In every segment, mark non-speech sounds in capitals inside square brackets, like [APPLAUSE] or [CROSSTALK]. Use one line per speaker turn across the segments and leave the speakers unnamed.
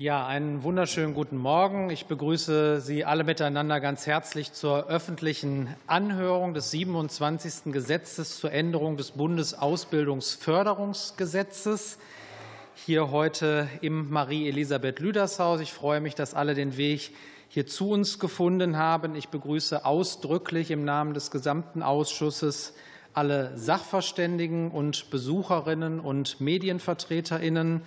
Ja, einen wunderschönen guten Morgen. Ich begrüße Sie alle miteinander ganz herzlich zur öffentlichen Anhörung des 27. Gesetzes zur Änderung des Bundesausbildungsförderungsgesetzes. Hier heute im Marie-Elisabeth-Lüders-Haus. Ich freue mich, dass alle den Weg hier zu uns gefunden haben. Ich begrüße ausdrücklich im Namen des gesamten Ausschusses alle Sachverständigen und Besucherinnen und Medienvertreterinnen.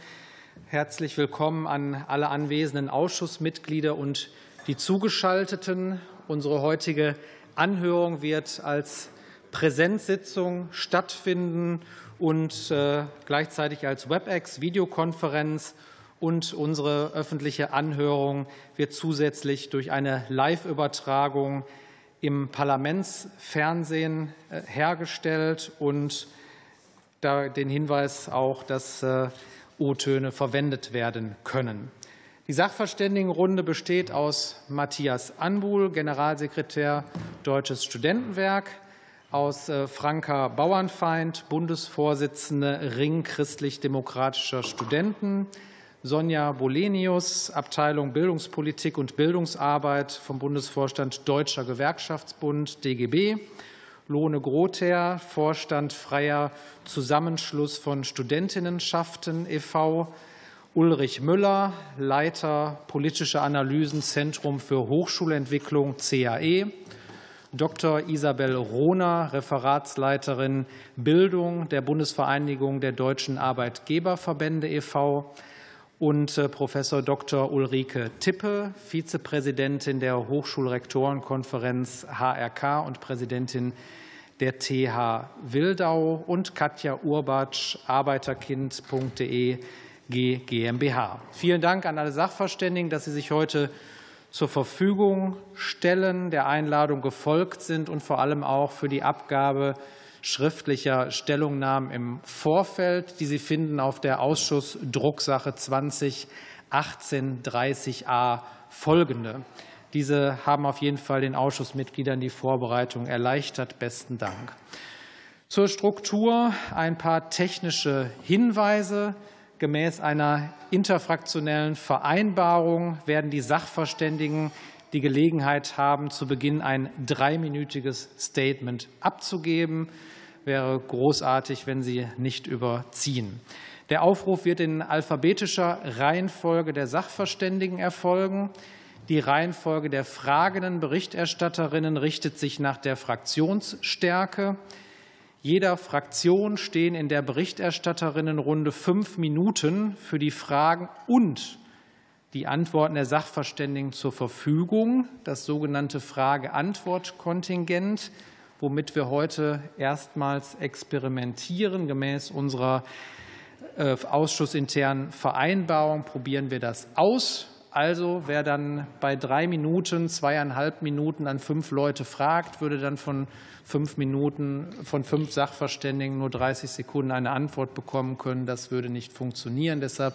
Herzlich willkommen an alle anwesenden Ausschussmitglieder und die Zugeschalteten. Unsere heutige Anhörung wird als Präsenzsitzung stattfinden und äh, gleichzeitig als WebEx-Videokonferenz. Und unsere öffentliche Anhörung wird zusätzlich durch eine Live-Übertragung im Parlamentsfernsehen äh, hergestellt und den Hinweis auch, dass äh, O-Töne verwendet werden können. Die Sachverständigenrunde besteht aus Matthias Anbuhl, Generalsekretär Deutsches Studentenwerk, aus äh, Franka Bauernfeind, Bundesvorsitzende Ring christlich-demokratischer Studenten, Sonja Bolenius, Abteilung Bildungspolitik und Bildungsarbeit vom Bundesvorstand Deutscher Gewerkschaftsbund DGB, Lohne Grother, Vorstand Freier Zusammenschluss von Studentinnenschaften e.V., Ulrich Müller, Leiter Politische Analysen Zentrum für Hochschulentwicklung CAE, Dr. Isabel Rohner, Referatsleiterin Bildung der Bundesvereinigung der deutschen Arbeitgeberverbände e.V., und äh, Professor Dr. Ulrike Tippe, Vizepräsidentin der Hochschulrektorenkonferenz HRK und Präsidentin der TH Wildau und Katja Urbatsch, arbeiterkind.de GmbH. Vielen Dank an alle Sachverständigen, dass Sie sich heute zur Verfügung stellen, der Einladung gefolgt sind und vor allem auch für die Abgabe schriftlicher Stellungnahmen im Vorfeld, die Sie finden auf der Ausschussdrucksache 2018 30a folgende. Diese haben auf jeden Fall den Ausschussmitgliedern die Vorbereitung erleichtert. Besten Dank. Zur Struktur ein paar technische Hinweise. Gemäß einer interfraktionellen Vereinbarung werden die Sachverständigen die Gelegenheit haben, zu Beginn ein dreiminütiges Statement abzugeben wäre großartig, wenn Sie nicht überziehen. Der Aufruf wird in alphabetischer Reihenfolge der Sachverständigen erfolgen. Die Reihenfolge der fragenden Berichterstatterinnen richtet sich nach der Fraktionsstärke. Jeder Fraktion stehen in der Berichterstatterinnenrunde fünf Minuten für die Fragen und die Antworten der Sachverständigen zur Verfügung, das sogenannte Frage-Antwort-Kontingent womit wir heute erstmals experimentieren. Gemäß unserer äh, ausschussinternen Vereinbarung probieren wir das aus. Also wer dann bei drei Minuten, zweieinhalb Minuten an fünf Leute fragt, würde dann von fünf Minuten, von fünf Sachverständigen nur 30 Sekunden eine Antwort bekommen können. Das würde nicht funktionieren. Deshalb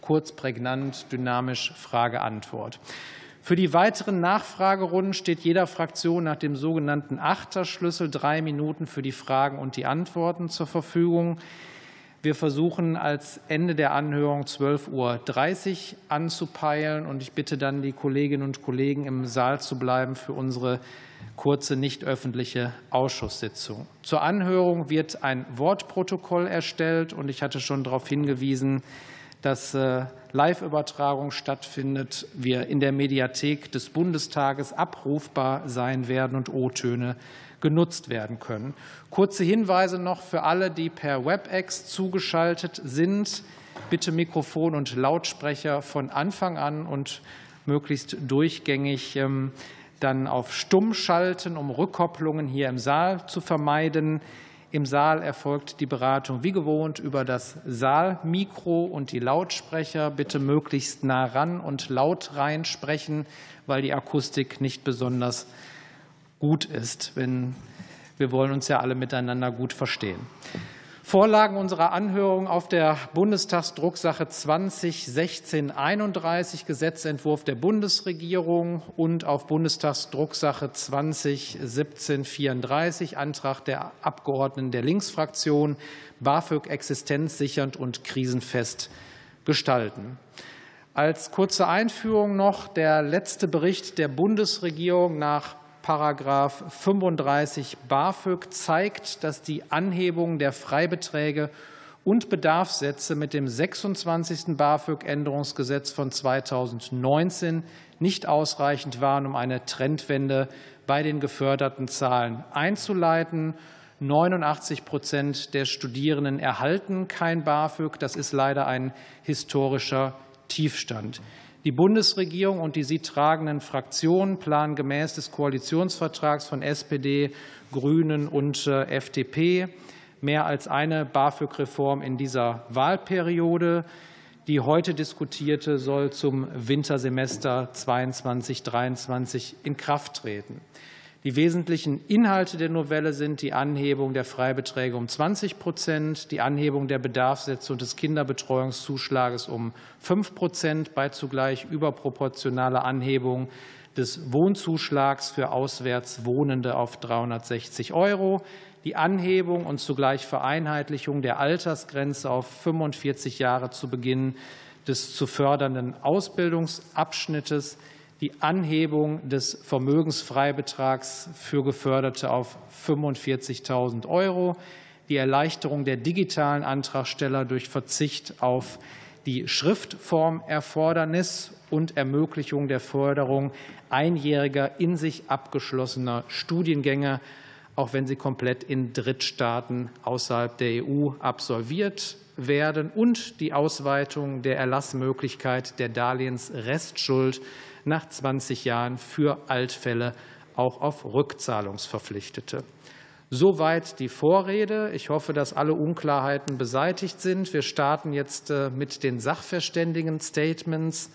kurz, prägnant, dynamisch Frage-Antwort. Für die weiteren Nachfragerunden steht jeder Fraktion nach dem sogenannten Achterschlüssel drei Minuten für die Fragen und die Antworten zur Verfügung. Wir versuchen als Ende der Anhörung 12.30 Uhr anzupeilen. Und ich bitte dann die Kolleginnen und Kollegen im Saal zu bleiben für unsere kurze nicht öffentliche Ausschusssitzung. Zur Anhörung wird ein Wortprotokoll erstellt. Und ich hatte schon darauf hingewiesen, dass äh, Live-Übertragung stattfindet, wir in der Mediathek des Bundestages abrufbar sein werden und O-Töne genutzt werden können. Kurze Hinweise noch für alle, die per WebEx zugeschaltet sind. Bitte Mikrofon und Lautsprecher von Anfang an und möglichst durchgängig ähm, dann auf Stumm schalten, um Rückkopplungen hier im Saal zu vermeiden. Im Saal erfolgt die Beratung wie gewohnt über das Saalmikro und die Lautsprecher. Bitte möglichst nah ran und laut reinsprechen, weil die Akustik nicht besonders gut ist. Wenn wir wollen uns ja alle miteinander gut verstehen. Vorlagen unserer Anhörung auf der Bundestagsdrucksache 2016-31, Gesetzentwurf der Bundesregierung und auf Bundestagsdrucksache 2017-34, Antrag der Abgeordneten der Linksfraktion, BAföG existenzsichernd und krisenfest gestalten. Als kurze Einführung noch der letzte Bericht der Bundesregierung nach Paragraph 35 BAföG zeigt, dass die Anhebung der Freibeträge und Bedarfssätze mit dem 26. BAföG-Änderungsgesetz von 2019 nicht ausreichend waren, um eine Trendwende bei den geförderten Zahlen einzuleiten. 89 Prozent der Studierenden erhalten kein BAföG. Das ist leider ein historischer Tiefstand. Die Bundesregierung und die sie tragenden Fraktionen planen gemäß des Koalitionsvertrags von SPD, Grünen und äh, FDP mehr als eine BAföG-Reform in dieser Wahlperiode. Die heute diskutierte soll zum Wintersemester 2022/23 in Kraft treten. Die wesentlichen Inhalte der Novelle sind die Anhebung der Freibeträge um 20 Prozent, die Anhebung der Bedarfssätze und des Kinderbetreuungszuschlages um 5 Prozent bei zugleich überproportionaler Anhebung des Wohnzuschlags für auswärts Wohnende auf 360 Euro, die Anhebung und zugleich Vereinheitlichung der Altersgrenze auf 45 Jahre zu Beginn des zu fördernden Ausbildungsabschnittes, die Anhebung des Vermögensfreibetrags für Geförderte auf 45.000 Euro, die Erleichterung der digitalen Antragsteller durch Verzicht auf die Schriftformerfordernis und Ermöglichung der Förderung einjähriger in sich abgeschlossener Studiengänge, auch wenn sie komplett in Drittstaaten außerhalb der EU absolviert werden, und die Ausweitung der Erlassmöglichkeit der Darlehensrestschuld nach 20 Jahren für Altfälle auch auf Rückzahlungsverpflichtete. Soweit die Vorrede. Ich hoffe, dass alle Unklarheiten beseitigt sind. Wir starten jetzt äh, mit den Sachverständigen-Statements.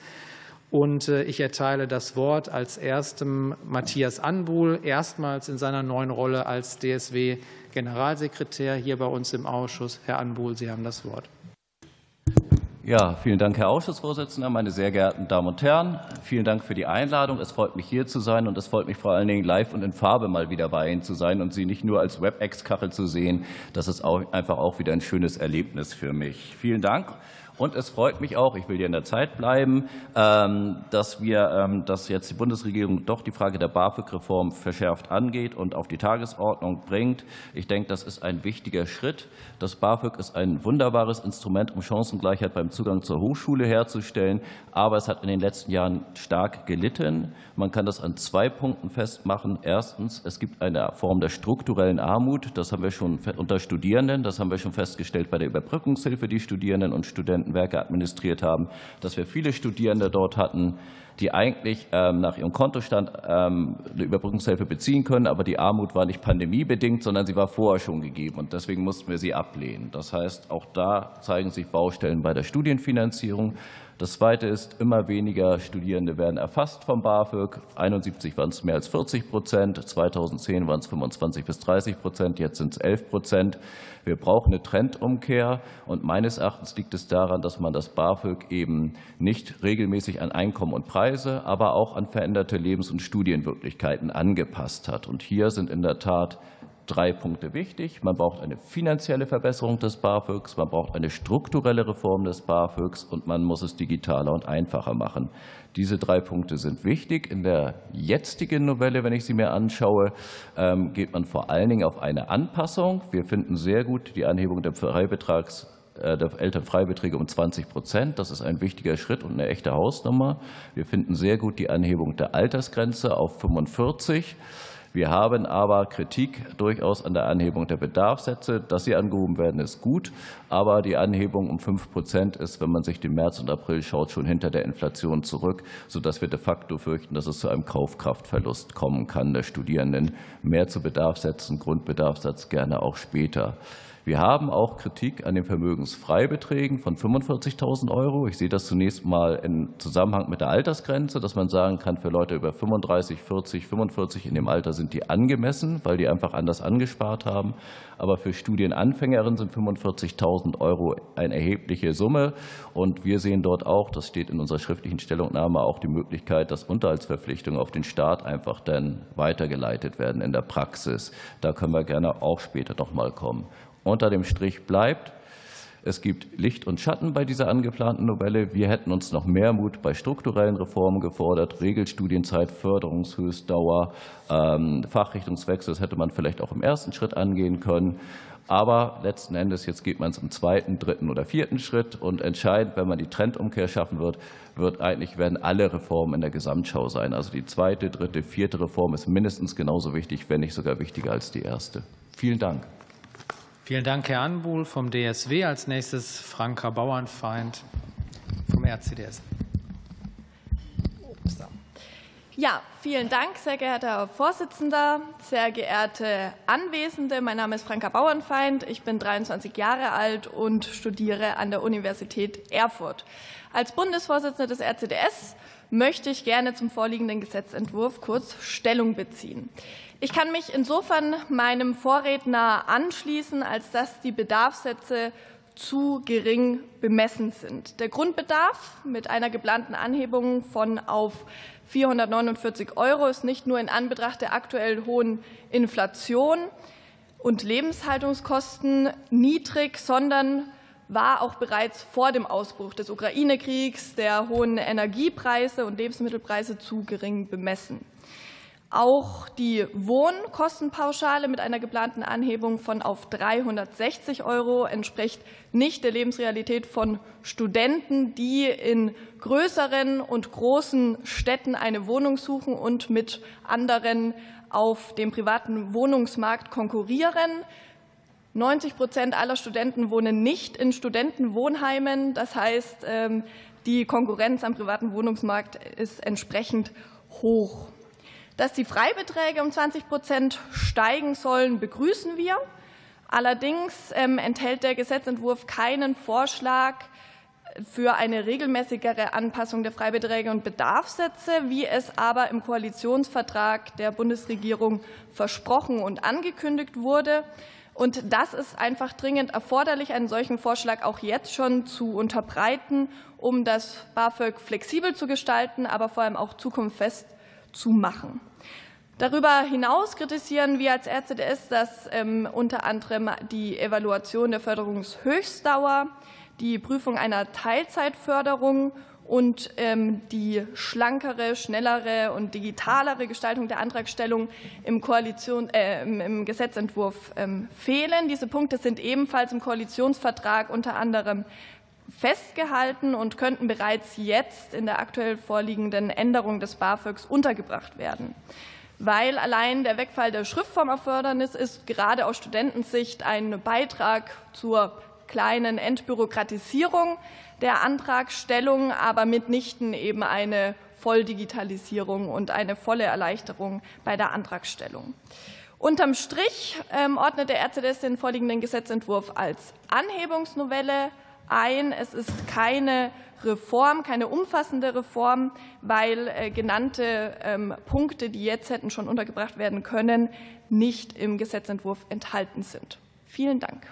Und äh, ich erteile das Wort als erstem Matthias Anbuhl, erstmals in seiner neuen Rolle als DSW-Generalsekretär hier bei uns im Ausschuss. Herr Anbuhl, Sie haben das Wort.
Ja, vielen Dank, Herr Ausschussvorsitzender, meine sehr geehrten Damen und Herren. Vielen Dank für die Einladung. Es freut mich, hier zu sein, und es freut mich vor allen Dingen, live und in Farbe mal wieder bei Ihnen zu sein und Sie nicht nur als WebEx-Kachel zu sehen. Das ist auch einfach auch wieder ein schönes Erlebnis für mich. Vielen Dank. Und es freut mich auch, ich will hier in der Zeit bleiben, ähm, dass wir, ähm, dass jetzt die Bundesregierung doch die Frage der BAföG-Reform verschärft angeht und auf die Tagesordnung bringt. Ich denke, das ist ein wichtiger Schritt. Das BAföG ist ein wunderbares Instrument, um Chancengleichheit beim Zugang zur Hochschule herzustellen. Aber es hat in den letzten Jahren stark gelitten. Man kann das an zwei Punkten festmachen. Erstens, es gibt eine Form der strukturellen Armut. Das haben wir schon unter Studierenden. Das haben wir schon festgestellt bei der Überbrückungshilfe, die Studierenden und Studenten Studentenwerke administriert haben, dass wir viele Studierende dort hatten, die eigentlich ähm, nach ihrem Kontostand ähm, eine Überbrückungshilfe beziehen können, aber die Armut war nicht pandemiebedingt, sondern sie war vorher schon gegeben und deswegen mussten wir sie ablehnen. Das heißt, auch da zeigen sich Baustellen bei der Studienfinanzierung. Das Zweite ist, immer weniger Studierende werden erfasst vom BAföG. 71 waren es mehr als 40 Prozent, 2010 waren es 25 bis 30 Prozent, jetzt sind es 11 Prozent. Wir brauchen eine Trendumkehr und meines Erachtens liegt es daran, dass man das BAföG eben nicht regelmäßig an Einkommen und Preise, aber auch an veränderte Lebens- und Studienwirklichkeiten angepasst hat. Und hier sind in der Tat drei Punkte wichtig. Man braucht eine finanzielle Verbesserung des BAföGs, man braucht eine strukturelle Reform des BAföGs und man muss es digitaler und einfacher machen. Diese drei Punkte sind wichtig. In der jetzigen Novelle, wenn ich sie mir anschaue, ähm, geht man vor allen Dingen auf eine Anpassung. Wir finden sehr gut die Anhebung der Freibetrags äh, der Elternfreibeträge um 20 Prozent. Das ist ein wichtiger Schritt und eine echte Hausnummer. Wir finden sehr gut die Anhebung der Altersgrenze auf 45. Wir haben aber Kritik durchaus an der Anhebung der Bedarfssätze. Dass sie angehoben werden, ist gut. Aber die Anhebung um 5 Prozent ist, wenn man sich den März und April schaut, schon hinter der Inflation zurück, sodass wir de facto fürchten, dass es zu einem Kaufkraftverlust kommen kann der Studierenden. Mehr zu Bedarfssätzen, Grundbedarfssatz gerne auch später. Wir haben auch Kritik an den Vermögensfreibeträgen von 45.000 Euro. Ich sehe das zunächst mal im Zusammenhang mit der Altersgrenze, dass man sagen kann, für Leute über 35, 40, 45 in dem Alter sind die angemessen, weil die einfach anders angespart haben. Aber für Studienanfängerinnen sind 45.000 Euro eine erhebliche Summe. Und wir sehen dort auch, das steht in unserer schriftlichen Stellungnahme, auch die Möglichkeit, dass Unterhaltsverpflichtungen auf den Staat einfach dann weitergeleitet werden in der Praxis. Da können wir gerne auch später noch mal kommen unter dem Strich bleibt. Es gibt Licht und Schatten bei dieser angeplanten Novelle. Wir hätten uns noch mehr Mut bei strukturellen Reformen gefordert, Regelstudienzeit, Förderungshöchstdauer, ähm, Fachrichtungswechsel. Das hätte man vielleicht auch im ersten Schritt angehen können. Aber letzten Endes, jetzt geht man es im zweiten, dritten oder vierten Schritt. Und entscheidend, wenn man die Trendumkehr schaffen wird, wird eigentlich, werden alle Reformen in der Gesamtschau sein. Also die zweite, dritte, vierte Reform ist mindestens genauso wichtig, wenn nicht sogar wichtiger als die erste. Vielen Dank.
Vielen Dank, Herr Anbuhl vom DSW. Als nächstes Franka Bauernfeind vom RCDS.
Ja, vielen Dank, sehr geehrter Herr Vorsitzender, sehr geehrte Anwesende. Mein Name ist Franka Bauernfeind. Ich bin 23 Jahre alt und studiere an der Universität Erfurt. Als Bundesvorsitzende des RCDS möchte ich gerne zum vorliegenden Gesetzentwurf kurz Stellung beziehen. Ich kann mich insofern meinem Vorredner anschließen, als dass die Bedarfssätze zu gering bemessen sind. Der Grundbedarf mit einer geplanten Anhebung von auf 449 Euro ist nicht nur in Anbetracht der aktuell hohen Inflation und Lebenshaltungskosten niedrig, sondern war auch bereits vor dem Ausbruch des Ukraine-Kriegs, der hohen Energiepreise und Lebensmittelpreise zu gering bemessen. Auch die Wohnkostenpauschale mit einer geplanten Anhebung von auf 360 Euro entspricht nicht der Lebensrealität von Studenten, die in größeren und großen Städten eine Wohnung suchen und mit anderen auf dem privaten Wohnungsmarkt konkurrieren. 90 Prozent aller Studenten wohnen nicht in Studentenwohnheimen. Das heißt, ähm, die Konkurrenz am privaten Wohnungsmarkt ist entsprechend hoch. Dass die Freibeträge um 20 Prozent steigen sollen, begrüßen wir. Allerdings ähm, enthält der Gesetzentwurf keinen Vorschlag für eine regelmäßigere Anpassung der Freibeträge und Bedarfssätze, wie es aber im Koalitionsvertrag der Bundesregierung versprochen und angekündigt wurde. Und das ist einfach dringend erforderlich, einen solchen Vorschlag auch jetzt schon zu unterbreiten, um das BAföG flexibel zu gestalten, aber vor allem auch zukunftsfest zu machen. Darüber hinaus kritisieren wir als RZS, dass ähm, unter anderem die Evaluation der Förderungshöchstdauer, die Prüfung einer Teilzeitförderung und ähm, die schlankere, schnellere und digitalere Gestaltung der Antragstellung im, Koalition, äh, im Gesetzentwurf ähm, fehlen. Diese Punkte sind ebenfalls im Koalitionsvertrag unter anderem festgehalten und könnten bereits jetzt in der aktuell vorliegenden Änderung des BAföGs untergebracht werden. Weil allein der Wegfall der Schriftformerfordernis ist gerade aus Studentensicht ein Beitrag zur kleinen Entbürokratisierung der Antragstellung, aber mitnichten eben eine Volldigitalisierung und eine volle Erleichterung bei der Antragstellung. Unterm Strich ähm, ordnet der RCDS den vorliegenden Gesetzentwurf als Anhebungsnovelle ein. Es ist keine Reform, keine umfassende Reform, weil äh, genannte ähm, Punkte, die jetzt hätten schon untergebracht werden können, nicht im Gesetzentwurf enthalten sind. Vielen Dank.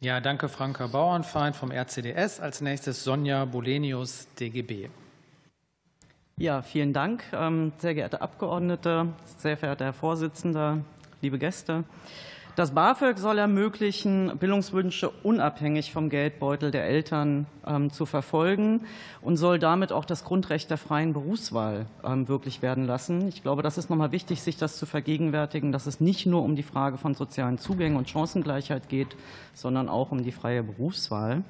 Ja, danke, Franka Bauernfeind vom RCDS. Als nächstes Sonja Bolenius, DGB.
Ja, vielen Dank, ähm, sehr geehrte Abgeordnete, sehr verehrter Herr Vorsitzender, liebe Gäste. Das BAföG soll ermöglichen, Bildungswünsche unabhängig vom Geldbeutel der Eltern ähm, zu verfolgen und soll damit auch das Grundrecht der freien Berufswahl ähm, wirklich werden lassen. Ich glaube, das ist nochmal wichtig, sich das zu vergegenwärtigen, dass es nicht nur um die Frage von sozialen Zugängen und Chancengleichheit geht, sondern auch um die freie Berufswahl.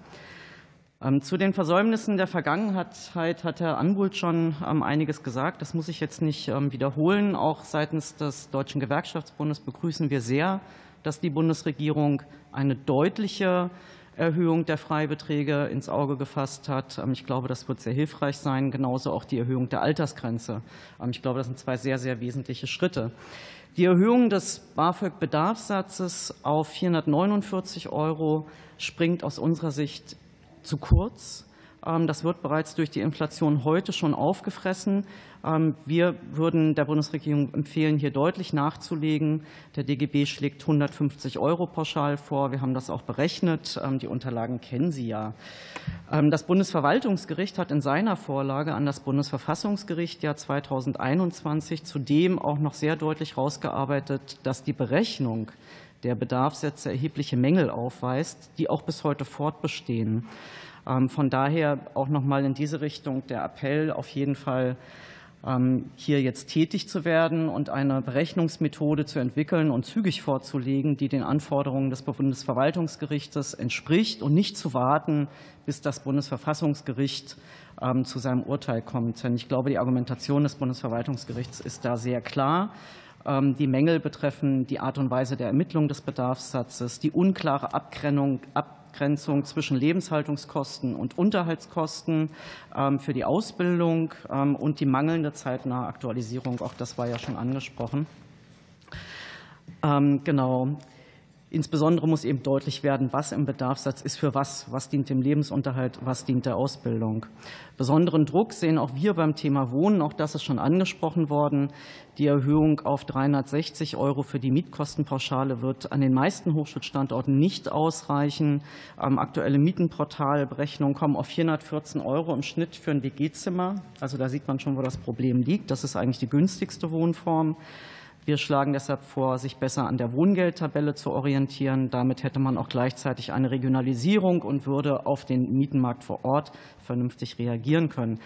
Ähm, zu den Versäumnissen der Vergangenheit hat Herr Anbult schon einiges gesagt. Das muss ich jetzt nicht wiederholen. Auch seitens des Deutschen Gewerkschaftsbundes begrüßen wir sehr, dass die Bundesregierung eine deutliche Erhöhung der Freibeträge ins Auge gefasst hat. Ähm, ich glaube, das wird sehr hilfreich sein. Genauso auch die Erhöhung der Altersgrenze. Ähm, ich glaube, das sind zwei sehr, sehr wesentliche Schritte. Die Erhöhung des BAföG-Bedarfssatzes auf 449 Euro springt aus unserer Sicht zu kurz. Ähm, das wird bereits durch die Inflation heute schon aufgefressen. Ähm, wir würden der Bundesregierung empfehlen, hier deutlich nachzulegen. Der DGB schlägt 150 Euro pauschal vor. Wir haben das auch berechnet. Ähm, die Unterlagen kennen Sie ja. Das Bundesverwaltungsgericht hat in seiner Vorlage an das Bundesverfassungsgericht Jahr 2021 zudem auch noch sehr deutlich herausgearbeitet, dass die Berechnung der Bedarfssätze erhebliche Mängel aufweist, die auch bis heute fortbestehen. Ähm, von daher auch noch mal in diese Richtung der Appell, auf jeden Fall ähm, hier jetzt tätig zu werden und eine Berechnungsmethode zu entwickeln und zügig vorzulegen, die den Anforderungen des Bundesverwaltungsgerichtes entspricht und nicht zu warten, bis das Bundesverfassungsgericht ähm, zu seinem Urteil kommt. Denn ich glaube, die Argumentation des Bundesverwaltungsgerichts ist da sehr klar. Die Mängel betreffen die Art und Weise der Ermittlung des Bedarfssatzes, die unklare Abgrenzung, Abgrenzung zwischen Lebenshaltungskosten und Unterhaltskosten ähm, für die Ausbildung ähm, und die mangelnde zeitnahe Aktualisierung. Auch das war ja schon angesprochen. Genau. Insbesondere muss eben deutlich werden, was im Bedarfssatz ist für was, was dient dem Lebensunterhalt, was dient der Ausbildung. Besonderen Druck sehen auch wir beim Thema Wohnen, auch das ist schon angesprochen worden. Die Erhöhung auf 360 Euro für die Mietkostenpauschale wird an den meisten Hochschulstandorten nicht ausreichen. Aktuelle Mietenportalberechnungen kommen auf 414 Euro im Schnitt für ein WG-Zimmer. Also da sieht man schon, wo das Problem liegt. Das ist eigentlich die günstigste Wohnform. Wir schlagen deshalb vor, sich besser an der Wohngeldtabelle zu orientieren. Damit hätte man auch gleichzeitig eine Regionalisierung und würde auf den Mietenmarkt vor Ort vernünftig reagieren können.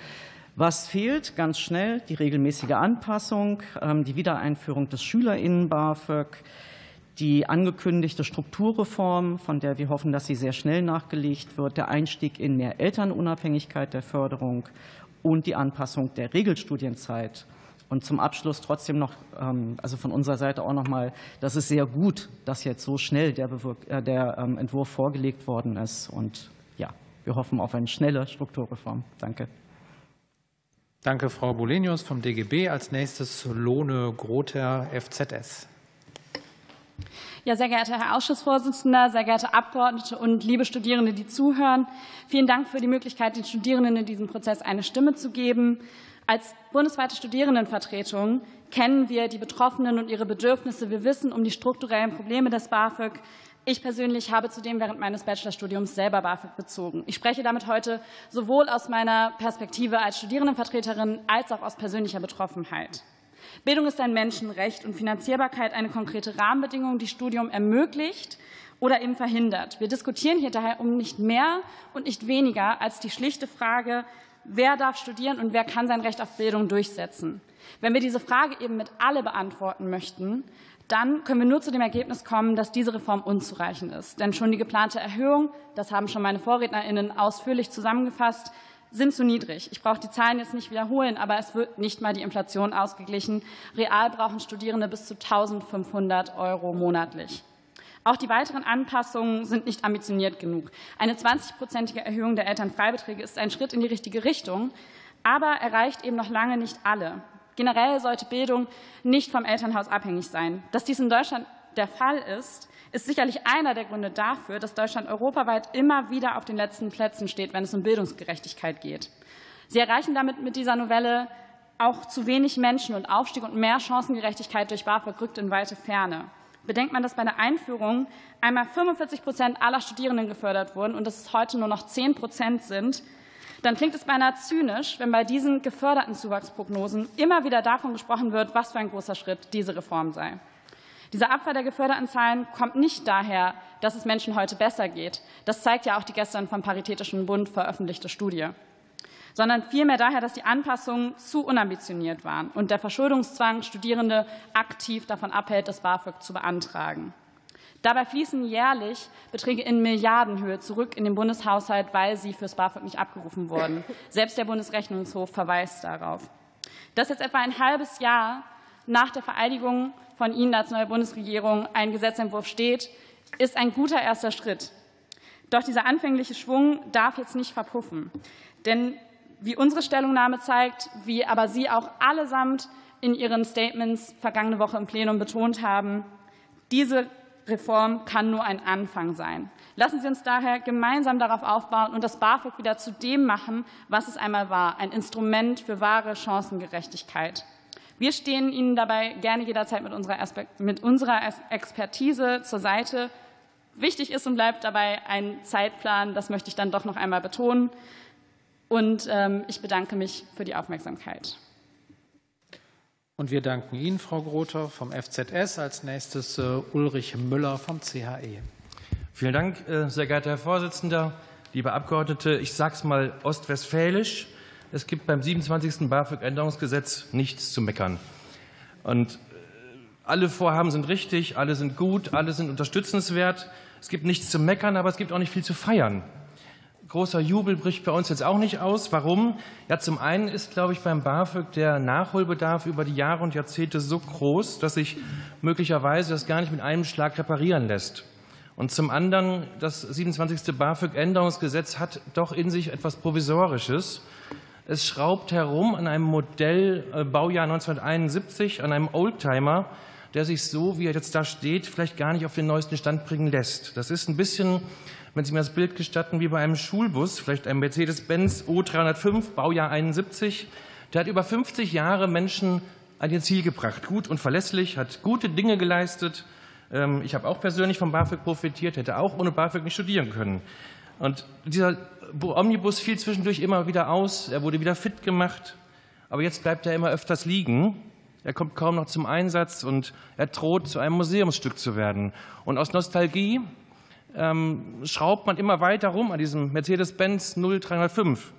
Was fehlt? Ganz schnell die regelmäßige Anpassung, ähm, die Wiedereinführung des Schülerinnen-BAföG, die angekündigte Strukturreform, von der wir hoffen, dass sie sehr schnell nachgelegt wird, der Einstieg in mehr Elternunabhängigkeit der Förderung und die Anpassung der Regelstudienzeit. Und zum Abschluss trotzdem noch, ähm, also von unserer Seite auch noch mal, das ist sehr gut, dass jetzt so schnell der, äh, der ähm, Entwurf vorgelegt worden ist. Und ja, wir hoffen auf eine schnelle Strukturreform. Danke.
Danke, Frau Bolenius vom DGB. Als nächstes Lohne Grother, FZS.
Ja, sehr geehrter Herr Ausschussvorsitzender, sehr geehrte Abgeordnete und liebe Studierende, die zuhören. Vielen Dank für die Möglichkeit, den Studierenden in diesem Prozess eine Stimme zu geben. Als bundesweite Studierendenvertretung kennen wir die Betroffenen und ihre Bedürfnisse. Wir wissen um die strukturellen Probleme des BAföG. Ich persönlich habe zudem während meines Bachelorstudiums selber BAföG bezogen. Ich spreche damit heute sowohl aus meiner Perspektive als Studierendenvertreterin als auch aus persönlicher Betroffenheit. Bildung ist ein Menschenrecht und Finanzierbarkeit eine konkrete Rahmenbedingung, die Studium ermöglicht oder eben verhindert. Wir diskutieren hier daher um nicht mehr und nicht weniger als die schlichte Frage, wer darf studieren und wer kann sein Recht auf Bildung durchsetzen. Wenn wir diese Frage eben mit alle beantworten möchten, dann können wir nur zu dem Ergebnis kommen, dass diese Reform unzureichend ist. Denn schon die geplante Erhöhung, das haben schon meine VorrednerInnen ausführlich zusammengefasst, sind zu niedrig. Ich brauche die Zahlen jetzt nicht wiederholen, aber es wird nicht mal die Inflation ausgeglichen. Real brauchen Studierende bis zu 1.500 Euro monatlich. Auch die weiteren Anpassungen sind nicht ambitioniert genug. Eine 20-prozentige Erhöhung der Elternfreibeträge ist ein Schritt in die richtige Richtung, aber erreicht eben noch lange nicht alle. Generell sollte Bildung nicht vom Elternhaus abhängig sein. Dass dies in Deutschland der Fall ist, ist sicherlich einer der Gründe dafür, dass Deutschland europaweit immer wieder auf den letzten Plätzen steht, wenn es um Bildungsgerechtigkeit geht. Sie erreichen damit mit dieser Novelle auch zu wenig Menschen und Aufstieg und mehr Chancengerechtigkeit durch BAföG rückt in weite Ferne. Bedenkt man, dass bei der Einführung einmal 45 Prozent aller Studierenden gefördert wurden und dass es heute nur noch 10 Prozent sind, dann klingt es beinahe zynisch, wenn bei diesen geförderten Zuwachsprognosen immer wieder davon gesprochen wird, was für ein großer Schritt diese Reform sei. Dieser Abfall der geförderten Zahlen kommt nicht daher, dass es Menschen heute besser geht. Das zeigt ja auch die gestern vom Paritätischen Bund veröffentlichte Studie sondern vielmehr daher, dass die Anpassungen zu unambitioniert waren und der Verschuldungszwang Studierende aktiv davon abhält, das BAföG zu beantragen. Dabei fließen jährlich Beträge in Milliardenhöhe zurück in den Bundeshaushalt, weil sie fürs BAföG nicht abgerufen wurden. [LAUGHS] Selbst der Bundesrechnungshof verweist darauf. Dass jetzt etwa ein halbes Jahr nach der Vereidigung von Ihnen als neue Bundesregierung ein Gesetzentwurf steht, ist ein guter erster Schritt. Doch dieser anfängliche Schwung darf jetzt nicht verpuffen. Denn wie unsere Stellungnahme zeigt, wie aber Sie auch allesamt in Ihren Statements vergangene Woche im Plenum betont haben, diese Reform kann nur ein Anfang sein. Lassen Sie uns daher gemeinsam darauf aufbauen und das BAföG wieder zu dem machen, was es einmal war, ein Instrument für wahre Chancengerechtigkeit. Wir stehen Ihnen dabei gerne jederzeit mit unserer Expertise zur Seite. Wichtig ist und bleibt dabei ein Zeitplan, das möchte ich dann doch noch einmal betonen. Und ähm, ich bedanke mich für die Aufmerksamkeit.
Und wir danken Ihnen, Frau Grother vom FZS. Als nächstes äh, Ulrich Müller vom CHE.
Vielen Dank, äh, sehr geehrter Herr Vorsitzender, liebe Abgeordnete. Ich sage es mal ostwestfälisch. Es gibt beim 27. BAföG-Änderungsgesetz nichts zu meckern. Und äh, alle Vorhaben sind richtig, alle sind gut, alle sind unterstützenswert. Es gibt nichts zu meckern, aber es gibt auch nicht viel zu feiern großer Jubel bricht bei uns jetzt auch nicht aus. Warum? Ja, zum einen ist, glaube ich, beim BAföG der Nachholbedarf über die Jahre und Jahrzehnte so groß, dass sich möglicherweise das gar nicht mit einem Schlag reparieren lässt. Und zum anderen, das 27. BAföG-Änderungsgesetz hat doch in sich etwas Provisorisches. Es schraubt herum an einem Modell äh, Baujahr 1971, an einem Oldtimer, der sich so, wie er jetzt da steht, vielleicht gar nicht auf den neuesten Stand bringen lässt. Das ist ein bisschen wenn Sie mir das Bild gestatten, wie bei einem Schulbus, vielleicht einem Mercedes-Benz O305, Baujahr 71. Der hat über 50 Jahre Menschen an ihr Ziel gebracht. Gut und verlässlich, hat gute Dinge geleistet. Ähm, ich habe auch persönlich vom BAföG profitiert, hätte auch ohne BAföG nicht studieren können. Und dieser Omnibus fiel zwischendurch immer wieder aus. Er wurde wieder fit gemacht. Aber jetzt bleibt er immer öfters liegen. Er kommt kaum noch zum Einsatz und er droht, zu einem Museumsstück zu werden. Und aus Nostalgie ähm, schraubt man immer weiter rum an diesem Mercedes-Benz 0305.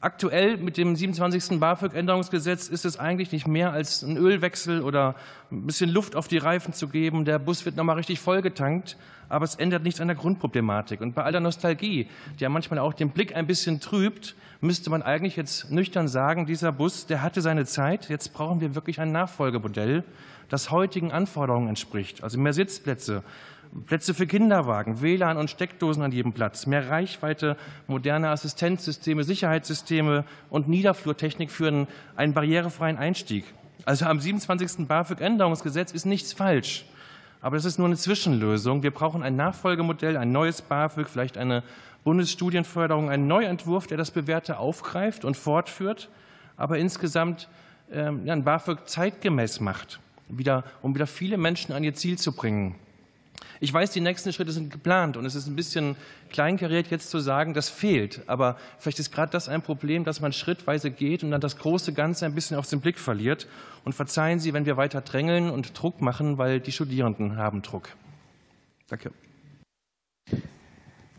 Aktuell mit dem 27. BAföG-Änderungsgesetz ist es eigentlich nicht mehr als ein Ölwechsel oder ein bisschen Luft auf die Reifen zu geben. Der Bus wird nochmal richtig vollgetankt, aber es ändert nichts an der Grundproblematik. Und bei aller Nostalgie, die ja manchmal auch den Blick ein bisschen trübt, müsste man eigentlich jetzt nüchtern sagen, dieser Bus, der hatte seine Zeit. Jetzt brauchen wir wirklich ein Nachfolgemodell, das heutigen Anforderungen entspricht. Also mehr Sitzplätze, Plätze für Kinderwagen, WLAN und Steckdosen an jedem Platz, mehr Reichweite, moderne Assistenzsysteme, Sicherheitssysteme und Niederflurtechnik für einen barrierefreien Einstieg. Also am 27. BAföG-Änderungsgesetz ist nichts falsch. Aber das ist nur eine Zwischenlösung. Wir brauchen ein Nachfolgemodell, ein neues BAföG, vielleicht eine Bundesstudienförderung, einen Neuentwurf, der das Bewährte aufgreift und fortführt, aber insgesamt ähm, ein BAföG zeitgemäß macht, um wieder viele Menschen an ihr Ziel zu bringen. Ich weiß, die nächsten Schritte sind geplant und es ist ein bisschen kleinkariert jetzt zu sagen, das fehlt. Aber vielleicht ist gerade das ein Problem, dass man schrittweise geht und dann das große Ganze ein bisschen aus dem Blick verliert. Und verzeihen Sie, wenn wir weiter drängeln und Druck machen, weil die Studierenden haben Druck. Danke.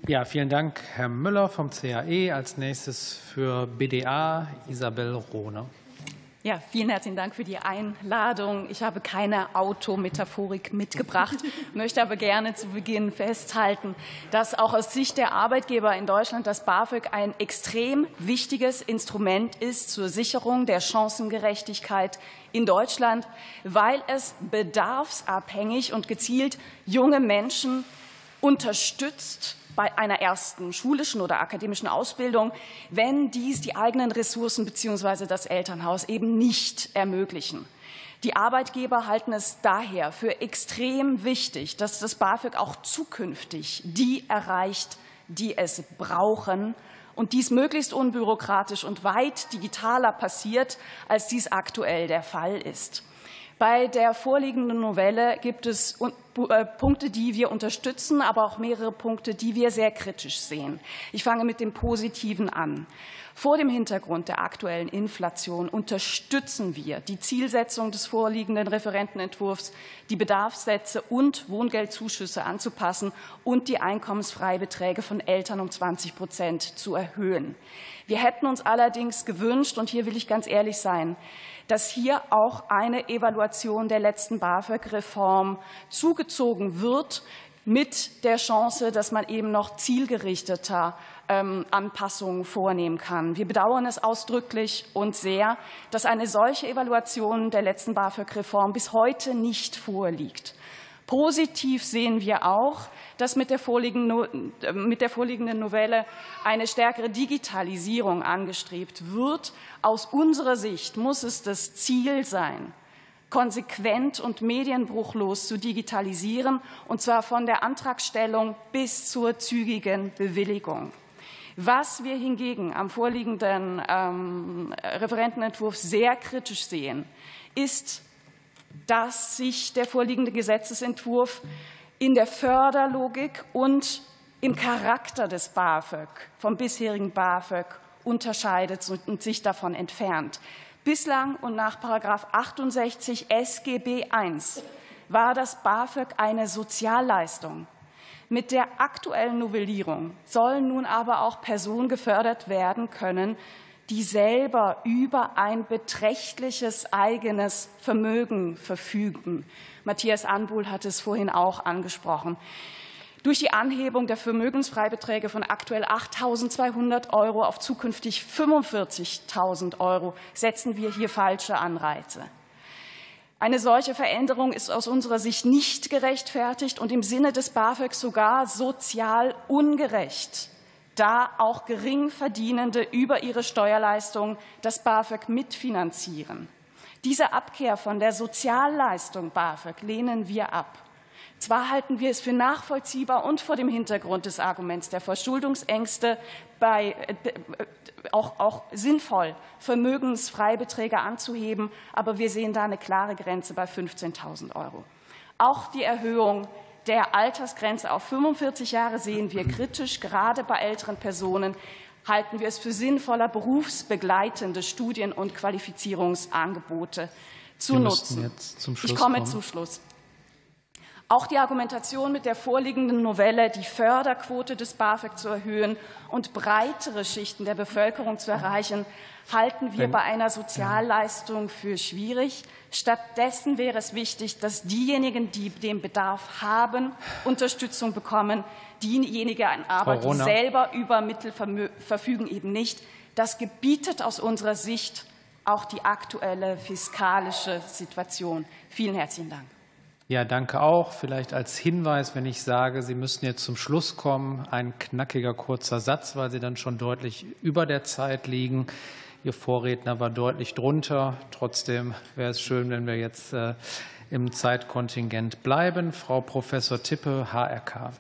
Ja, vielen Dank, Herr Müller vom CAE. Als nächstes für BDA Isabel Rohne.
Ja, vielen herzlichen Dank für die Einladung. Ich habe keine Autometaphorik mitgebracht, [LAUGHS] möchte aber gerne zu Beginn festhalten, dass auch aus Sicht der Arbeitgeber in Deutschland das BAföG ein extrem wichtiges Instrument ist zur Sicherung der Chancengerechtigkeit in Deutschland, weil es bedarfsabhängig und gezielt junge Menschen unterstützt bei einer ersten schulischen oder akademischen Ausbildung, wenn dies die eigenen Ressourcen bzw. das Elternhaus eben nicht ermöglichen. Die Arbeitgeber halten es daher für extrem wichtig, dass das BAföG auch zukünftig die erreicht, die es brauchen, und dies möglichst unbürokratisch und weit digitaler passiert, als dies aktuell der Fall ist. Bei der vorliegenden Novelle gibt es äh, Punkte, die wir unterstützen, aber auch mehrere Punkte, die wir sehr kritisch sehen. Ich fange mit dem Positiven an. Vor dem Hintergrund der aktuellen Inflation unterstützen wir die Zielsetzung des vorliegenden Referentenentwurfs, die Bedarfssätze und Wohngeldzuschüsse anzupassen und die Einkommensfreibeträge von Eltern um 20 Prozent zu erhöhen. Wir hätten uns allerdings gewünscht, und hier will ich ganz ehrlich sein, dass hier auch eine Evaluation der letzten BAföG-Reform zugezogen wird mit der Chance, dass man eben noch zielgerichteter ähm, Anpassungen vornehmen kann. Wir bedauern es ausdrücklich und sehr, dass eine solche Evaluation der letzten BAföG-Reform bis heute nicht vorliegt. Positiv sehen wir auch, dass mit der, mit der vorliegenden Novelle eine stärkere Digitalisierung angestrebt wird. Aus unserer Sicht muss es das Ziel sein, konsequent und medienbruchlos zu digitalisieren, und zwar von der Antragstellung bis zur zügigen Bewilligung. Was wir hingegen am vorliegenden ähm, Referentenentwurf sehr kritisch sehen, ist dass sich der vorliegende Gesetzesentwurf in der Förderlogik und im Charakter des BAföG vom bisherigen BAföG unterscheidet und sich davon entfernt. Bislang und nach 68 SGB I war das BAföG eine Sozialleistung. Mit der aktuellen Novellierung sollen nun aber auch Personen gefördert werden können, die selber über ein beträchtliches eigenes Vermögen verfügen. Matthias Anbuhl hat es vorhin auch angesprochen. Durch die Anhebung der Vermögensfreibeträge von aktuell 8.200 Euro auf zukünftig 45.000 Euro setzen wir hier falsche Anreize. Eine solche Veränderung ist aus unserer Sicht nicht gerechtfertigt und im Sinne des BAföG sogar sozial ungerecht, da auch Geringverdienende über ihre Steuerleistung das BAföG mitfinanzieren. Diese Abkehr von der Sozialleistung BAföG lehnen wir ab. Zwar halten wir es für nachvollziehbar und vor dem Hintergrund des Arguments der Verschuldungsängste bei, äh, auch, auch sinnvoll, Vermögensfreibeträge anzuheben, aber wir sehen da eine klare Grenze bei 15.000 Euro. Auch die Erhöhung der Altersgrenze auf 45 Jahre sehen wir kritisch. Gerade bei älteren Personen halten wir es für sinnvoller, berufsbegleitende Studien- und Qualifizierungsangebote zu nutzen. ich komme kommen. zum Schluss. Auch die Argumentation mit der vorliegenden Novelle, die Förderquote des BAföG zu erhöhen und breitere Schichten der Bevölkerung zu erreichen, halten wir bei einer Sozialleistung für schwierig. Stattdessen wäre es wichtig, dass diejenigen, die den Bedarf haben, Unterstützung bekommen, diejenigen aber, die selber über Mittel verfügen, eben nicht. Das gebietet aus unserer Sicht auch die aktuelle fiskalische Situation. Vielen herzlichen Dank.
Ja, danke auch. Vielleicht als Hinweis, wenn ich sage, Sie müssen jetzt zum Schluss kommen, ein knackiger kurzer Satz, weil Sie dann schon deutlich über der Zeit liegen. Ihr Vorredner war deutlich drunter. Trotzdem wäre es schön, wenn wir jetzt äh, im Zeitkontingent bleiben. Frau Professor Tippe, HRK.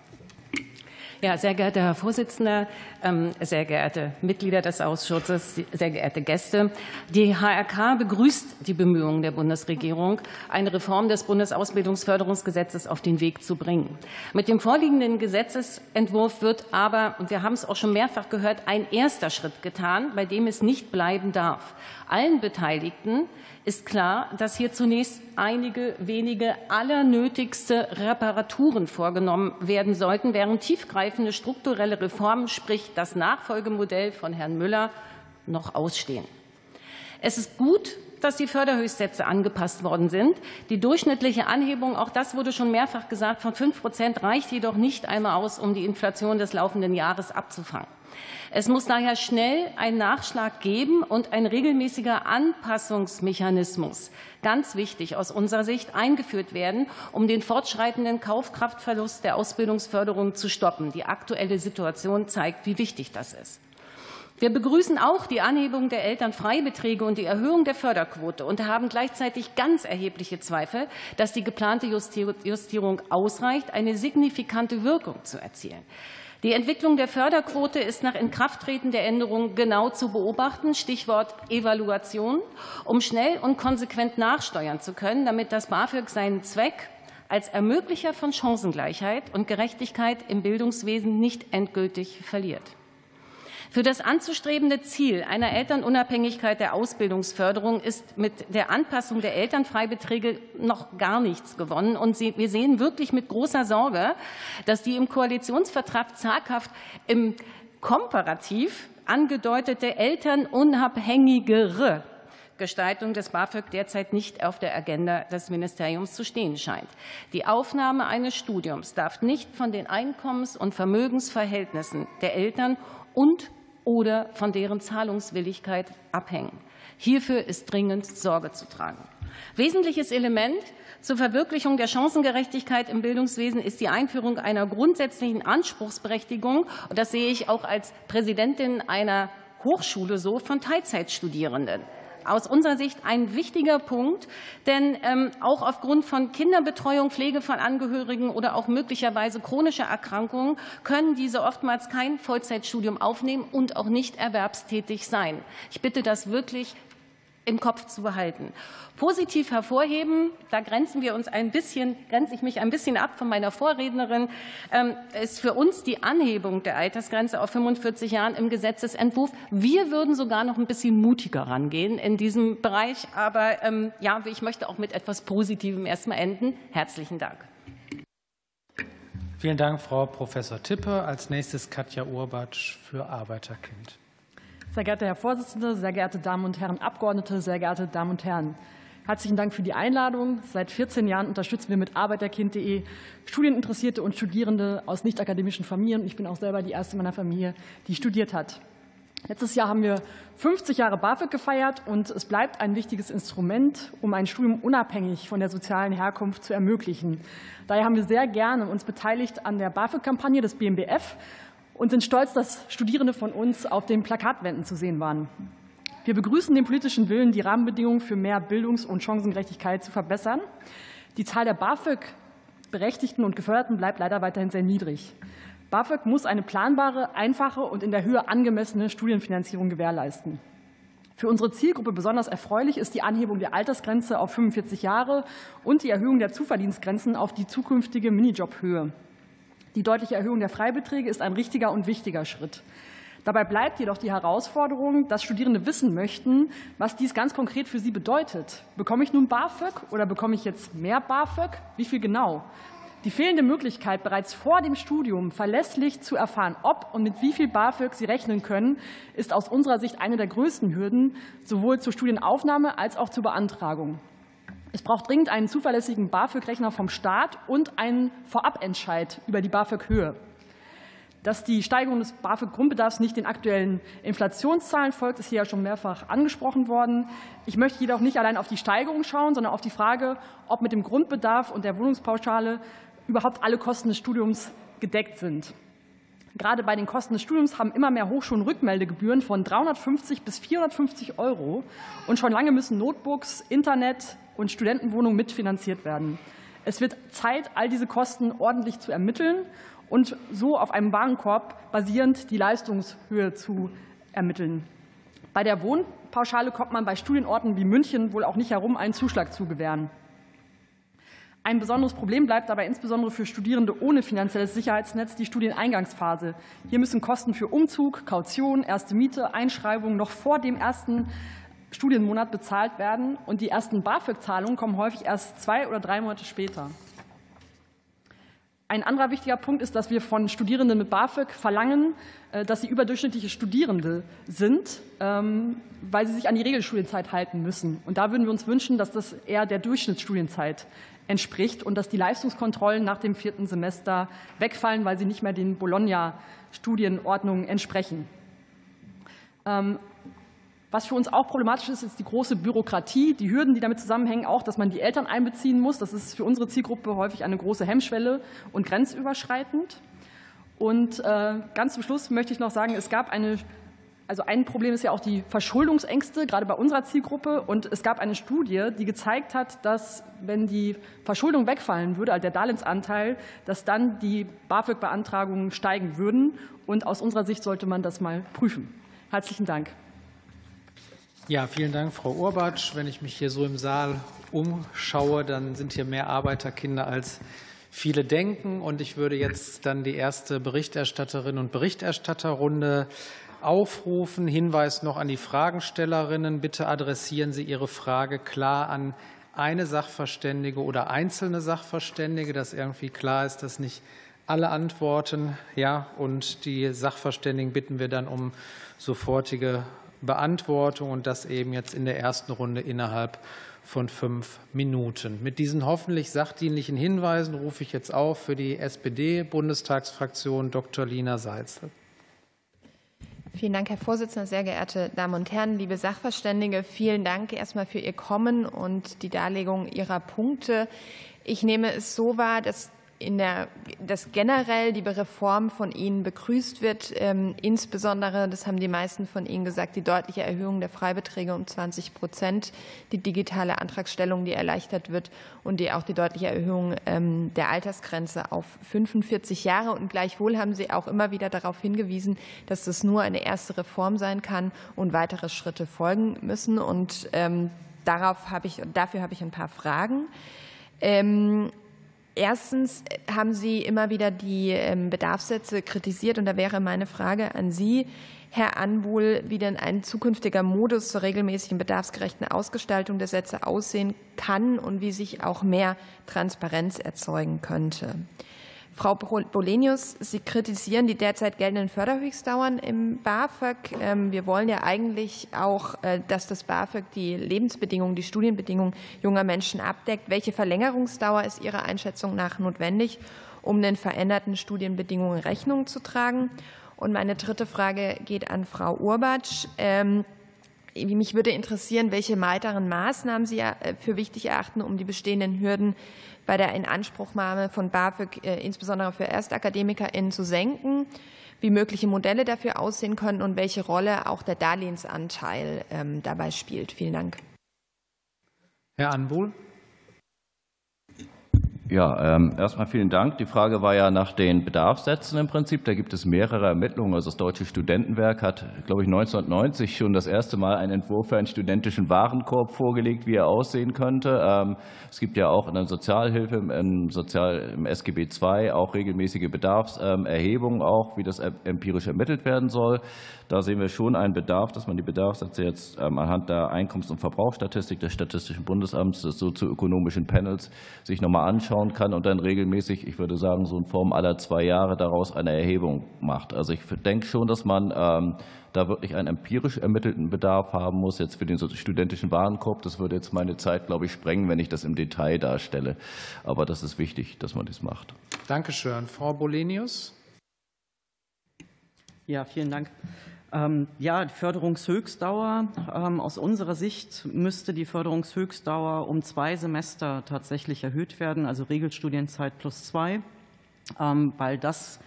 Ja, sehr geehrter Herr Vorsitzender, ähm, sehr geehrte Mitglieder des Ausschusses, sehr geehrte Gäste. Die HRK begrüßt die Bemühungen der Bundesregierung, eine Reform des Bundesausbildungsförderungsgesetzes auf den Weg zu bringen. Mit dem vorliegenden Gesetzesentwurf wird aber, und wir haben es auch schon mehrfach gehört, ein erster Schritt getan, bei dem es nicht bleiben darf. Allen Beteiligten ist klar, dass hier zunächst einige wenige allernötigste Reparaturen vorgenommen werden sollten, während tiefgreifende strukturelle Reformen, sprich das Nachfolgemodell von Herrn Müller, noch ausstehen. Es ist gut, dass die Förderhöchstsätze angepasst worden sind. Die durchschnittliche Anhebung, auch das wurde schon mehrfach gesagt, von 5 Prozent reicht jedoch nicht einmal aus, um die Inflation des laufenden Jahres abzufangen. Es muss daher schnell einen Nachschlag geben und ein regelmäßiger Anpassungsmechanismus, ganz wichtig aus unserer Sicht, eingeführt werden, um den fortschreitenden Kaufkraftverlust der Ausbildungsförderung zu stoppen. Die aktuelle Situation zeigt, wie wichtig das ist. Wir begrüßen auch die Anhebung der Elternfreibeträge und die Erhöhung der Förderquote und haben gleichzeitig ganz erhebliche Zweifel, dass die geplante Justierung ausreicht, eine signifikante Wirkung zu erzielen. Die Entwicklung der Förderquote ist nach Inkrafttreten der Änderung genau zu beobachten, Stichwort Evaluation, um schnell und konsequent nachsteuern zu können, damit das BAföG seinen Zweck als Ermöglicher von Chancengleichheit und Gerechtigkeit im Bildungswesen nicht endgültig verliert. Für das anzustrebende Ziel einer Elternunabhängigkeit der Ausbildungsförderung ist mit der Anpassung der Elternfreibeträge noch gar nichts gewonnen. Und wir sehen wirklich mit großer Sorge, dass die im Koalitionsvertrag zaghaft im Komparativ angedeutete elternunabhängigere Gestaltung des BAföG derzeit nicht auf der Agenda des Ministeriums zu stehen scheint. Die Aufnahme eines Studiums darf nicht von den Einkommens- und Vermögensverhältnissen der Eltern und oder von deren Zahlungswilligkeit abhängen. Hierfür ist dringend Sorge zu tragen. Wesentliches Element zur Verwirklichung der Chancengerechtigkeit im Bildungswesen ist die Einführung einer grundsätzlichen Anspruchsberechtigung. Und das sehe ich auch als Präsidentin einer Hochschule so von Teilzeitstudierenden aus unserer Sicht ein wichtiger Punkt, denn ähm, auch aufgrund von Kinderbetreuung, Pflege von Angehörigen oder auch möglicherweise chronischer Erkrankungen können diese oftmals kein Vollzeitstudium aufnehmen und auch nicht erwerbstätig sein. Ich bitte das wirklich im Kopf zu behalten. Positiv hervorheben, da grenzen wir uns ein bisschen, grenze ich mich ein bisschen ab von meiner Vorrednerin, ähm, ist für uns die Anhebung der Altersgrenze auf 45 Jahren im Gesetzesentwurf. Wir würden sogar noch ein bisschen mutiger rangehen in diesem Bereich. Aber ähm, ja, ich möchte auch mit etwas Positivem erstmal enden. Herzlichen Dank.
Vielen Dank, Frau Professor Tippe. Als nächstes Katja Urbatsch für Arbeiterkind.
Sehr geehrter Herr Vorsitzender, sehr geehrte Damen und Herren Abgeordnete, sehr geehrte Damen und Herren. Herzlichen Dank für die Einladung. Seit 14 Jahren unterstützen wir mit Arbeiterkind.de Studieninteressierte und Studierende aus nicht akademischen Familien. Ich bin auch selber die erste meiner Familie, die studiert hat. Letztes Jahr haben wir 50 Jahre BAföG gefeiert und es bleibt ein wichtiges Instrument, um ein Studium unabhängig von der sozialen Herkunft zu ermöglichen. Daher haben wir sehr gerne uns beteiligt an der BAföG-Kampagne des BMBF und sind stolz, dass Studierende von uns auf den Plakatwänden zu sehen waren. Wir begrüßen den politischen Willen, die Rahmenbedingungen für mehr Bildungs- und Chancengerechtigkeit zu verbessern. Die Zahl der BAföG-Berechtigten und Geförderten bleibt leider weiterhin sehr niedrig. BAföG muss eine planbare, einfache und in der Höhe angemessene Studienfinanzierung gewährleisten. Für unsere Zielgruppe besonders erfreulich ist die Anhebung der Altersgrenze auf 45 Jahre und die Erhöhung der Zuverdienstgrenzen auf die zukünftige Minijobhöhe. Die deutliche Erhöhung der Freibeträge ist ein richtiger und wichtiger Schritt. Dabei bleibt jedoch die Herausforderung, dass Studierende wissen möchten, was dies ganz konkret für sie bedeutet. Bekomme ich nun BAföG oder bekomme ich jetzt mehr BAföG? Wie viel genau? Die fehlende Möglichkeit, bereits vor dem Studium verlässlich zu erfahren, ob und mit wie viel BAföG sie rechnen können, ist aus unserer Sicht eine der größten Hürden, sowohl zur Studienaufnahme als auch zur Beantragung. Es braucht dringend einen zuverlässigen BAföG-Rechner vom Staat und einen Vorabentscheid über die BAföG-Höhe. Dass die Steigerung des BAföG-Grundbedarfs nicht den aktuellen Inflationszahlen folgt, ist hier ja schon mehrfach angesprochen worden. Ich möchte jedoch nicht allein auf die Steigerung schauen, sondern auf die Frage, ob mit dem Grundbedarf und der Wohnungspauschale überhaupt alle Kosten des Studiums gedeckt sind. Gerade bei den Kosten des Studiums haben immer mehr Hochschulen Rückmeldegebühren von 350 bis 450 Euro. Und schon lange müssen Notebooks, Internet, und Studentenwohnungen mitfinanziert werden. Es wird Zeit, all diese Kosten ordentlich zu ermitteln und so auf einem Warenkorb basierend die Leistungshöhe zu ermitteln. Bei der Wohnpauschale kommt man bei Studienorten wie München wohl auch nicht herum, einen Zuschlag zu gewähren. Ein besonderes Problem bleibt aber insbesondere für Studierende ohne finanzielles Sicherheitsnetz die Studieneingangsphase. Hier müssen Kosten für Umzug, Kaution, erste Miete, Einschreibung noch vor dem ersten Studienmonat bezahlt werden. Und die ersten BAföG-Zahlungen kommen häufig erst zwei oder drei Monate später. Ein anderer wichtiger Punkt ist, dass wir von Studierenden mit BAföG verlangen, äh, dass sie überdurchschnittliche Studierende sind, ähm, weil sie sich an die Regelstudienzeit halten müssen. Und da würden wir uns wünschen, dass das eher der Durchschnittsstudienzeit entspricht und dass die Leistungskontrollen nach dem vierten Semester wegfallen, weil sie nicht mehr den Bologna-Studienordnungen entsprechen. Was für uns auch problematisch ist, ist die große Bürokratie, die Hürden, die damit zusammenhängen, auch, dass man die Eltern einbeziehen muss. Das ist für unsere Zielgruppe häufig eine große Hemmschwelle und grenzüberschreitend. Und äh, ganz zum Schluss möchte ich noch sagen, es gab eine, also ein Problem ist ja auch die Verschuldungsängste, gerade bei unserer Zielgruppe. Und es gab eine Studie, die gezeigt hat, dass wenn die Verschuldung wegfallen würde, also der Darlehensanteil, dass dann die BAföG-Beantragungen steigen würden. Und aus unserer Sicht sollte man das mal prüfen. Herzlichen Dank.
Ja, vielen Dank, Frau Urbatsch. Wenn ich mich hier so im Saal umschaue, dann sind hier mehr Arbeiterkinder als viele denken. Und ich würde jetzt dann die erste Berichterstatterin und Berichterstatterrunde aufrufen. Hinweis noch an die Fragenstellerinnen. Bitte adressieren Sie Ihre Frage klar an eine Sachverständige oder einzelne Sachverständige, dass irgendwie klar ist, dass nicht alle antworten. Ja, und die Sachverständigen bitten wir dann um sofortige Beantwortung und das eben jetzt in der ersten Runde innerhalb von fünf Minuten. Mit diesen hoffentlich sachdienlichen Hinweisen rufe ich jetzt auf für die SPD-Bundestagsfraktion Dr. Lina Seitzel.
Vielen Dank, Herr Vorsitzender, sehr geehrte Damen und Herren, liebe Sachverständige. Vielen Dank erstmal für Ihr Kommen und die Darlegung Ihrer Punkte. Ich nehme es so wahr, dass in der, dass generell die Reform von Ihnen begrüßt wird, ähm, insbesondere, das haben die meisten von Ihnen gesagt, die deutliche Erhöhung der Freibeträge um 20 Prozent, die digitale Antragstellung, die erleichtert wird und die auch die deutliche Erhöhung ähm, der Altersgrenze auf 45 Jahre. Und gleichwohl haben Sie auch immer wieder darauf hingewiesen, dass das nur eine erste Reform sein kann und weitere Schritte folgen müssen. Und ähm, darauf habe ich, dafür habe ich ein paar Fragen. Erstens haben Sie immer wieder die ähm, Bedarfssätze kritisiert. Und da wäre meine Frage an Sie, Herr Anbuhl, wie denn ein zukünftiger Modus zur regelmäßigen bedarfsgerechten Ausgestaltung der Sätze aussehen kann und wie sich auch mehr Transparenz erzeugen könnte. Frau Bolenius, Sie kritisieren die derzeit geltenden Förderhöchstdauern im BAföG. Ähm, wir wollen ja eigentlich auch, äh, dass das BAföG die Lebensbedingungen, die Studienbedingungen junger Menschen abdeckt. Welche Verlängerungsdauer ist Ihrer Einschätzung nach notwendig, um den veränderten Studienbedingungen Rechnung zu tragen? Und meine dritte Frage geht an Frau Urbatsch. Ähm, mich würde interessieren, welche weiteren Maßnahmen Sie äh, für wichtig erachten, um die bestehenden Hürden bei der Inanspruchnahme von BAföG äh, insbesondere für ErstakademikerInnen zu senken, wie mögliche Modelle dafür aussehen können und welche Rolle auch der Darlehensanteil ähm, dabei spielt. Vielen Dank.
Herr Anwohl.
Ja, ähm, erstmal vielen Dank. Die Frage war ja nach den Bedarfssätzen im Prinzip. Da gibt es mehrere Ermittlungen. Also das Deutsche Studentenwerk hat, glaube ich, 1990 schon das erste Mal einen Entwurf für einen studentischen Warenkorb vorgelegt, wie er aussehen könnte. Ähm, es gibt ja auch in der Sozialhilfe, im, Sozial, im SGB II auch regelmäßige Bedarfserhebungen, auch wie das empirisch ermittelt werden soll. Da sehen wir schon einen Bedarf, dass man die Bedarfssätze jetzt ähm, anhand der Einkommens- und Verbrauchsstatistik des Statistischen Bundesamts, des sozioökonomischen Panels, sich nochmal anschauen kann und dann regelmäßig, ich würde sagen, so in Form aller zwei Jahre daraus eine Erhebung macht. Also ich denke schon, dass man ähm, da wirklich einen empirisch ermittelten Bedarf haben muss. Jetzt für den studentischen Warenkorb, das würde jetzt meine Zeit, glaube ich, sprengen, wenn ich das im Detail darstelle. Aber das ist wichtig, dass man das macht.
Dankeschön. Frau Bolenius.
Ja, vielen Dank. Ähm, ja, Förderungshöchstdauer. Ähm, aus unserer Sicht müsste die Förderungshöchstdauer um zwei Semester tatsächlich erhöht werden, also Regelstudienzeit plus zwei, ähm, weil das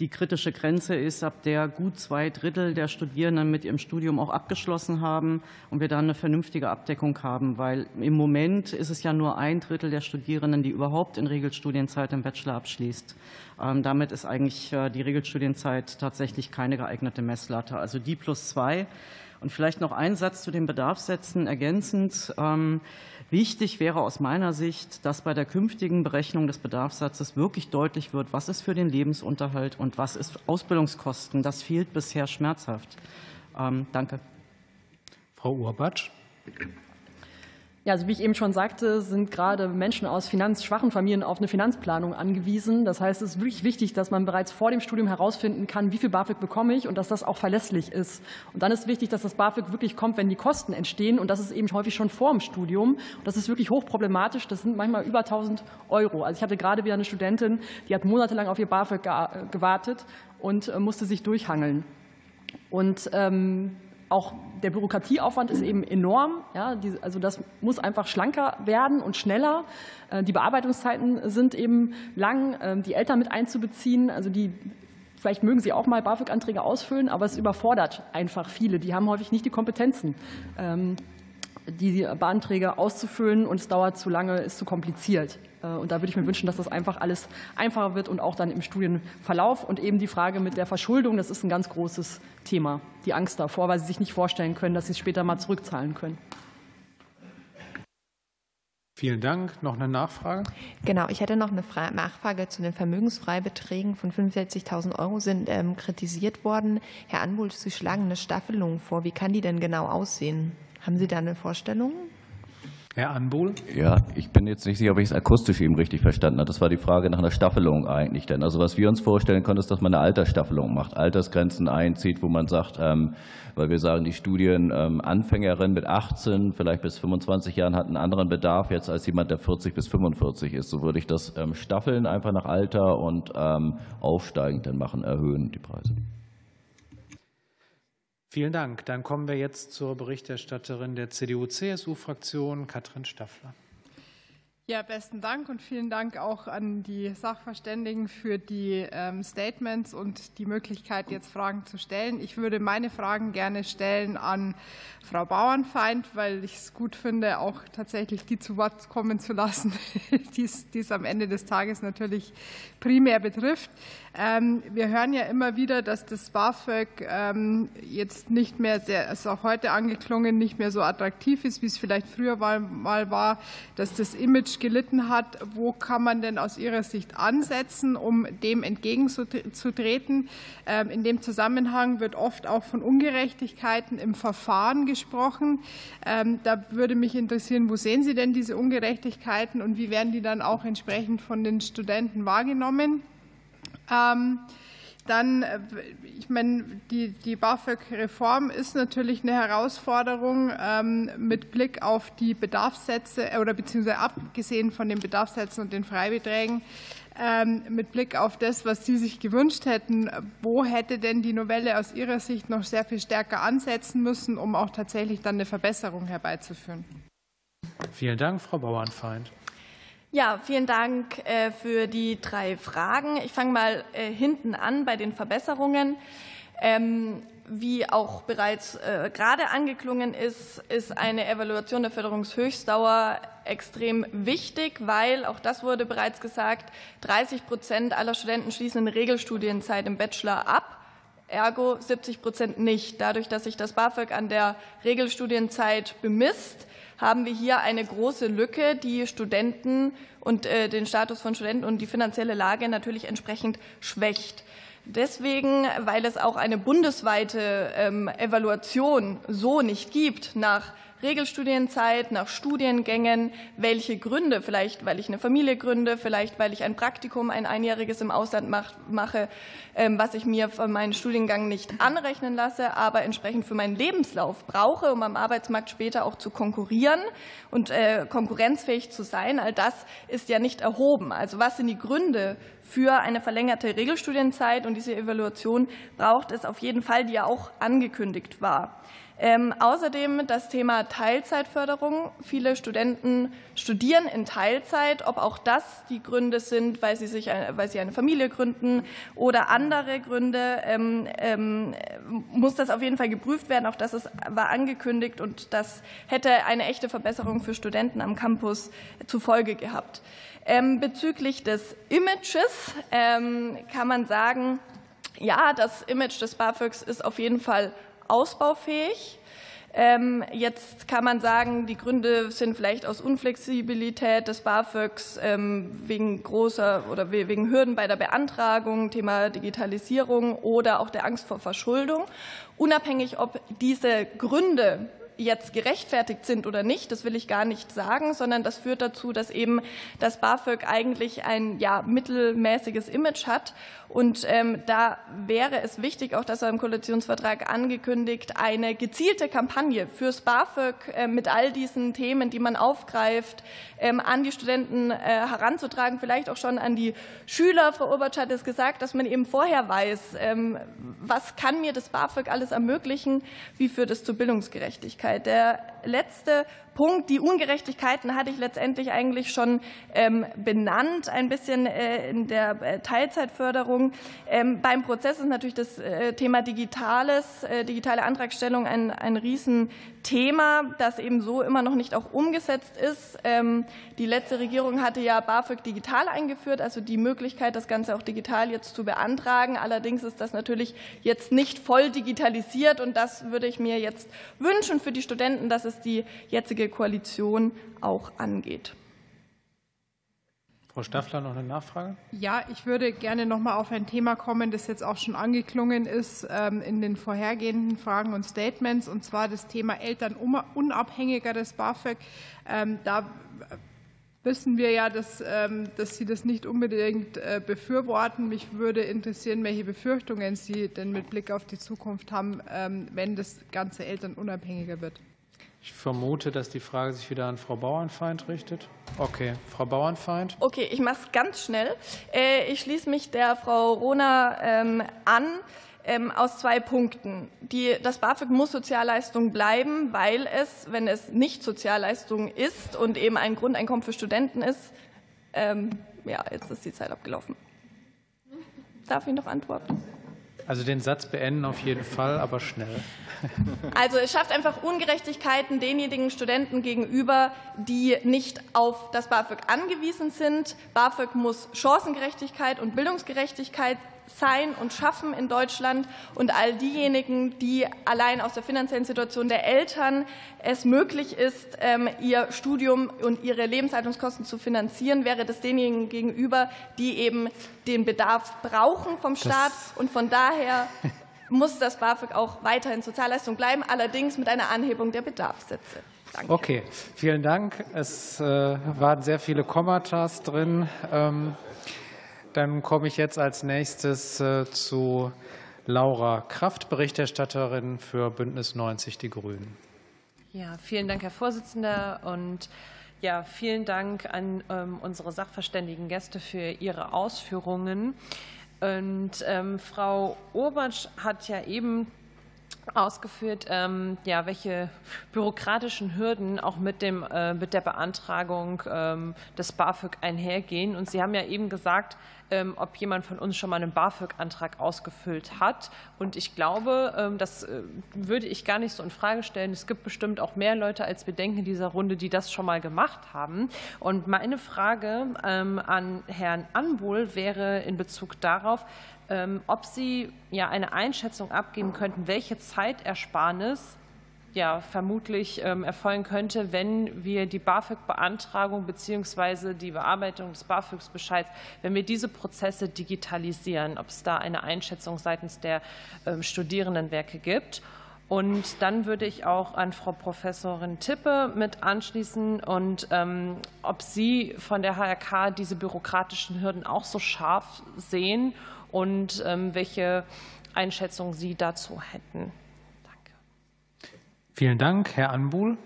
die kritische Grenze ist, ab der gut zwei Drittel der Studierenden mit ihrem Studium auch abgeschlossen haben und wir dann eine vernünftige Abdeckung haben, weil im Moment ist es ja nur ein Drittel der Studierenden, die überhaupt in Regelstudienzeit im Bachelor abschließt. Ähm, damit ist eigentlich äh, die Regelstudienzeit tatsächlich keine geeignete Messlatte. Also die plus zwei. Und vielleicht noch ein Satz zu den Bedarfssätzen ergänzend. Ähm, wichtig wäre aus meiner Sicht, dass bei der künftigen Berechnung des Bedarfssatzes wirklich deutlich wird, was ist für den Lebensunterhalt und was ist Ausbildungskosten. Das fehlt bisher schmerzhaft. Ähm, danke.
Frau Urbatsch.
Ja, also wie ich eben schon sagte, sind gerade Menschen aus finanzschwachen Familien auf eine Finanzplanung angewiesen. Das heißt, es ist wirklich wichtig, dass man bereits vor dem Studium herausfinden kann, wie viel BAföG bekomme ich und dass das auch verlässlich ist. Und dann ist wichtig, dass das BAföG wirklich kommt, wenn die Kosten entstehen. Und das ist eben häufig schon vor dem Studium. Und das ist wirklich hochproblematisch. Das sind manchmal über 1000 Euro. Also ich hatte gerade wieder eine Studentin, die hat monatelang auf ihr BAföG gewartet und äh, musste sich durchhangeln. Und ähm, auch der Bürokratieaufwand ist eben enorm. Ja, also das muss einfach schlanker werden und schneller. Äh, die Bearbeitungszeiten sind eben lang. Ähm, die Eltern mit einzubeziehen, also die Vielleicht mögen Sie auch mal BAföG-Anträge ausfüllen, aber es überfordert einfach viele. Die haben häufig nicht die Kompetenzen, ähm, die Beanträge auszufüllen und es dauert zu lange, ist zu kompliziert. Äh, und da würde ich mir wünschen, dass das einfach alles einfacher wird und auch dann im Studienverlauf. Und eben die Frage mit der Verschuldung, das ist ein ganz großes Thema. Die Angst davor, weil sie sich nicht vorstellen können, dass sie es später mal zurückzahlen können.
Vielen Dank. Noch eine Nachfrage?
Genau, ich hätte noch eine Nachfrage zu den Vermögensfreibeträgen von 65.000 Euro sind ähm, kritisiert worden. Herr Anwohl, Sie schlagen eine Staffelung vor. Wie kann die denn genau aussehen? Haben Sie da eine Vorstellung?
Herr Anbuhl?
Ja, ich bin jetzt nicht sicher, ob ich es akustisch eben richtig verstanden habe. Das war die Frage nach einer Staffelung eigentlich. Denn also was wir uns vorstellen können, ist, dass man eine Altersstaffelung macht, Altersgrenzen einzieht, wo man sagt, ähm, weil wir sagen, die Studienanfängerin ähm, mit 18, vielleicht bis 25 Jahren hat einen anderen Bedarf jetzt als jemand, der 40 bis 45 ist. So würde ich das ähm, staffeln einfach nach Alter und aufsteigend dann machen, erhöhen die Preise.
Vielen Dank. Dann kommen wir jetzt zur Berichterstatterin der CDU-CSU-Fraktion, Katrin Staffler.
Ja, besten Dank und vielen Dank auch an die Sachverständigen für die ähm, Statements und die Möglichkeit, jetzt Fragen zu stellen. Ich würde meine Fragen gerne stellen an Frau Bauernfeind, weil ich es gut finde, auch tatsächlich die zu Wort kommen zu lassen, [LAUGHS] die es am Ende des Tages natürlich primär betrifft. Ähm, wir hören ja immer wieder, dass das BAföG ähm, jetzt nicht mehr sehr, ist auch heute angeklungen, nicht mehr so attraktiv ist, wie es vielleicht früher mal war, dass das Image gelitten hat. Wo kann man denn aus Ihrer Sicht ansetzen, um dem entgegenzutreten? Ähm, in dem Zusammenhang wird oft auch von Ungerechtigkeiten im Verfahren gesprochen. Da würde mich interessieren, wo sehen Sie denn diese Ungerechtigkeiten und wie werden die dann auch entsprechend von den Studenten wahrgenommen? Ähm, dann, äh, ich meine, die, die BAföG-Reform ist natürlich eine Herausforderung ähm, mit Blick auf die Bedarfssätze äh, oder beziehungsweise abgesehen von den Bedarfssätzen und den Freibeträgen, ähm, mit Blick auf das, was Sie sich gewünscht hätten. Wo hätte denn die Novelle aus Ihrer Sicht noch sehr viel stärker ansetzen müssen, um auch tatsächlich dann eine Verbesserung herbeizuführen?
Vielen Dank, Frau Bauernfeind.
Ja, vielen Dank äh, für die drei Fragen. Ich fange mal äh, hinten an bei den Verbesserungen. Ähm, wie auch bereits äh, gerade angeklungen ist, ist eine Evaluation der Förderungshöchstdauer extrem wichtig, weil, auch das wurde bereits gesagt, 30 Prozent aller Studenten schließen in Regelstudienzeit im Bachelor ab ergo 70 Prozent nicht. Dadurch, dass sich das BAföG an der Regelstudienzeit bemisst, haben wir hier eine große Lücke, die Studenten und äh, den Status von Studenten und die finanzielle Lage natürlich entsprechend schwächt. Deswegen, weil es auch eine bundesweite ähm, Evaluation so nicht gibt nach Regelstudienzeit, nach Studiengängen, welche Gründe, vielleicht weil ich eine Familie gründe, vielleicht weil ich ein Praktikum, ein einjähriges im Ausland mache, ähm, was ich mir von meinem Studiengang nicht anrechnen lasse, aber entsprechend für meinen Lebenslauf brauche, um am Arbeitsmarkt später auch zu konkurrieren und äh, konkurrenzfähig zu sein. All das ist ja nicht erhoben. Also was sind die Gründe für eine verlängerte Regelstudienzeit? Und diese Evaluation braucht es auf jeden Fall, die ja auch angekündigt war. Ähm, außerdem das Thema Teilzeitförderung. Viele Studenten studieren in Teilzeit. Ob auch das die Gründe sind, weil sie, sich, weil sie eine Familie gründen oder andere Gründe, ähm, ähm, muss das auf jeden Fall geprüft werden. Auch das ist, war angekündigt und das hätte eine echte Verbesserung für Studenten am Campus zur Folge gehabt. Ähm, bezüglich des Images ähm, kann man sagen, ja, das Image des BAföGs ist auf jeden Fall ausbaufähig. Ähm, jetzt kann man sagen, die Gründe sind vielleicht aus Unflexibilität des BAföGs ähm, wegen großer oder wegen Hürden bei der Beantragung, Thema Digitalisierung oder auch der Angst vor Verschuldung. Unabhängig, ob diese Gründe jetzt gerechtfertigt sind oder nicht, das will ich gar nicht sagen, sondern das führt dazu, dass eben das BAföG eigentlich ein ja, mittelmäßiges Image hat. Und ähm, da wäre es wichtig, auch das im Koalitionsvertrag angekündigt, eine gezielte Kampagne fürs BAföG äh, mit all diesen Themen, die man aufgreift, ähm, an die Studenten äh, heranzutragen, vielleicht auch schon an die Schüler. Frau Obertsch hat es gesagt, dass man eben vorher weiß, ähm, was kann mir das BAföG alles ermöglichen, wie führt es zur Bildungsgerechtigkeit. Der letzte Punkt. Die Ungerechtigkeiten hatte ich letztendlich eigentlich schon ähm, benannt, ein bisschen äh, in der äh, Teilzeitförderung. Ähm, beim Prozess ist natürlich das äh, Thema Digitales, digitale Antragstellung ein, ein Riesenthema, das eben so immer noch nicht auch umgesetzt ist. Ähm, die letzte Regierung hatte ja BAföG digital eingeführt, also die Möglichkeit, das Ganze auch digital jetzt zu beantragen. Allerdings ist das natürlich jetzt nicht voll digitalisiert und das würde ich mir jetzt wünschen für die Studenten, dass es die jetzige Koalition auch angeht.
Frau Staffler, noch eine Nachfrage?
Ja, ich würde gerne noch mal auf ein Thema kommen, das jetzt auch schon angeklungen ist ähm, in den vorhergehenden Fragen und Statements, und zwar das Thema elternunabhängigeres BAföG. Ähm, da wissen wir ja, dass, ähm, dass Sie das nicht unbedingt äh, befürworten. Mich würde interessieren, welche Befürchtungen Sie denn mit Blick auf die Zukunft haben, wenn das Ganze elternunabhängiger wird.
Ich vermute, dass die Frage sich wieder an Frau Bauernfeind richtet. Okay, Frau Bauernfeind.
Okay, ich mache es ganz schnell. Äh, ich schließe mich der Frau Rohner ähm, an. Ähm, aus zwei Punkten. Die, das BAföG muss Sozialleistung bleiben, weil es, wenn es nicht Sozialleistung ist und eben ein Grundeinkommen für Studenten ist, ähm, ja, jetzt ist die Zeit abgelaufen. Darf ich noch antworten?
Also den Satz beenden auf jeden Fall, aber schnell. [LAUGHS]
Also es schafft einfach Ungerechtigkeiten denjenigen Studenten gegenüber, die nicht auf das BAföG angewiesen sind. BAföG muss Chancengerechtigkeit und Bildungsgerechtigkeit sein und schaffen in Deutschland. Und all diejenigen, die allein aus der finanziellen Situation der Eltern es möglich ist, ähm, ihr Studium und ihre Lebenshaltungskosten zu finanzieren, wäre das denjenigen gegenüber, die eben den Bedarf brauchen vom Staat. Und von daher [LAUGHS] muss das BAföG auch weiterhin Sozialleistung bleiben, allerdings mit einer Anhebung der Bedarfssätze.
Danke. Okay, vielen Dank. Es äh, waren sehr viele Kommatas drin. Dann komme ich jetzt als nächstes äh, zu Laura Kraft, Berichterstatterin für Bündnis 90 Die Grünen.
Ja, vielen Dank, Herr Vorsitzender. Und ja, vielen Dank an ähm, unsere sachverständigen Gäste für ihre Ausführungen. Und ähm, Frau Urbatsch hat ja eben ausgeführt, ähm, ja, welche bürokratischen Hürden auch mit, dem, äh, mit der Beantragung ähm, des BAföG einhergehen. Und Sie haben ja eben gesagt, ob jemand von uns schon mal einen BAföG-Antrag ausgefüllt hat. Und ich glaube, ähm, das äh, würde ich gar nicht so in Frage stellen. Es gibt bestimmt auch mehr Leute als wir denken in dieser Runde, die das schon mal gemacht haben. Und meine Frage ähm, an Herrn Anwohl wäre in Bezug darauf, ob Sie ja eine Einschätzung abgeben könnten, welche Zeitersparnis ja, vermutlich ähm, erfolgen könnte, wenn wir die BAföG-Beantragung bzw. die Bearbeitung des BAföG-Bescheids, wenn wir diese Prozesse digitalisieren, ob es da eine Einschätzung seitens der ähm, Studierendenwerke gibt. Und dann würde ich auch an Frau Professorin Tippe mit anschließen und ähm, ob Sie von der HRK diese bürokratischen Hürden auch so scharf sehen und welche Einschätzung Sie dazu hätten.
Vielen Dank, Herr Anbuhl.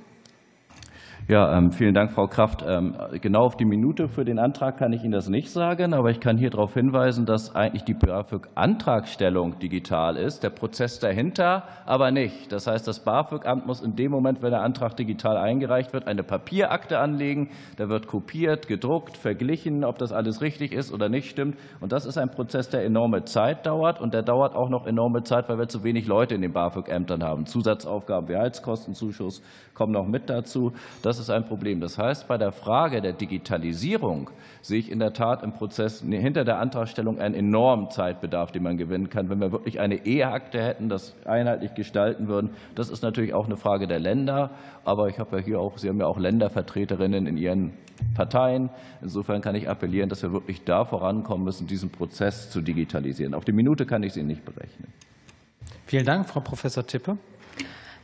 Ja, ähm, vielen Dank, Frau Kraft. Ähm, genau auf die Minute für den Antrag kann ich Ihnen das nicht sagen, aber ich kann hier darauf hinweisen, dass eigentlich die BAföG-Antragstellung digital ist, der Prozess dahinter aber nicht. Das heißt, das BAföG-Amt muss in dem Moment, wenn der Antrag digital eingereicht wird, eine Papierakte anlegen. Da wird kopiert, gedruckt, verglichen, ob das alles richtig ist oder nicht stimmt. Und das ist ein Prozess, der enorme Zeit dauert und der dauert auch noch enorme Zeit, weil wir zu wenig Leute in den BAföG-Ämtern haben. Zusatzaufgaben wie Heizkostenzuschuss kommen noch mit dazu. Das das ist ein Problem. Das heißt, bei der Frage der Digitalisierung sehe ich in der Tat im Prozess hinter der Antragstellung einen enormen Zeitbedarf, den man gewinnen kann. Wenn wir wirklich eine E-Akte hätten, das einheitlich gestalten würden, das ist natürlich auch eine Frage der Länder. Aber ich habe ja hier auch, Sie haben ja auch Ländervertreterinnen in Ihren Parteien. Insofern kann ich appellieren, dass wir wirklich da vorankommen müssen, diesen Prozess zu digitalisieren. Auf die Minute kann ich Sie nicht berechnen.
Vielen Dank, Frau Professor Tippe.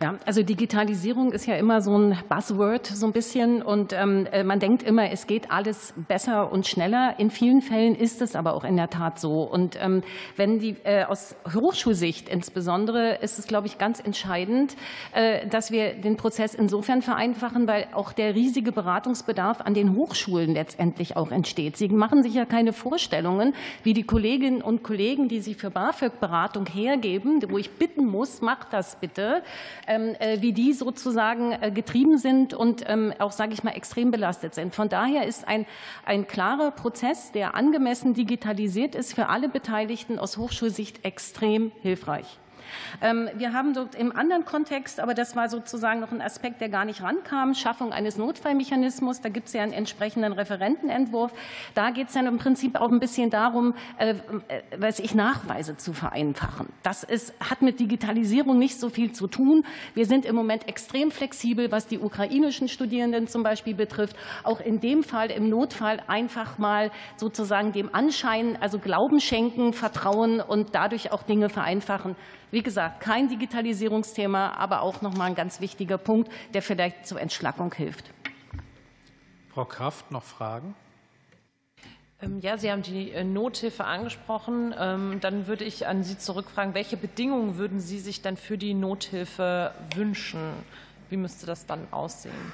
Ja, also Digitalisierung ist ja immer so ein Buzzword so ein bisschen und ähm, äh, man denkt immer, es geht alles besser und schneller. In vielen Fällen ist es aber auch in der Tat so. Und ähm, wenn die äh, aus Hochschulsicht insbesondere ist es, glaube ich, ganz entscheidend, äh, dass wir den Prozess insofern vereinfachen, weil auch der riesige Beratungsbedarf an den Hochschulen letztendlich auch entsteht. Sie machen sich ja keine Vorstellungen, wie die Kolleginnen und Kollegen, die sie für BAföG-Beratung hergeben, wo ich bitten muss, macht das bitte wie die sozusagen äh, getrieben sind und ähm, auch, sage ich mal, extrem belastet sind. Von daher ist ein, ein klarer Prozess, der angemessen digitalisiert ist, für alle Beteiligten aus Hochschulsicht extrem hilfreich. Ähm, wir haben dort im anderen Kontext, aber das war sozusagen noch ein Aspekt, der gar nicht rankam, Schaffung eines Notfallmechanismus. Da gibt es ja einen entsprechenden Referentenentwurf. Da geht es dann im Prinzip auch ein bisschen darum, äh, äh, weiß ich, Nachweise zu vereinfachen. Das ist, hat mit Digitalisierung nicht so viel zu tun. Wir sind im Moment extrem flexibel, was die ukrainischen Studierenden zum Beispiel betrifft. Auch in dem Fall, im Notfall einfach mal sozusagen dem Anschein, also Glauben schenken, Vertrauen und dadurch auch Dinge vereinfachen. Wie gesagt, kein Digitalisierungsthema, aber auch noch mal ein ganz wichtiger Punkt, der vielleicht zur Entschlackung hilft.
Frau Kraft, noch Fragen?
Ähm, ja, Sie haben die äh, Nothilfe angesprochen. Ähm, dann würde ich an Sie zurückfragen, welche Bedingungen würden Sie sich dann für die Nothilfe wünschen? Wie müsste das dann aussehen?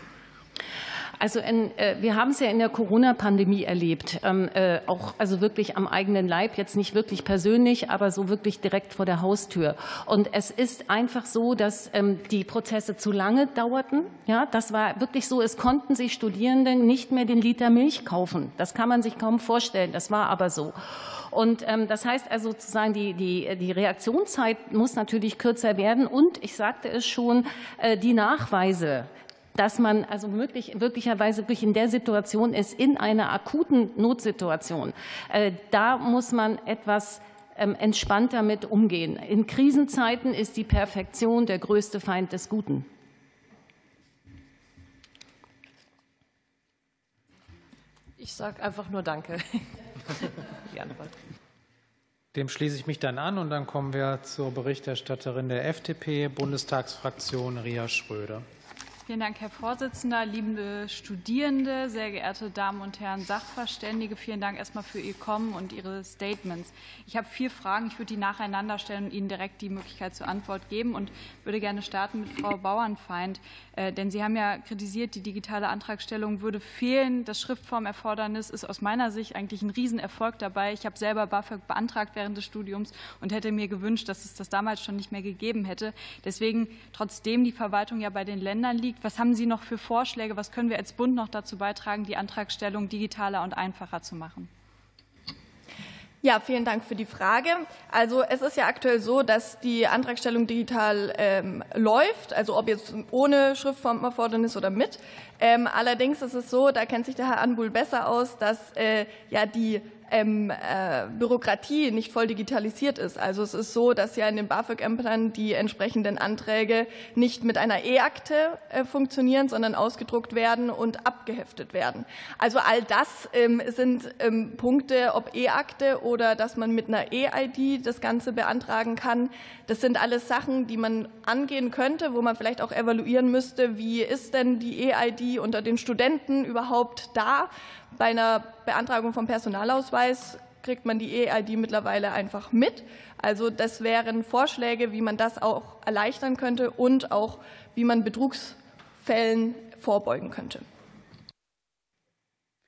Also in, äh, wir haben es ja in der Corona-Pandemie erlebt, ähm, äh, auch also wirklich am eigenen Leib, jetzt nicht wirklich persönlich, aber so wirklich direkt vor der Haustür. Und es ist einfach so, dass ähm, die Prozesse zu lange dauerten. Ja, das war wirklich so. Es konnten sich Studierende nicht mehr den Liter Milch kaufen. Das kann man sich kaum vorstellen. Das war aber so. Und ähm, das heißt also sozusagen, die, die, die Reaktionszeit muss natürlich kürzer werden. Und ich sagte es schon, äh, die Nachweise, dass man also möglich, möglicherweise wirklich in der Situation ist, in einer akuten Notsituation. Äh, da muss man etwas ähm, entspannter mit umgehen. In Krisenzeiten ist die Perfektion der größte Feind des Guten.
Ich sage einfach nur Danke. [LAUGHS]
Dem schließe ich mich dann an und dann kommen wir zur Berichterstatterin der FDP, Bundestagsfraktion Ria Schröder.
Vielen Dank, Herr Vorsitzender, liebe Studierende, sehr geehrte Damen und Herren Sachverständige. Vielen Dank erstmal für Ihr Kommen und Ihre Statements. Ich habe vier Fragen. Ich würde die nacheinander stellen und Ihnen direkt die Möglichkeit zur Antwort geben und würde gerne starten mit Frau Bauernfeind. Äh, denn Sie haben ja kritisiert, die digitale Antragstellung würde fehlen. Das Schriftformerfordernis ist aus meiner Sicht eigentlich ein Riesenerfolg dabei. Ich habe selber BAföG beantragt während des Studiums und hätte mir gewünscht, dass es das damals schon nicht mehr gegeben hätte. Deswegen, trotzdem die Verwaltung ja bei den Ländern liegt, was haben Sie noch für Vorschläge? Was können wir als Bund noch dazu beitragen, die Antragstellung digitaler und einfacher zu machen?
Ja, vielen Dank für die Frage. Also es ist ja aktuell so, dass die Antragstellung digital ähm, läuft, also ob jetzt ohne Schriftformerfordernis oder mit. Ähm, allerdings ist es so, da kennt sich der Herr Anbuhl besser aus, dass äh, ja die ähm, äh, Bürokratie nicht voll digitalisiert ist. Also es ist so, dass ja in den BAföG-Ämtern die entsprechenden Anträge nicht mit einer E-Akte äh, funktionieren, sondern ausgedruckt werden und abgeheftet werden. Also all das ähm, sind ähm, Punkte, ob E-Akte oder dass man mit einer E-ID das Ganze beantragen kann. Das sind alles Sachen, die man angehen könnte, wo man vielleicht auch evaluieren müsste, wie ist denn die E-ID unter den Studenten überhaupt da? Bei einer Beantragung vom Personalausweis kriegt man die EID mittlerweile einfach mit. Also das wären Vorschläge, wie man das auch erleichtern könnte und auch wie man Betrugsfällen vorbeugen könnte.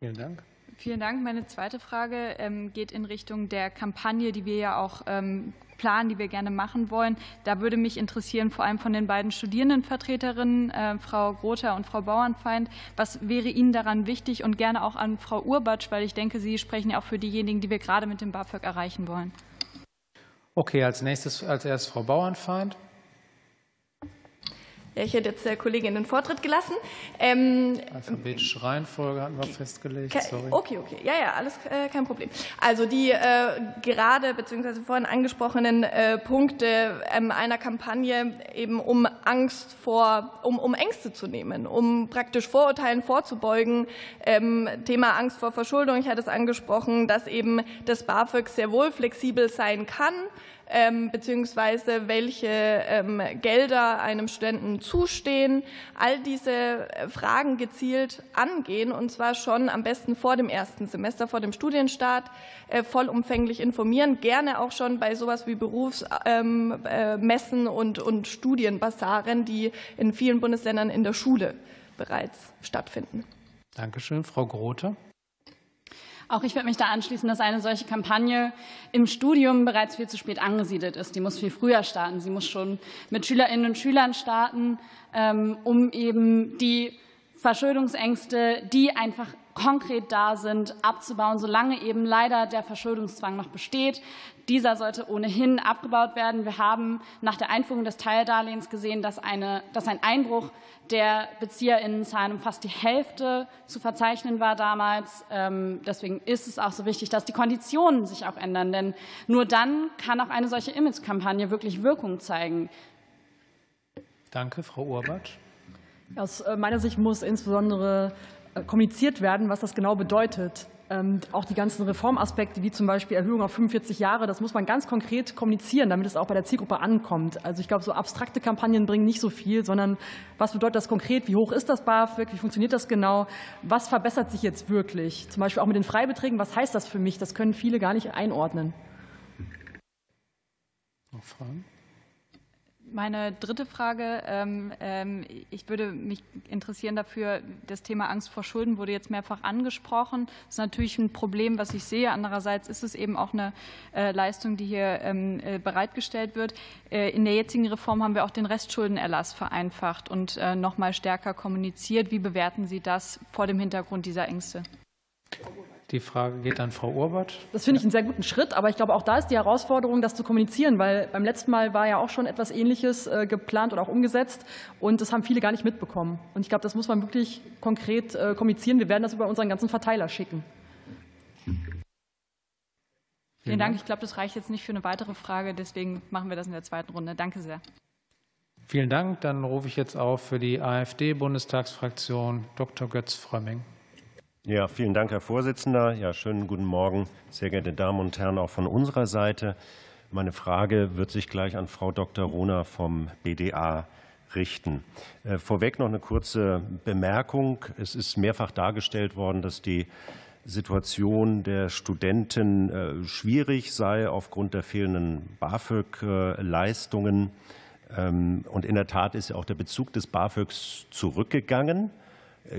Vielen Dank.
Vielen Dank. Meine zweite Frage ähm, geht in Richtung der Kampagne, die wir ja auch ähm, planen, die wir gerne machen wollen. Da würde mich interessieren, vor allem von den beiden Studierendenvertreterinnen, äh, Frau Grother und Frau Bauernfeind, was wäre Ihnen daran wichtig und gerne auch an Frau Urbatsch, weil ich denke, Sie sprechen ja auch für diejenigen, die wir gerade mit dem BAföG erreichen wollen.
Okay, als nächstes als erst Frau Bauernfeind.
Ja, ich hätte jetzt der Kollegin den Vortritt gelassen. Ähm,
Alphabetische Reihenfolge hatten wir festgelegt. Sorry.
Okay, okay. Ja, ja, alles äh, kein Problem. Also die äh, gerade bzw. vorhin angesprochenen äh, Punkte ähm, einer Kampagne eben um Angst vor, um, um Ängste zu nehmen, um praktisch Vorurteilen vorzubeugen. Ähm, Thema Angst vor Verschuldung, ich hatte es angesprochen, dass eben das BAföG sehr wohl flexibel sein kann ähm, beziehungsweise welche ähm, Gelder einem Studenten zustehen. All diese äh, Fragen gezielt angehen und zwar schon am besten vor dem ersten Semester, vor dem Studienstart, äh, vollumfänglich informieren, gerne auch schon bei sowas wie Berufsmessen ähm, äh, und, und Studienbasaren, die in vielen Bundesländern in der Schule bereits stattfinden.
Dankeschön. Frau Grote.
Auch ich würde mich da anschließen, dass eine solche Kampagne im Studium bereits viel zu spät angesiedelt ist. Die muss viel früher starten. Sie muss schon mit Schülerinnen und Schülern starten, ähm, um eben die Verschuldungsängste, die einfach konkret da sind, abzubauen, solange eben leider der Verschuldungszwang noch besteht. Dieser sollte ohnehin abgebaut werden. Wir haben nach der Einführung des Teildarlehens gesehen, dass, eine, dass ein Einbruch der Bezieherinnenzahlen um fast die Hälfte zu verzeichnen war damals. Ähm, deswegen ist es auch so wichtig, dass die Konditionen sich auch ändern, denn nur dann kann auch eine solche Imagekampagne wirklich Wirkung zeigen.
Danke, Frau Urbatsch.
Aus äh, meiner Sicht muss insbesondere kommuniziert werden, was das genau bedeutet. Ähm, auch die ganzen Reformaspekte, wie zum Beispiel Erhöhung auf 45 Jahre, das muss man ganz konkret kommunizieren, damit es auch bei der Zielgruppe ankommt. Also ich glaube, so abstrakte Kampagnen bringen nicht so viel, sondern was bedeutet das konkret? Wie hoch ist das BAföG? Wie funktioniert das genau? Was verbessert sich jetzt wirklich? Zum Beispiel auch mit den Freibeträgen. Was heißt das für mich? Das können viele gar nicht einordnen.
Noch Fragen?
Meine dritte Frage, ähm, ähm, ich würde mich interessieren dafür, das Thema Angst vor Schulden wurde jetzt mehrfach angesprochen. Das ist natürlich ein Problem, was ich sehe. Andererseits ist es eben auch eine äh, Leistung, die hier ähm, äh, bereitgestellt wird. In der jetzigen Reform haben wir auch den Restschuldenerlass vereinfacht und noch mal stärker kommuniziert. Wie bewerten Sie das vor dem Hintergrund dieser Ängste?
Die Frage geht an Frau Urbert.
Das finde ich einen sehr guten Schritt, aber ich glaube, auch da ist die Herausforderung, das zu kommunizieren, weil beim letzten Mal war ja auch schon etwas Ähnliches äh, geplant oder auch umgesetzt und das haben viele gar nicht mitbekommen. Und ich glaube, das muss man wirklich konkret äh, kommunizieren. Wir werden das über unseren ganzen Verteiler schicken.
Vielen Dank. Ich glaube, das reicht jetzt nicht für eine weitere Frage. Deswegen machen wir das in der zweiten Runde. Danke sehr.
Vielen Dank. Dann rufe ich jetzt auf für die AfD-Bundestagsfraktion Dr. Götz Frömming.
Ja, vielen Dank, Herr Vorsitzender. Ja, schönen guten Morgen, sehr geehrte Damen und Herren, auch von unserer Seite. Meine Frage wird sich gleich an Frau Dr. Rohner vom BDA richten. Äh, vorweg noch eine kurze Bemerkung. Es ist mehrfach dargestellt worden, dass die Situation der Studenten äh, schwierig sei aufgrund der fehlenden BAföG-Leistungen. Ähm, und in der Tat ist ja auch der Bezug des BAföGs zurückgegangen.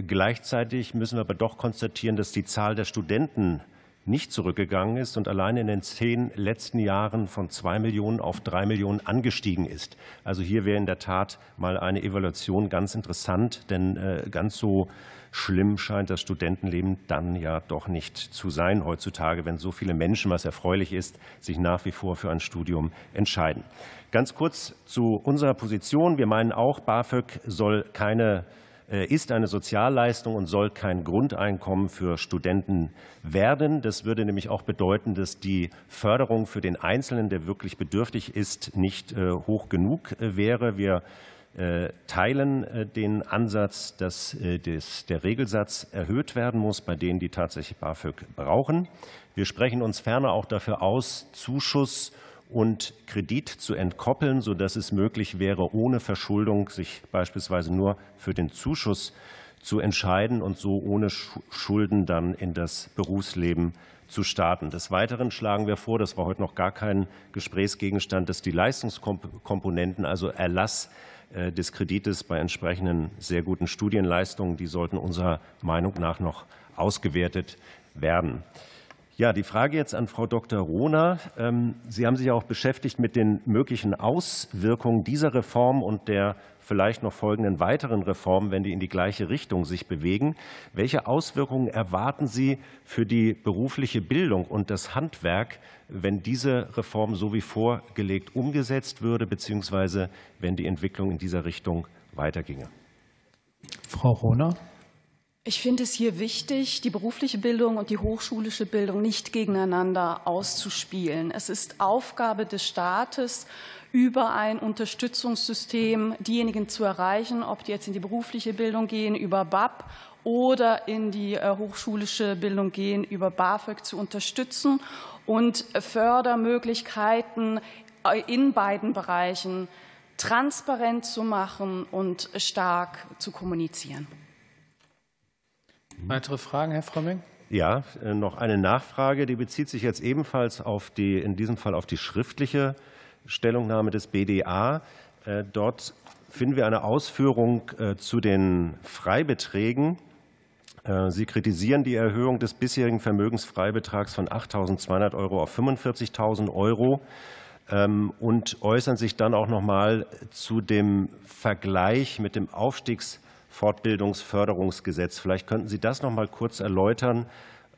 Gleichzeitig müssen wir aber doch konstatieren, dass die Zahl der Studenten nicht zurückgegangen ist und allein in den zehn letzten Jahren von zwei Millionen auf drei Millionen angestiegen ist. Also hier wäre in der Tat mal eine Evaluation ganz interessant, denn äh, ganz so schlimm scheint das Studentenleben dann ja doch nicht zu sein heutzutage, wenn so viele Menschen, was erfreulich ist, sich nach wie vor für ein Studium entscheiden. Ganz kurz zu unserer Position. Wir meinen auch, BAföG soll keine ist eine Sozialleistung und soll kein Grundeinkommen für Studenten werden. Das würde nämlich auch bedeuten, dass die Förderung für den Einzelnen, der wirklich bedürftig ist, nicht äh, hoch genug äh, wäre. Wir teilen den Ansatz, dass der Regelsatz erhöht werden muss bei denen, die tatsächlich BAföG brauchen. Wir sprechen uns ferner auch dafür aus, Zuschuss und Kredit zu entkoppeln, sodass es möglich wäre, ohne Verschuldung sich beispielsweise nur für den Zuschuss zu entscheiden und so ohne Schulden dann in das Berufsleben zu starten. Des Weiteren schlagen wir vor, das war heute noch gar kein Gesprächsgegenstand, dass die Leistungskomponenten, also Erlass äh, des Kredites bei entsprechenden sehr guten Studienleistungen, die sollten unserer Meinung nach noch ausgewertet werden. Ja, die Frage jetzt an Frau Dr. Rohner. Ähm, Sie haben sich auch beschäftigt mit den möglichen Auswirkungen dieser Reform und der vielleicht noch folgenden weiteren Reformen, wenn die in die gleiche Richtung sich bewegen. Welche Auswirkungen erwarten Sie für die berufliche Bildung und das Handwerk, wenn diese Reform so wie vorgelegt umgesetzt würde, beziehungsweise wenn die Entwicklung in dieser Richtung weiterginge?
Frau Rohner.
Ich finde es hier wichtig, die berufliche Bildung und die hochschulische Bildung nicht gegeneinander auszuspielen. Es ist Aufgabe des Staates, über ein Unterstützungssystem diejenigen zu erreichen, ob die jetzt in die berufliche Bildung gehen, über BAP oder in die äh, hochschulische Bildung gehen, über BAföG zu unterstützen und Fördermöglichkeiten äh, in beiden Bereichen transparent zu machen und stark zu kommunizieren.
Weitere Fragen, Herr Frömming?
Ja, äh, noch eine Nachfrage, die bezieht sich jetzt ebenfalls auf die, in diesem Fall auf die schriftliche Stellungnahme des BDA. Äh, dort finden wir eine Ausführung äh, zu den Freibeträgen. Sie kritisieren die Erhöhung des bisherigen Vermögensfreibetrags von 8.200 Euro auf 45.000 Euro ähm, und äußern sich dann auch noch mal zu dem Vergleich mit dem Aufstiegs Fortbildungsförderungsgesetz. Vielleicht könnten Sie das noch mal kurz erläutern,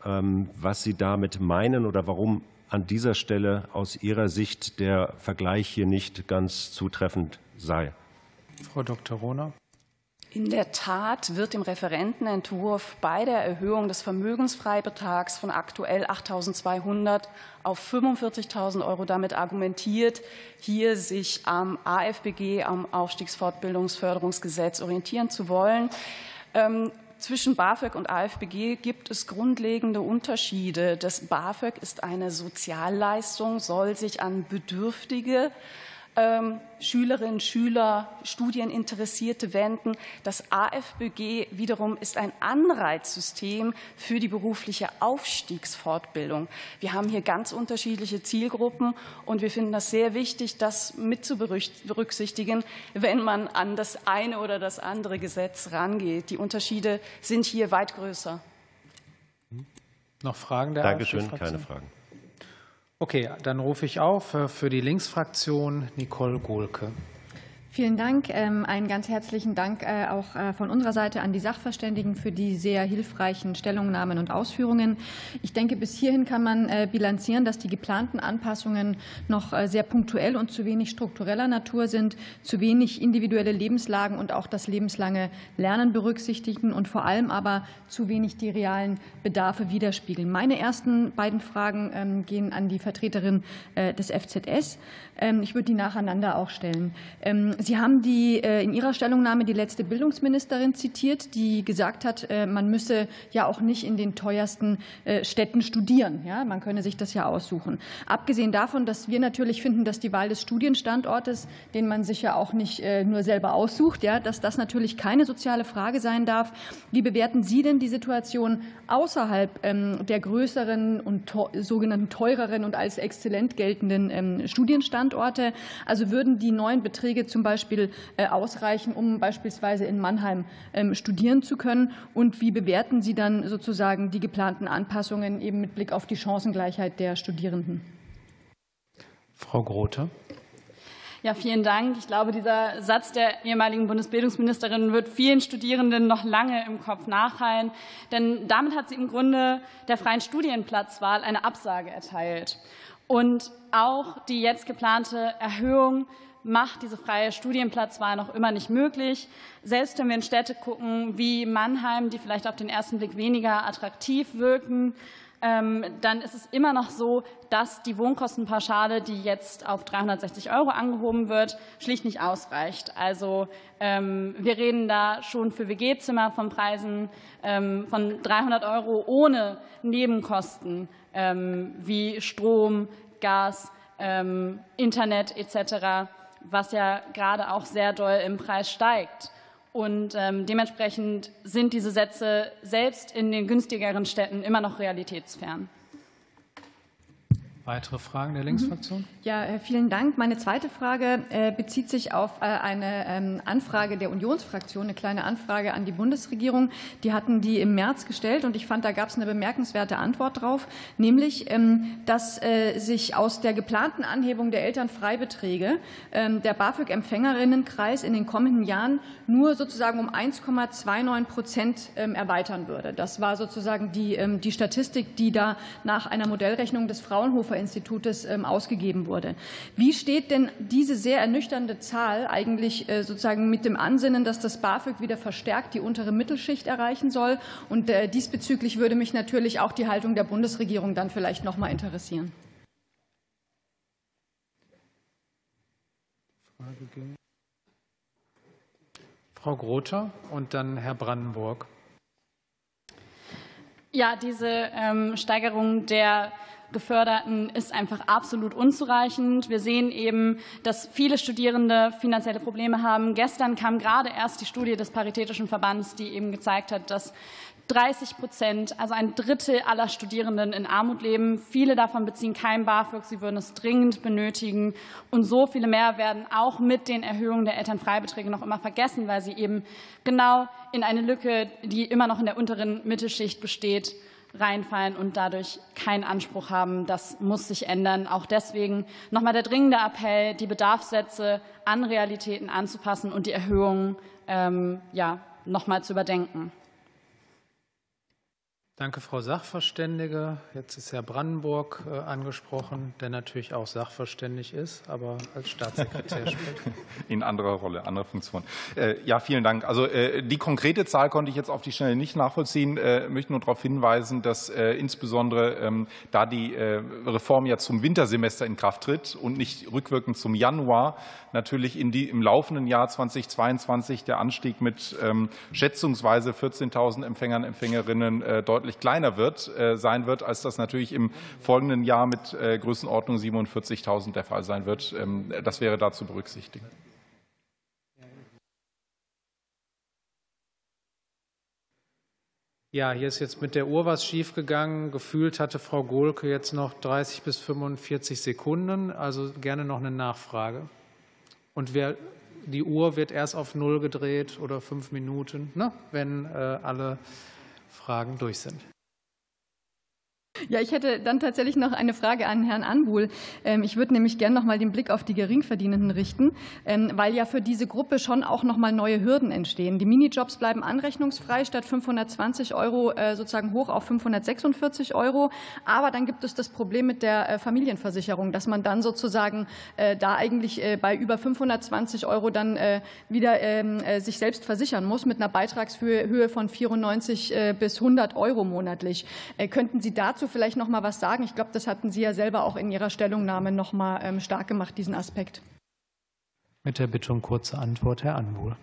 ähm, was Sie damit meinen oder warum an dieser Stelle aus Ihrer Sicht der Vergleich hier nicht ganz zutreffend sei.
Frau Dr. Rohner.
In der Tat wird im Referentenentwurf bei der Erhöhung des Vermögensfreibetrags von aktuell 8.200 auf 45.000 Euro damit argumentiert, hier sich am AFBG, am Aufstiegsfortbildungsförderungsgesetz, orientieren zu wollen. Ähm, zwischen BAföG und AFBG gibt es grundlegende Unterschiede. Das BAföG ist eine Sozialleistung, soll sich an Bedürftige Schülerinnen, Schüler, Studieninteressierte wenden. Das AFBG wiederum ist ein Anreizsystem für die berufliche Aufstiegsfortbildung. Wir haben hier ganz unterschiedliche Zielgruppen und wir finden das sehr wichtig, das mit zu berücksichtigen, wenn man an das eine oder das andere Gesetz rangeht. Die Unterschiede sind hier weit größer.
Noch Fragen der
Dankeschön, keine Fragen.
Okay, dann rufe ich auf äh, für die Linksfraktion Nicole Gohlke.
Vielen Dank. Ähm, einen ganz herzlichen Dank äh, auch äh, von unserer Seite an die Sachverständigen für die sehr hilfreichen Stellungnahmen und Ausführungen. Ich denke, bis hierhin kann man äh, bilanzieren, dass die geplanten Anpassungen noch sehr punktuell und zu wenig struktureller Natur sind, zu wenig individuelle Lebenslagen und auch das lebenslange Lernen berücksichtigen und vor allem aber zu wenig die realen Bedarfe widerspiegeln. Meine ersten beiden Fragen ähm, gehen an die Vertreterin des FZS. Ähm, ich würde die nacheinander auch stellen. Sie haben die, äh, in Ihrer Stellungnahme die letzte Bildungsministerin zitiert, die gesagt hat, äh, man müsse ja auch nicht in den teuersten äh, Städten studieren. Ja, man könne sich das ja aussuchen. Abgesehen davon, dass wir natürlich finden, dass die Wahl des Studienstandortes, den man sich ja auch nicht nur selber aussucht, ja, dass das natürlich keine soziale Frage sein darf. Wie bewerten Sie denn die Situation außerhalb ähm, der größeren und sogenannten teureren und als exzellent geltenden ähm, Studienstandorte? Also würden die neuen Beträge zum Beispiel Beispiel äh, ausreichen, um beispielsweise in Mannheim ähm, studieren zu können? Und wie bewerten Sie dann sozusagen die geplanten Anpassungen eben mit Blick auf die Chancengleichheit der Studierenden?
Frau Grote.
Ja, vielen Dank. Ich glaube, dieser Satz der ehemaligen Bundesbildungsministerin wird vielen Studierenden noch lange im Kopf nachhallen. Denn damit hat sie im Grunde der freien Studienplatzwahl eine Absage erteilt. Und auch die jetzt geplante Erhöhung macht diese freie Studienplatzwahl noch immer nicht möglich. Selbst wenn wir in Städte gucken wie Mannheim, die vielleicht auf den ersten Blick weniger attraktiv wirken, ähm, dann ist es immer noch so, dass die Wohnkostenpauschale, die jetzt auf 360 Euro angehoben wird, schlicht nicht ausreicht. Also ähm, wir reden da schon für WG-Zimmer von Preisen ähm, von 300 Euro ohne Nebenkosten wie Strom, Gas, Internet etc was ja gerade auch sehr doll im Preis steigt. Und ähm, dementsprechend sind diese Sätze selbst in den günstigeren Städten immer noch realitätsfern.
Weitere Fragen der Linksfraktion?
Ja, äh, vielen Dank. Meine zweite Frage äh, bezieht sich auf äh, eine ähm, Anfrage der Unionsfraktion, eine kleine Anfrage an die Bundesregierung. Die hatten die im März gestellt und ich fand, da gab es eine bemerkenswerte Antwort drauf, nämlich, ähm, dass sich aus der geplanten Anhebung der Elternfreibeträge ähm, der BAföG-Empfängerinnenkreis in den kommenden Jahren nur sozusagen um 1,29 Prozent erweitern würde. Das war sozusagen die, die Statistik, die da nach einer Modellrechnung des Fraunhofer Institutes ähm, ausgegeben wurde. Wie steht denn diese sehr ernüchternde Zahl eigentlich äh, sozusagen mit dem Ansinnen, dass das BAföG wieder verstärkt die untere Mittelschicht erreichen soll? Und äh, diesbezüglich würde mich natürlich auch die Haltung der Bundesregierung dann vielleicht noch mal interessieren.
Frau Grother und dann Herr Brandenburg.
Ja, diese ähm, Steigerung der Geförderten ist einfach absolut unzureichend. Wir sehen eben, dass viele Studierende finanzielle Probleme haben. Gestern kam gerade erst die Studie des Paritätischen Verbands, die eben gezeigt hat, dass 30 Prozent, also ein Drittel aller Studierenden in Armut leben. Viele davon beziehen kein BAföG, sie würden es dringend benötigen. Und so viele mehr werden auch mit den Erhöhungen der Elternfreibeträge noch immer vergessen, weil sie eben genau in eine Lücke, die immer noch in der unteren Mittelschicht besteht, reinfallen und dadurch keinen Anspruch haben. Das muss sich ändern. Auch deswegen nochmal der dringende Appell, die Bedarfssätze an Realitäten anzupassen und die Erhöhungen ähm, ja, nochmal zu überdenken.
Danke, Frau Sachverständige. Jetzt ist Herr Brandenburg äh, angesprochen, der natürlich auch sachverständig ist, aber als Staatssekretär [LAUGHS] spricht.
In anderer Rolle, anderer Funktion. Äh, ja, vielen Dank. Also äh, die konkrete Zahl konnte ich jetzt auf die Schnelle nicht nachvollziehen. Ich möchte nur darauf hinweisen, dass insbesondere ähm, da die Reform ja zum Wintersemester in Kraft tritt und nicht rückwirkend zum Januar, natürlich in die, im laufenden Jahr 2022 der Anstieg mit ähm, schätzungsweise 14.000 Empfängern, Empfängerinnen deutlich deutlich kleiner wird, sein wird, als das natürlich im folgenden Jahr mit Größenordnung 47.000 der Fall sein wird. Ähm, das wäre da zu berücksichtigen.
Ja, hier ist jetzt mit der Uhr was schiefgegangen. Gefühlt hatte Frau Gohlke jetzt noch 30 bis 45 Sekunden. Also gerne noch eine Nachfrage. Und wer, die Uhr wird erst auf Null gedreht oder fünf Minuten, ne, wenn äh, alle Fragen durch sind.
Ja, ich hätte dann tatsächlich noch eine Frage an Herrn Anbuhl. Ähm, ich würde nämlich gerne noch mal den Blick auf die Geringverdienenden richten, ähm, weil ja für diese Gruppe schon auch noch mal neue Hürden entstehen. Die Minijobs bleiben anrechnungsfrei statt 520 Euro äh, sozusagen hoch auf 546 Euro. Aber dann gibt es das Problem mit der äh, Familienversicherung, dass man dann sozusagen äh, da eigentlich bei über 520 Euro dann wieder ähm, sich selbst versichern muss mit einer Beitragshöhe von 94 bis 100 Euro monatlich. Könnten Sie dazu vielleicht noch mal was sagen? Ich glaube, das hatten Sie ja selber auch in Ihrer Stellungnahme noch mal ähm, stark gemacht, diesen Aspekt.
Mit der Bitte um kurze Antwort, Herr Anwohl.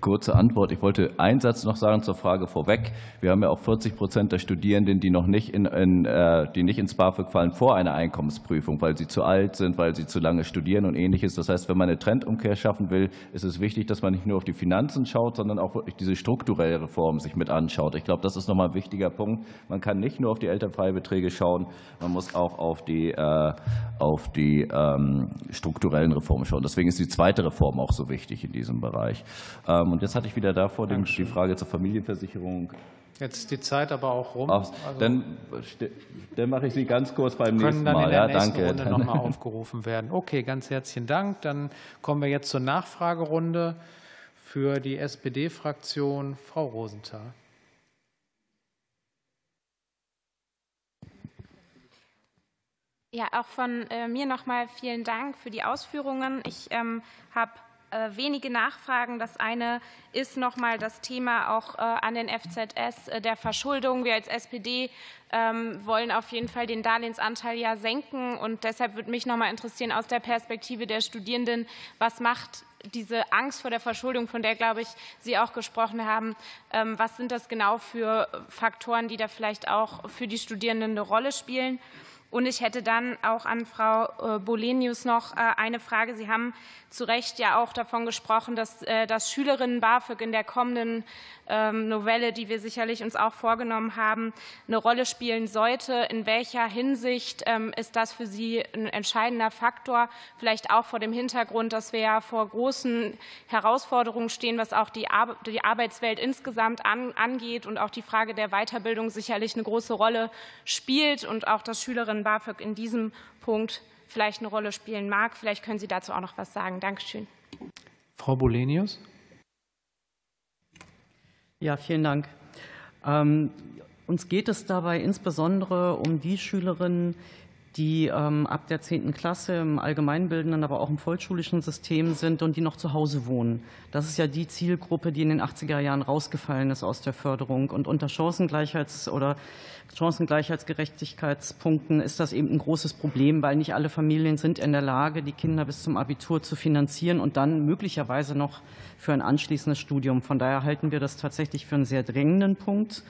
Kurze Antwort. Ich wollte einen Satz noch sagen zur Frage vorweg. Wir haben ja auch 40 Prozent der Studierenden, die noch nicht, in, in, äh, die nicht ins BAföG fallen vor einer Einkommensprüfung, weil sie zu alt sind, weil sie zu lange studieren und ähnliches. Das heißt, wenn man eine Trendumkehr schaffen will, ist es wichtig, dass man nicht nur auf die Finanzen schaut, sondern auch wirklich diese strukturelle Reform sich mit anschaut. Ich glaube, das ist nochmal ein wichtiger Punkt. Man kann nicht nur auf die Elternfreibeträge schauen, man muss auch auf die, äh, auf die ähm, strukturellen Reformen schauen. Deswegen ist die zweite Reform auch so wichtig in diesem Bereich. Ähm, und jetzt hatte ich wieder davor die Frage zur Familienversicherung.
Jetzt ist die Zeit aber auch rum.
Also dann, dann mache ich Sie ganz kurz beim nächsten
Mal.
Können
dann in der nächsten ja, Runde nochmal [LAUGHS] aufgerufen werden. Okay, ganz herzlichen Dank. Dann kommen wir jetzt zur Nachfragerunde für die SPD-Fraktion. Frau Rosenthal.
Ja, auch von äh, mir nochmal vielen Dank für die Ausführungen. Ich ähm, habe wenige Nachfragen. Das eine ist noch mal das Thema auch äh, an den FZS äh, der Verschuldung. Wir als SPD ähm, wollen auf jeden Fall den Darlehensanteil ja senken. Und deshalb würde mich noch mal interessieren aus der Perspektive der Studierenden, was macht diese Angst vor der Verschuldung, von der, glaube ich, Sie auch gesprochen haben, ähm, was sind das genau für Faktoren, die da vielleicht auch für die Studierenden eine Rolle spielen? Und ich hätte dann auch an Frau Bolenius noch eine Frage. Sie haben zu Recht ja auch davon gesprochen, dass äh, das Schülerinnen BAföG in der kommenden ähm, Novelle, die wir sicherlich uns auch vorgenommen haben, eine Rolle spielen sollte. In welcher Hinsicht ähm, ist das für Sie ein entscheidender Faktor? Vielleicht auch vor dem Hintergrund, dass wir ja vor großen Herausforderungen stehen, was auch die Arbeitswelt insgesamt angeht und auch die Frage der Weiterbildung sicherlich eine große Rolle spielt und auch das Schülerinnen BAföG in diesem Punkt vielleicht eine Rolle spielen mag. Vielleicht können Sie dazu auch noch was sagen. Dankeschön.
Frau Bolenius.
Ja, vielen Dank. Ähm, uns geht es dabei insbesondere um die Schülerinnen, die ähm, ab der 10. Klasse im allgemeinbildenden, aber auch im vollschulischen System sind und die noch zu Hause wohnen. Das ist ja die Zielgruppe, die in den 80er Jahren rausgefallen ist aus der Förderung. Und unter Chancengleichheits- oder Chancengleichheitsgerechtigkeitspunkten ist das eben ein großes Problem, weil nicht alle Familien sind in der Lage, die Kinder bis zum Abitur zu finanzieren und dann möglicherweise noch für ein anschließendes Studium. Von daher halten wir das tatsächlich für einen sehr drängenden Punkt.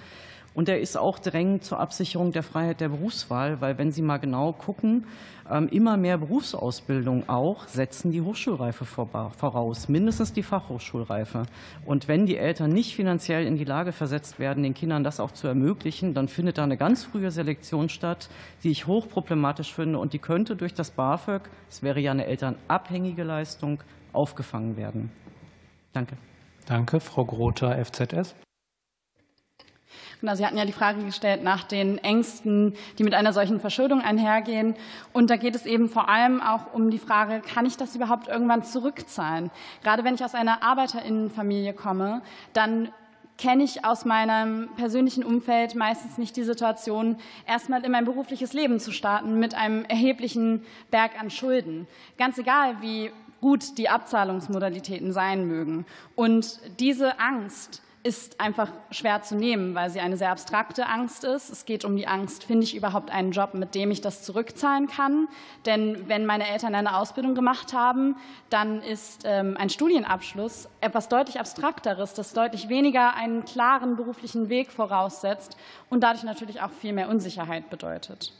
Und er ist auch drängend zur Absicherung der Freiheit der Berufswahl, weil wenn Sie mal genau gucken, ähm, immer mehr Berufsausbildung auch setzen die Hochschulreife voraus, mindestens die Fachhochschulreife. Und wenn die Eltern nicht finanziell in die Lage versetzt werden, den Kindern das auch zu ermöglichen, dann findet da eine ganz frühe Selektion statt, die ich hochproblematisch finde und die könnte durch das BAföG, es wäre ja eine elternabhängige Leistung, aufgefangen werden. Danke.
Danke, Frau Grother, FZS.
Genau, Sie hatten ja die Frage gestellt nach den Ängsten, die mit einer solchen Verschuldung einhergehen. Und da geht es eben vor allem auch um die Frage, kann ich das überhaupt irgendwann zurückzahlen? Gerade wenn ich aus einer Arbeiterinnenfamilie komme, dann kenne ich aus meinem persönlichen Umfeld meistens nicht die Situation, erstmal in mein berufliches Leben zu starten mit einem erheblichen Berg an Schulden. Ganz egal, wie gut die Abzahlungsmodalitäten sein mögen. Und diese Angst, ist einfach schwer zu nehmen, weil sie eine sehr abstrakte Angst ist. Es geht um die Angst, finde ich überhaupt einen Job, mit dem ich das zurückzahlen kann. Denn wenn meine Eltern eine Ausbildung gemacht haben, dann ist ähm, ein Studienabschluss etwas deutlich Abstrakteres, das deutlich weniger einen klaren beruflichen Weg voraussetzt und dadurch natürlich auch viel mehr Unsicherheit bedeutet.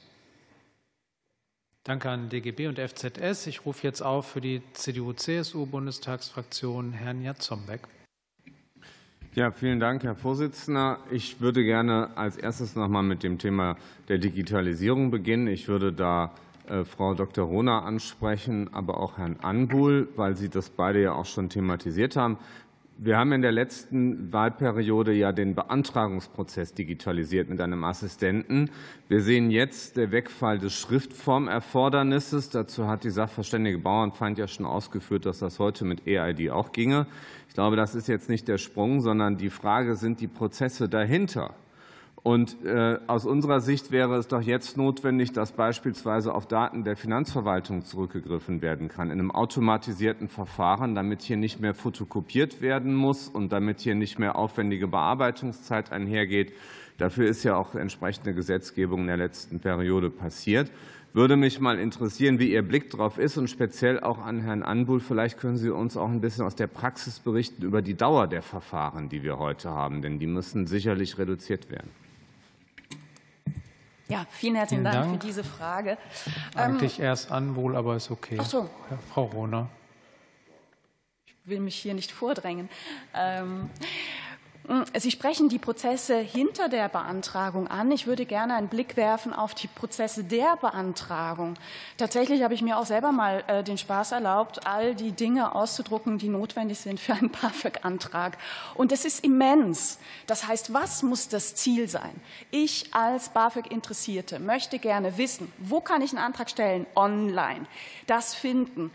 Danke an DGB und FZS. Ich rufe jetzt auf für die CDU-CSU-Bundestagsfraktion Herrn Jatzombeck.
Ja, vielen Dank, Herr Vorsitzender. Ich würde gerne als erstes noch mal mit dem Thema der Digitalisierung beginnen. Ich würde da äh, Frau Dr. Rona ansprechen, aber auch Herrn Anbuhl, weil Sie das beide ja auch schon thematisiert haben. Wir haben in der letzten Wahlperiode ja den Beantragungsprozess digitalisiert mit einem Assistenten. Wir sehen jetzt den Wegfall des Schriftformerfordernisses. Dazu hat die Sachverständige Bauernfeind ja schon ausgeführt, dass das heute mit EID auch ginge. Ich glaube, das ist jetzt nicht der Sprung, sondern die Frage sind die Prozesse dahinter. Und äh, aus unserer Sicht wäre es doch jetzt notwendig, dass beispielsweise auf Daten der Finanzverwaltung zurückgegriffen werden kann, in einem automatisierten Verfahren, damit hier nicht mehr fotokopiert werden muss und damit hier nicht mehr aufwendige Bearbeitungszeit einhergeht. Dafür ist ja auch entsprechende Gesetzgebung in der letzten Periode passiert. Würde mich mal interessieren, wie Ihr Blick darauf ist und speziell auch an Herrn Anbuhl. Vielleicht können Sie uns auch ein bisschen aus der Praxis berichten über die Dauer der Verfahren, die wir heute haben, denn die müssen sicherlich reduziert werden.
Ja, vielen herzlichen vielen Dank, Dank, für diese Frage.
Eigentlich ähm, erst Anwohl, aber ist okay.
Ach so.
Frau Rohner.
Ich will mich hier nicht vordrängen. Ähm, hm, Sie sprechen die Prozesse hinter der Beantragung an. Ich würde gerne einen Blick werfen auf die Prozesse der Beantragung. Tatsächlich habe ich mir auch selber mal äh, den Spaß erlaubt, all die Dinge auszudrucken, die notwendig sind für einen [LAUGHS] BAföG-Antrag. Und es ist immens. Das heißt, was muss das Ziel sein? Ich als BAföG-Interessierte möchte gerne wissen, wo kann ich einen Antrag stellen? Online. Das finden.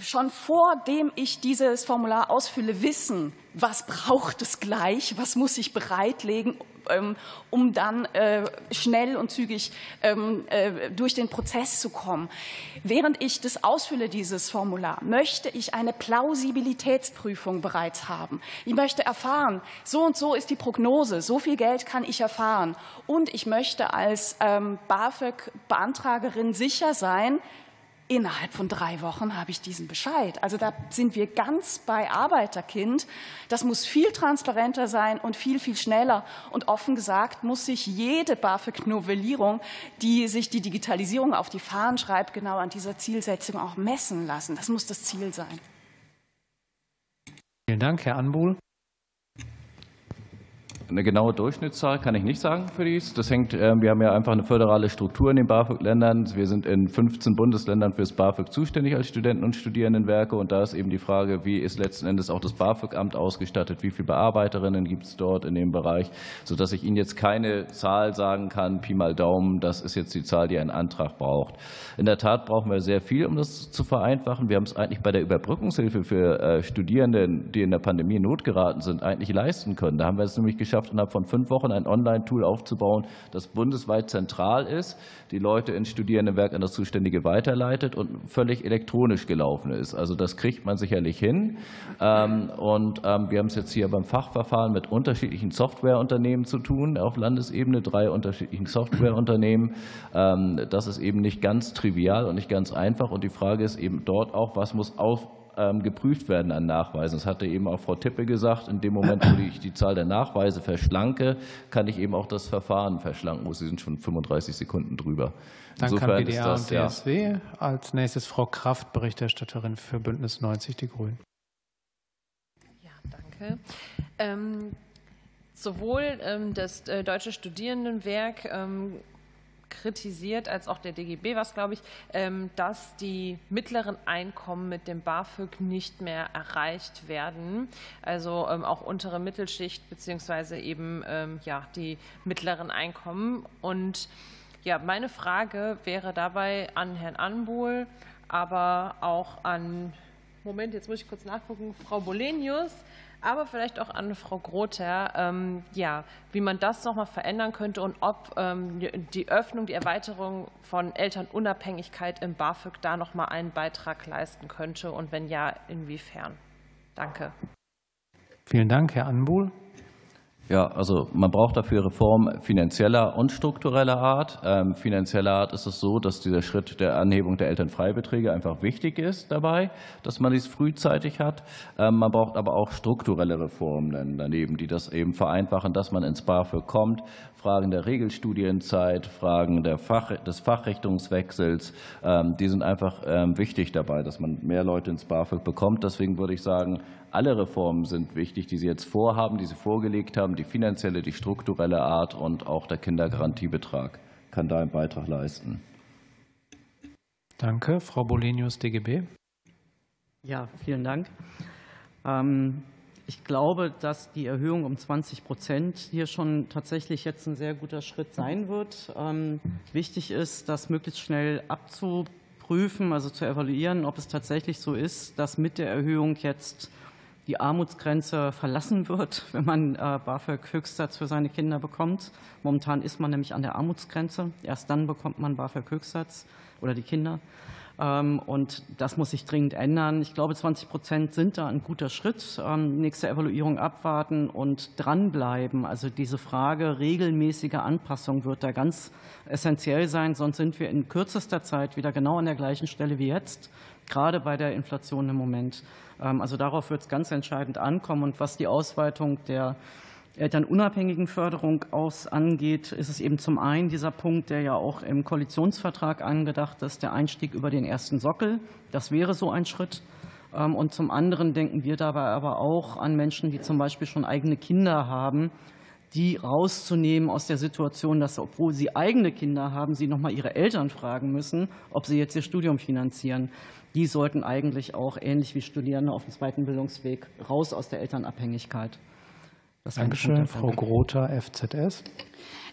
Schon vor dem ich dieses Formular ausfülle, wissen, was braucht es gleich, was muss ich bereitlegen, ähm, um dann äh, schnell und zügig ähm, äh, durch den Prozess zu kommen. Während ich das ausfülle, dieses Formular, möchte ich eine Plausibilitätsprüfung bereits haben. Ich möchte erfahren, so und so ist die Prognose, so viel Geld kann ich erfahren. Und ich möchte als ähm, BAföG-Beantragerin sicher sein, Innerhalb von drei Wochen habe ich diesen Bescheid. Also da sind wir ganz bei Arbeiterkind. Das muss viel transparenter sein und viel, viel schneller. Und offen gesagt muss sich jede BAföG-Novellierung, die sich die Digitalisierung auf die Fahnen schreibt, genau an dieser Zielsetzung auch messen lassen. Das muss das Ziel sein.
Vielen Dank, Herr Anbuhl.
Eine genaue Durchschnittszahl kann ich nicht sagen für dies. Das hängt, äh, wir haben ja einfach eine föderale Struktur in den BAföG-Ländern. Wir sind in 15 Bundesländern fürs BAföG zuständig als Studenten- und Studierendenwerke. Und da ist eben die Frage, wie ist letzten Endes auch das BAföG-Amt ausgestattet? Wie viele Bearbeiterinnen gibt es dort in dem Bereich? Sodass ich Ihnen jetzt keine Zahl sagen kann, Pi mal Daumen, das ist jetzt die Zahl, die ein Antrag braucht. In der Tat brauchen wir sehr viel, um das zu vereinfachen. Wir haben es eigentlich bei der Überbrückungshilfe für äh, Studierende, die in der Pandemie in Not geraten sind, eigentlich leisten können. Da haben wir es nämlich geschafft, geschafft, innerhalb von fünf Wochen ein Online-Tool aufzubauen, das bundesweit zentral ist, die Leute ins Studierendenwerk an das Zuständige weiterleitet und völlig elektronisch gelaufen ist. Also das kriegt man sicherlich hin. Ähm, und ähm, wir haben es jetzt hier beim Fachverfahren mit unterschiedlichen Softwareunternehmen zu tun, auf Landesebene drei unterschiedlichen Softwareunternehmen. Ähm, das ist eben nicht ganz trivial und nicht ganz einfach. Und die Frage ist eben dort auch, was muss auf geprüft werden an Nachweisen. Das hatte eben auch Frau Tippe gesagt. In dem Moment, wo ich die Zahl der Nachweise verschlanke, kann ich eben auch das Verfahren verschlanken. Oh, Sie sind schon 35 Sekunden drüber.
Insofern Dann kann BDA das, und DSW. Ja. Als nächstes Frau Kraft, Berichterstatterin für Bündnis 90 Die Grünen.
Ja, danke. Ähm, sowohl ähm, das äh, Deutsche Studierendenwerk ähm, kritisiert, als auch der DGB was, glaube ich, ähm, dass die mittleren Einkommen mit dem BAföG nicht mehr erreicht werden. Also ähm, auch untere Mittelschicht beziehungsweise eben ähm, ja, die mittleren Einkommen. Und ja, meine Frage wäre dabei an Herrn Anbuhl, aber auch an, Moment, jetzt muss ich kurz nachgucken, Frau Bolenius aber vielleicht auch an Frau Grother, ähm, ja, wie man das noch mal verändern könnte und ob ähm, die Öffnung, die Erweiterung von Elternunabhängigkeit im BAföG da noch mal einen Beitrag leisten könnte und wenn ja, inwiefern. Danke.
Vielen Dank, Herr Anbuhl.
Ja, also man braucht dafür Reformen finanzieller und struktureller Art. Ähm, finanzieller Art ist es so, dass dieser Schritt der Anhebung der Elternfreibeträge einfach wichtig ist dabei, dass man dies frühzeitig hat. Ähm, man braucht aber auch strukturelle Reformen daneben, die das eben vereinfachen, dass man ins BAföG kommt. Fragen der Regelstudienzeit, Fragen der Fach, des Fachrichtungswechsels, ähm, die sind einfach ähm, wichtig dabei, dass man mehr Leute ins BAföG bekommt. Deswegen würde ich sagen, alle Reformen sind wichtig, die Sie jetzt vorhaben, die Sie vorgelegt haben, die finanzielle, die strukturelle Art und auch der Kindergarantiebetrag kann da einen Beitrag leisten.
Danke. Frau Bolenius, DGB.
Ja, vielen Dank. Ähm, ich glaube, dass die Erhöhung um 20 Prozent hier schon tatsächlich jetzt ein sehr guter Schritt sein wird. Ähm, wichtig ist, das möglichst schnell abzuprüfen, also zu evaluieren, ob es tatsächlich so ist, dass mit der Erhöhung jetzt die Armutsgrenze verlassen wird, [LAUGHS] wenn man äh, BAföG-Höchstsatz für seine Kinder bekommt. Momentan ist man nämlich an der Armutsgrenze. Erst dann bekommt man BAföG-Höchstsatz oder die Kinder. Ähm, und das muss sich dringend ändern. Ich glaube, 20 Prozent sind da ein guter Schritt. Ähm, nächste Evaluierung abwarten und dranbleiben. Also diese Frage regelmäßiger Anpassung wird da ganz essentiell sein. Sonst sind wir in kürzester Zeit wieder genau an der gleichen Stelle wie jetzt, gerade bei der Inflation im Moment. Ähm, also darauf wird es ganz entscheidend ankommen. Und was die Ausweitung der elternunabhängigen Förderung aus angeht, ist es eben zum einen dieser Punkt, der ja auch im Koalitionsvertrag angedacht ist, der Einstieg über den ersten Sockel. Das wäre so ein Schritt. Ähm, und zum anderen denken wir dabei aber auch an Menschen, die zum Beispiel schon eigene Kinder haben, die rauszunehmen aus der Situation, dass, obwohl sie eigene Kinder haben, sie noch mal ihre Eltern fragen müssen, ob sie jetzt ihr Studium finanzieren die sollten eigentlich auch ähnlich wie Studierende auf dem zweiten Bildungsweg raus aus der Elternabhängigkeit.
Das Dankeschön, Frau Grother, FZS.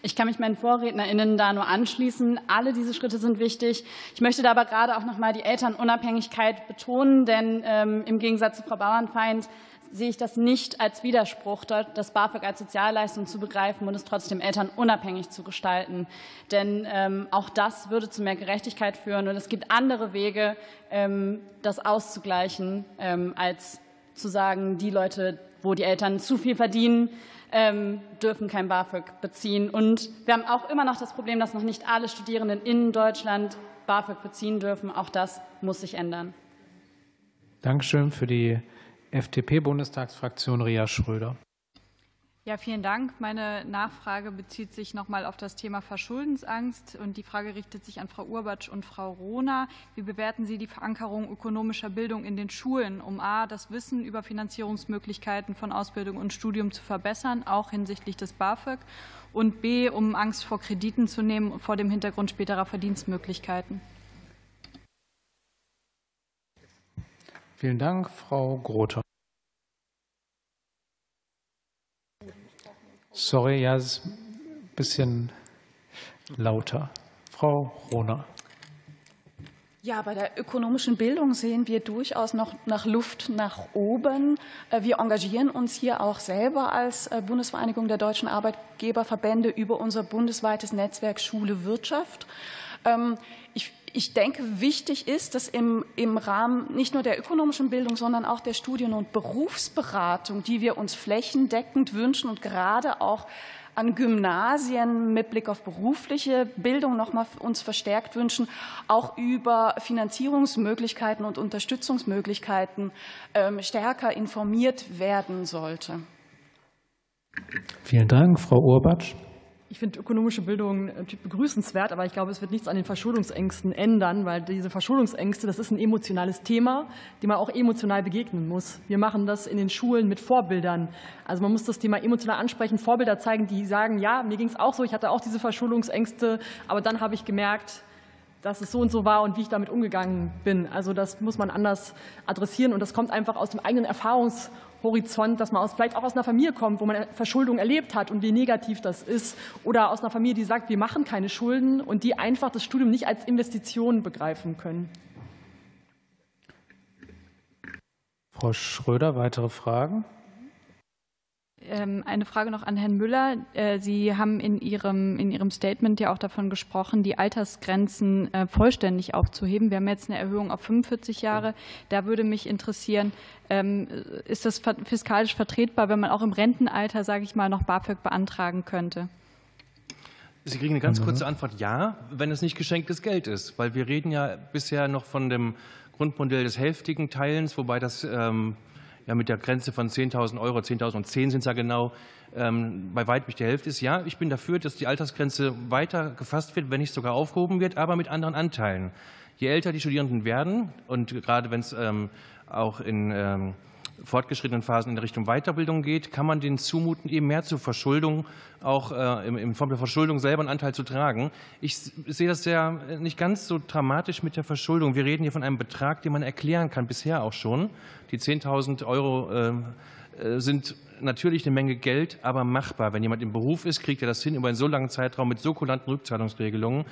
Ich kann mich meinen VorrednerInnen da nur anschließen. Alle diese Schritte sind wichtig. Ich möchte da aber gerade auch noch mal die Elternunabhängigkeit betonen, denn ähm, im Gegensatz zu Frau Bauernfeind sehe ich das nicht als Widerspruch, das BAföG als Sozialleistung zu begreifen und es trotzdem elternunabhängig zu gestalten. Denn ähm, auch das würde zu mehr Gerechtigkeit führen. Und es gibt andere Wege, ähm, das auszugleichen, ähm, als zu sagen, die Leute, wo die Eltern zu viel verdienen, ähm, dürfen kein BAföG beziehen. Und wir haben auch immer noch das Problem, dass noch nicht alle Studierenden in Deutschland BAföG beziehen dürfen. Auch das muss sich ändern.
Dankeschön für die FDP-Bundestagsfraktion Ria Schröder.
Ja, vielen Dank. Meine Nachfrage bezieht sich nochmal auf das Thema Verschuldensangst und die Frage richtet sich an Frau Urbatsch und Frau Rohner. Wie bewerten Sie die Verankerung ökonomischer Bildung in den Schulen, um a. das Wissen über Finanzierungsmöglichkeiten von Ausbildung und Studium zu verbessern, auch hinsichtlich des BAföG, und b. um Angst vor Krediten zu nehmen vor dem Hintergrund späterer Verdienstmöglichkeiten?
Vielen Dank, Frau Grote. Sorry, ja, es ist ein bisschen lauter. Frau Rohner.
Ja, bei der ökonomischen Bildung sehen wir durchaus noch nach Luft nach oben. Äh, wir engagieren uns hier auch selber als äh, Bundesvereinigung der deutschen Arbeitgeberverbände über unser bundesweites Netzwerk Schule Wirtschaft. Ähm, ich ich denke, wichtig ist, dass im, im Rahmen nicht nur der ökonomischen Bildung, sondern auch der Studien- und Berufsberatung, die wir uns flächendeckend wünschen und gerade auch an Gymnasien mit Blick auf berufliche Bildung noch mal uns verstärkt wünschen, auch über Finanzierungsmöglichkeiten und Unterstützungsmöglichkeiten ähm, stärker informiert werden sollte.
Vielen Dank, Frau Urbatsch.
Ich finde ökonomische Bildung begrüßenswert, aber ich glaube, es wird nichts an den Verschuldungsängsten ändern, weil diese Verschuldungsängste, das ist ein emotionales Thema, dem man auch emotional begegnen muss. Wir machen das in den Schulen mit Vorbildern. Also man muss das Thema emotional ansprechen, Vorbilder zeigen, die sagen, ja, mir ging es auch so, ich hatte auch diese Verschuldungsängste, aber dann habe ich gemerkt, dass es so und so war und wie ich damit umgegangen bin. Also das muss man anders adressieren und das kommt einfach aus dem eigenen Erfahrungs- Horizont, dass man aus, vielleicht auch aus einer Familie kommt, wo man Verschuldung erlebt hat und wie negativ das ist. Oder aus einer Familie, die sagt, wir machen keine Schulden und die einfach das Studium nicht als Investition begreifen können.
Frau Schröder, weitere Fragen?
Ähm, eine Frage noch an Herrn Müller. Äh, Sie haben in Ihrem, in Ihrem Statement ja auch davon gesprochen, die Altersgrenzen äh, vollständig aufzuheben. Wir haben jetzt eine Erhöhung auf 45 Jahre. Da würde mich interessieren, ähm, ist das fiskalisch vertretbar, wenn man auch im Rentenalter, sage ich mal, noch BAföG beantragen könnte?
Sie kriegen eine ganz kurze Antwort, ja, wenn es nicht geschenktes Geld ist, weil wir reden ja bisher noch von dem Grundmodell des hälftigen Teilens, wobei das ähm, ja mit der Grenze von 10.000 Euro, 10.010 sind es ja genau, ähm, bei weitem nicht die Hälfte ist. Ja, ich bin dafür, dass die Altersgrenze weiter gefasst wird, wenn nicht sogar aufgehoben wird, aber mit anderen Anteilen. Je älter die Studierenden werden und gerade wenn es ähm, auch in fortgeschrittenen Phasen in Richtung Weiterbildung geht, kann man denen zumuten, eben mehr zur Verschuldung, auch äh, in Form der Verschuldung selber einen Anteil zu tragen. Ich sehe das ja nicht ganz so dramatisch mit der Verschuldung. Wir reden hier von einem Betrag, den man erklären kann, bisher auch schon. Die 10.000 Euro ähm, äh, sind natürlich eine Menge Geld, aber machbar. Wenn jemand im Beruf ist, kriegt er das hin über einen so langen Zeitraum mit so kulanten Rückzahlungsregelungen.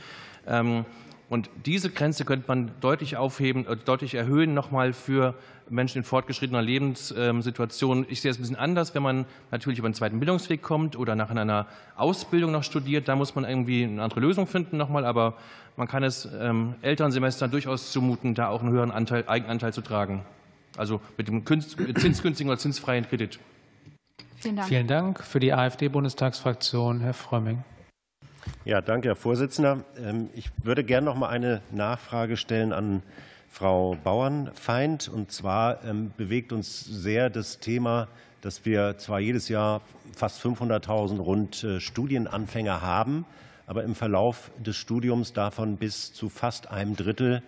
Und diese Grenze könnte man deutlich aufheben, äh, deutlich erhöhen nochmal für Menschen in fortgeschrittener Lebenssituation. Ich sehe es ein bisschen anders, wenn man natürlich über einen zweiten Bildungsweg kommt oder nach einer Ausbildung noch studiert. Da muss man irgendwie eine andere Lösung finden nochmal. Aber man kann es ähm, Elternsemestern durchaus zumuten, da auch einen höheren Anteil, Eigenanteil zu tragen. Also mit dem zinsgünstigen oder zinsfreien Kredit.
Vielen Dank. Vielen Dank. Für die AfD-Bundestagsfraktion Herr Frömming.
Ja, danke, Herr Vorsitzender. Ähm, ich würde gerne noch mal eine Nachfrage stellen an Frau Bauernfeind. Und zwar ähm, bewegt uns sehr das Thema, dass wir zwar jedes Jahr fast 500.000 rund äh, Studienanfänger haben, aber im Verlauf des Studiums davon bis zu fast einem Drittel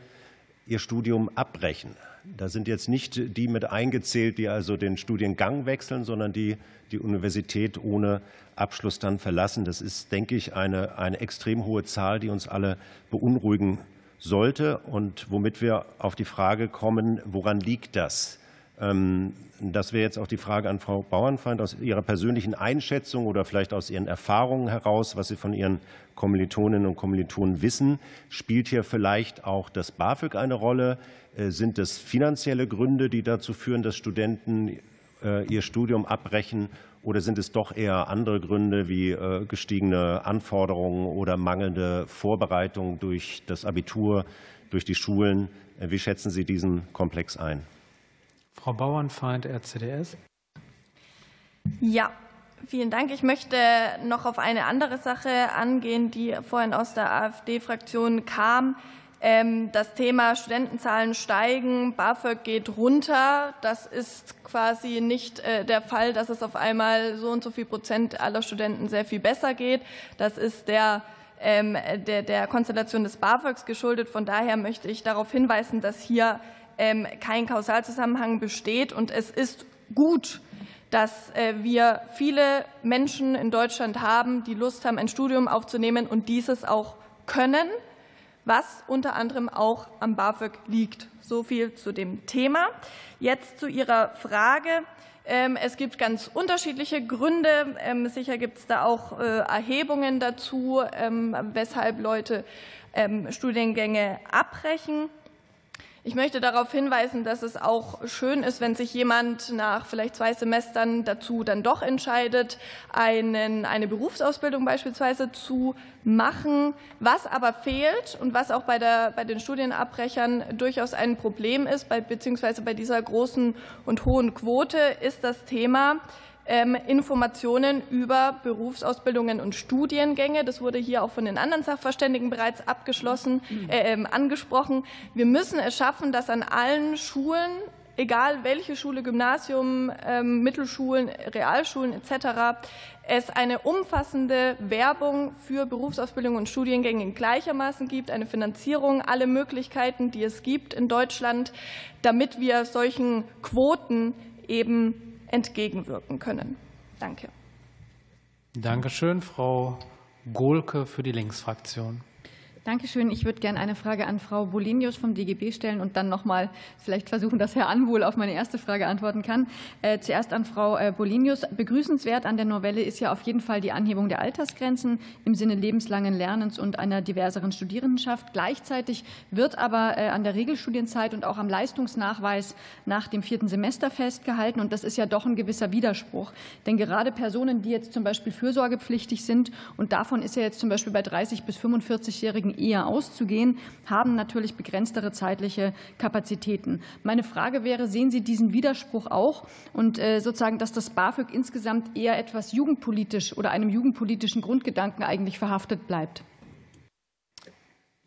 ihr Studium abbrechen. Da sind jetzt nicht die mit eingezählt, die also den Studiengang wechseln, sondern die die Universität ohne Abschluss dann verlassen. Das ist, denke ich, eine, eine extrem hohe Zahl, die uns alle beunruhigen sollte und womit wir auf die Frage kommen, woran liegt das? Ähm, das wäre jetzt auch die Frage an Frau Bauernfeind aus Ihrer persönlichen Einschätzung oder vielleicht aus Ihren Erfahrungen heraus, was Sie von Ihren Kommilitoninnen und Kommilitonen wissen. Spielt hier vielleicht auch das BAföG eine Rolle? Äh, sind es finanzielle Gründe, die dazu führen, dass Studenten äh, ihr Studium abbrechen? Oder sind es doch eher andere Gründe wie äh, gestiegene Anforderungen oder mangelnde Vorbereitung durch das Abitur, durch die Schulen? Wie schätzen Sie diesen Komplex ein?
Frau Bauernfeind, RCDS.
Ja, vielen Dank. Ich möchte noch auf eine andere Sache angehen, die vorhin aus der AfD-Fraktion kam. Ähm, das Thema Studentenzahlen steigen, BAföG geht runter. Das ist quasi nicht äh, der Fall, dass es auf einmal so und so viel Prozent aller Studenten sehr viel besser geht. Das ist der ähm, der, der Konstellation des BAföGs geschuldet. Von daher möchte ich darauf hinweisen, dass hier kein Kausalzusammenhang besteht. Und es ist gut, dass äh, wir viele Menschen in Deutschland haben, die Lust haben, ein Studium aufzunehmen und dieses auch können was unter anderem auch am BAföG liegt. So viel zu dem Thema. Jetzt zu Ihrer Frage. Ähm, es gibt ganz unterschiedliche Gründe. Ähm, sicher gibt es da auch äh, Erhebungen dazu, ähm, weshalb Leute Studiengänge abbrechen. Ich möchte darauf hinweisen, dass es auch schön ist, wenn sich jemand nach vielleicht zwei Semestern dazu dann doch entscheidet, einen, eine Berufsausbildung beispielsweise zu machen. Was aber fehlt und was auch bei, der, bei den Studienabbrechern durchaus ein Problem ist, bei, beziehungsweise bei dieser großen und hohen Quote, ist das Thema, Informationen über Berufsausbildungen und Studiengänge. Das wurde hier auch von den anderen Sachverständigen bereits abgeschlossen, äh, ähm, angesprochen. Wir müssen es schaffen, dass an allen Schulen egal welche Schule, Gymnasium, ähm, Mittelschulen, Realschulen etc., es eine umfassende Werbung für Berufsausbildung und Studiengänge gleichermaßen gibt, eine Finanzierung, alle Möglichkeiten, die es gibt in Deutschland, damit wir solchen Quoten eben entgegenwirken können. Danke.
Dankeschön, Frau Gohlke für die Linksfraktion.
Dankeschön. Ich würde gerne eine Frage an Frau Bolinius vom DGB stellen und dann noch mal vielleicht versuchen, dass Herr Anwohl auf meine erste Frage antworten kann. Äh, zuerst an Frau äh, Bolinius. Begrüßenswert an der Novelle ist ja auf jeden Fall die Anhebung der Altersgrenzen im Sinne lebenslangen Lernens und einer diverseren Studierendenschaft. Gleichzeitig wird aber äh, an der Regelstudienzeit und auch am Leistungsnachweis nach dem vierten Semester festgehalten. Und das ist ja doch ein gewisser Widerspruch. Denn gerade Personen, die jetzt zum Beispiel fürsorgepflichtig sind, und davon ist ja jetzt zum Beispiel bei 30 bis 45-Jährigen eher auszugehen, haben natürlich begrenztere zeitliche Kapazitäten. Meine Frage wäre, sehen Sie diesen Widerspruch auch und äh, sozusagen, dass das BAföG insgesamt eher etwas jugendpolitisch oder einem jugendpolitischen Grundgedanken eigentlich verhaftet bleibt?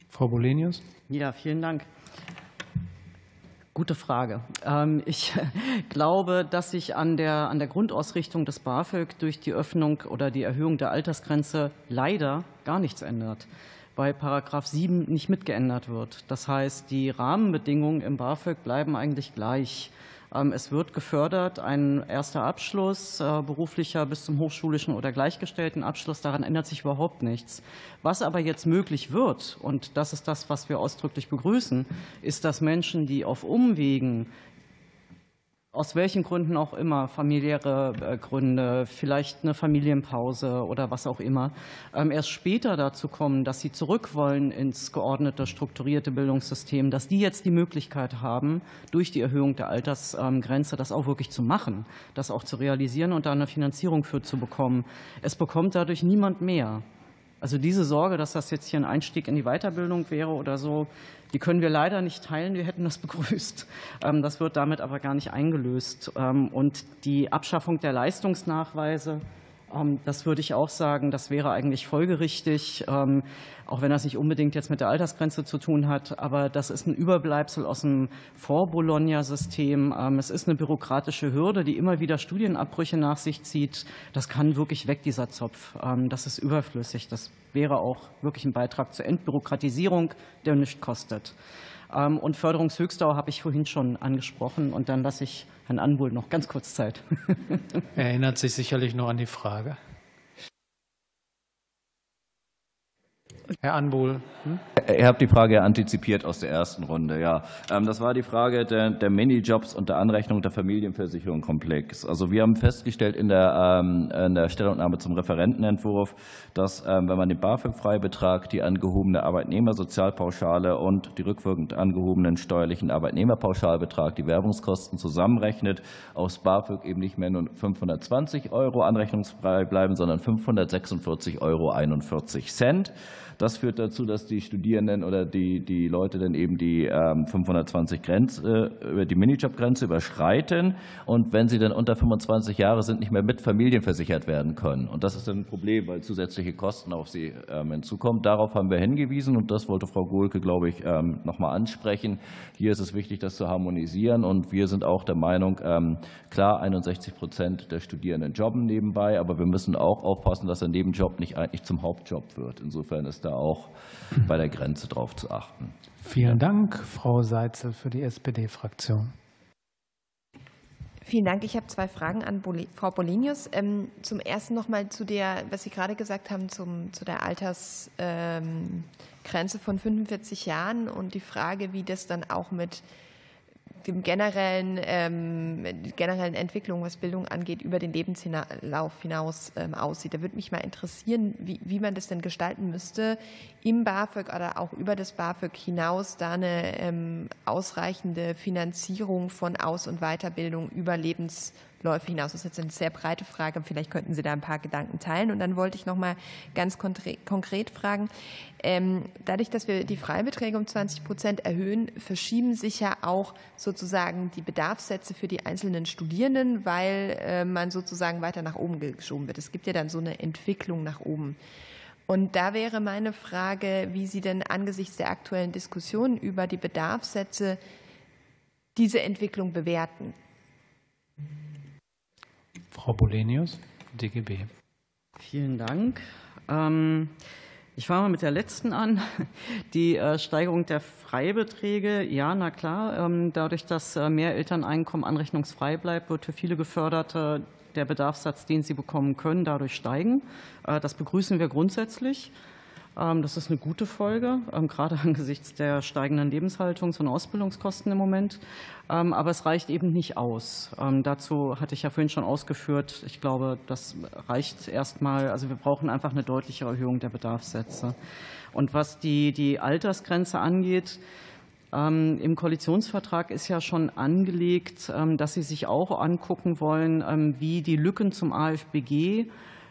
Frau Bolenius.
Ja, vielen Dank. Gute Frage. Ähm, ich [LAUGHS] glaube, dass sich an der, an der Grundausrichtung des BAföG durch die Öffnung oder die Erhöhung der Altersgrenze leider gar nichts ändert bei Paragraph 7 nicht mitgeändert wird. Das heißt, die Rahmenbedingungen im BAföG bleiben eigentlich gleich. Ähm, es wird gefördert, ein erster Abschluss, äh, beruflicher bis zum hochschulischen oder gleichgestellten Abschluss, daran ändert sich überhaupt nichts. Was aber jetzt möglich wird, und das ist das, was wir ausdrücklich begrüßen, ist, dass Menschen, die auf Umwegen aus welchen Gründen auch immer, familiäre äh, Gründe, vielleicht eine Familienpause oder was auch immer, ähm, erst später dazu kommen, dass sie zurück wollen ins geordnete, strukturierte Bildungssystem, dass die jetzt die Möglichkeit haben, durch die Erhöhung der Altersgrenze das auch wirklich zu machen, das auch zu realisieren und da eine Finanzierung für zu bekommen. Es bekommt dadurch niemand mehr. Also diese Sorge, dass das jetzt hier ein Einstieg in die Weiterbildung wäre oder so, die können wir leider nicht teilen. Wir hätten das [LAUGHS] begrüßt. Ähm, das wird damit aber gar nicht eingelöst. Ähm, und die Abschaffung der Leistungsnachweise das würde ich auch sagen, das wäre eigentlich folgerichtig, ähm, auch wenn das nicht unbedingt jetzt mit der Altersgrenze zu tun hat. Aber das ist ein Überbleibsel aus dem Vor-Bologna-System. Ähm, es ist eine bürokratische Hürde, die immer wieder Studienabbrüche nach sich zieht. Das kann wirklich weg, dieser Zopf. Das ist überflüssig. Das wäre auch wirklich ein Beitrag zur Entbürokratisierung, der nichts kostet. Und Förderungshöchstdauer habe ich vorhin schon angesprochen. Und dann lasse ich Herrn Anbuhl noch ganz kurz Zeit.
Er [LAUGHS] erinnert sich sicherlich noch an die Frage. Herr Anbohl. Hm?
Ihr habt die Frage antizipiert aus der ersten Runde. Ja, ähm, das war die Frage der, der Minijobs und der Anrechnung der Familienversicherung komplex. Also wir haben festgestellt in der, ähm, in der Stellungnahme zum Referentenentwurf, dass ähm, wenn man den BAföG-Freibetrag, die angehobene Arbeitnehmersozialpauschale und die rückwirkend angehobenen steuerlichen Arbeitnehmerpauschalbetrag, die Werbungskosten zusammenrechnet, aus BAföG eben nicht mehr nur 520 Euro anrechnungsfrei bleiben, sondern 546,41 Euro. Das führt dazu, dass die Studierenden oder die, die Leute dann eben die 520 ähm, Grenze, äh, die Minijobgrenze überschreiten und wenn sie dann unter 25 Jahre sind, nicht mehr mit Familien versichert werden können. Und das ist dann ein Problem, weil zusätzliche Kosten auf sie ähm, hinzukommen. Darauf haben wir hingewiesen und das wollte Frau Gohlke, glaube ich, ähm, noch mal ansprechen. Hier ist es wichtig, das zu harmonisieren und wir sind auch der Meinung, klar, 61 Prozent der Studierenden jobben nebenbei, aber wir müssen auch aufpassen, dass der Nebenjob nicht eigentlich zum Hauptjob wird. Insofern ist da da auch bei der Grenze drauf zu achten.
Vielen Dank, Frau Seitzel, für die SPD-Fraktion.
Vielen Dank. Ich habe zwei Fragen an Frau Bolinius. Ähm, zum ersten noch mal zu der, was Sie gerade gesagt haben, zum, zu der Altersgrenze von 45 Jahren und die Frage, wie das dann auch mit dem generellen, ähm, generellen Entwicklung, was Bildung angeht, über den Lebenslauf hinaus ähm, aussieht. Da würde mich mal interessieren, wie, wie man das denn gestalten müsste, im BAföG oder auch über das BAföG hinaus da eine ähm, ausreichende Finanzierung von Aus- und Weiterbildung über Lebensläufe hinaus. Das ist jetzt eine sehr breite Frage. Vielleicht könnten Sie da ein paar Gedanken teilen. Und dann wollte ich noch mal ganz konkret fragen, ähm, dadurch, dass wir die Freibeträge um 20 Prozent erhöhen, verschieben sich ja auch sozusagen die Bedarfssätze für die einzelnen Studierenden, weil äh, man sozusagen weiter nach oben geschoben wird. Es gibt ja dann so eine Entwicklung nach oben. Und da wäre meine Frage, wie Sie denn angesichts der aktuellen Diskussion über die Bedarfssätze diese Entwicklung bewerten.
Frau Bolenius, DGB.
Vielen Dank. Ähm ich fange mal mit der letzten an. [LAUGHS] Die äh, Steigerung der Freibeträge, ja, na klar. Ähm, dadurch, dass äh, mehr Elterneinkommen anrechnungsfrei bleibt, wird für viele Geförderte der Bedarfssatz, den sie bekommen können, dadurch steigen. Äh, das begrüßen wir grundsätzlich. Ähm, das ist eine gute Folge, ähm, gerade [LAUGHS] angesichts der steigenden Lebenshaltungs- und Ausbildungskosten im Moment. Ähm, aber es reicht eben nicht aus. Dazu hatte ich ja vorhin schon ausgeführt. Ich glaube, das reicht erstmal. Also wir brauchen einfach eine deutliche Erhöhung der Bedarfssätze. Und was die, die Altersgrenze angeht, im Koalitionsvertrag ist ja schon angelegt, dass Sie sich auch angucken wollen, wie die Lücken zum AFBG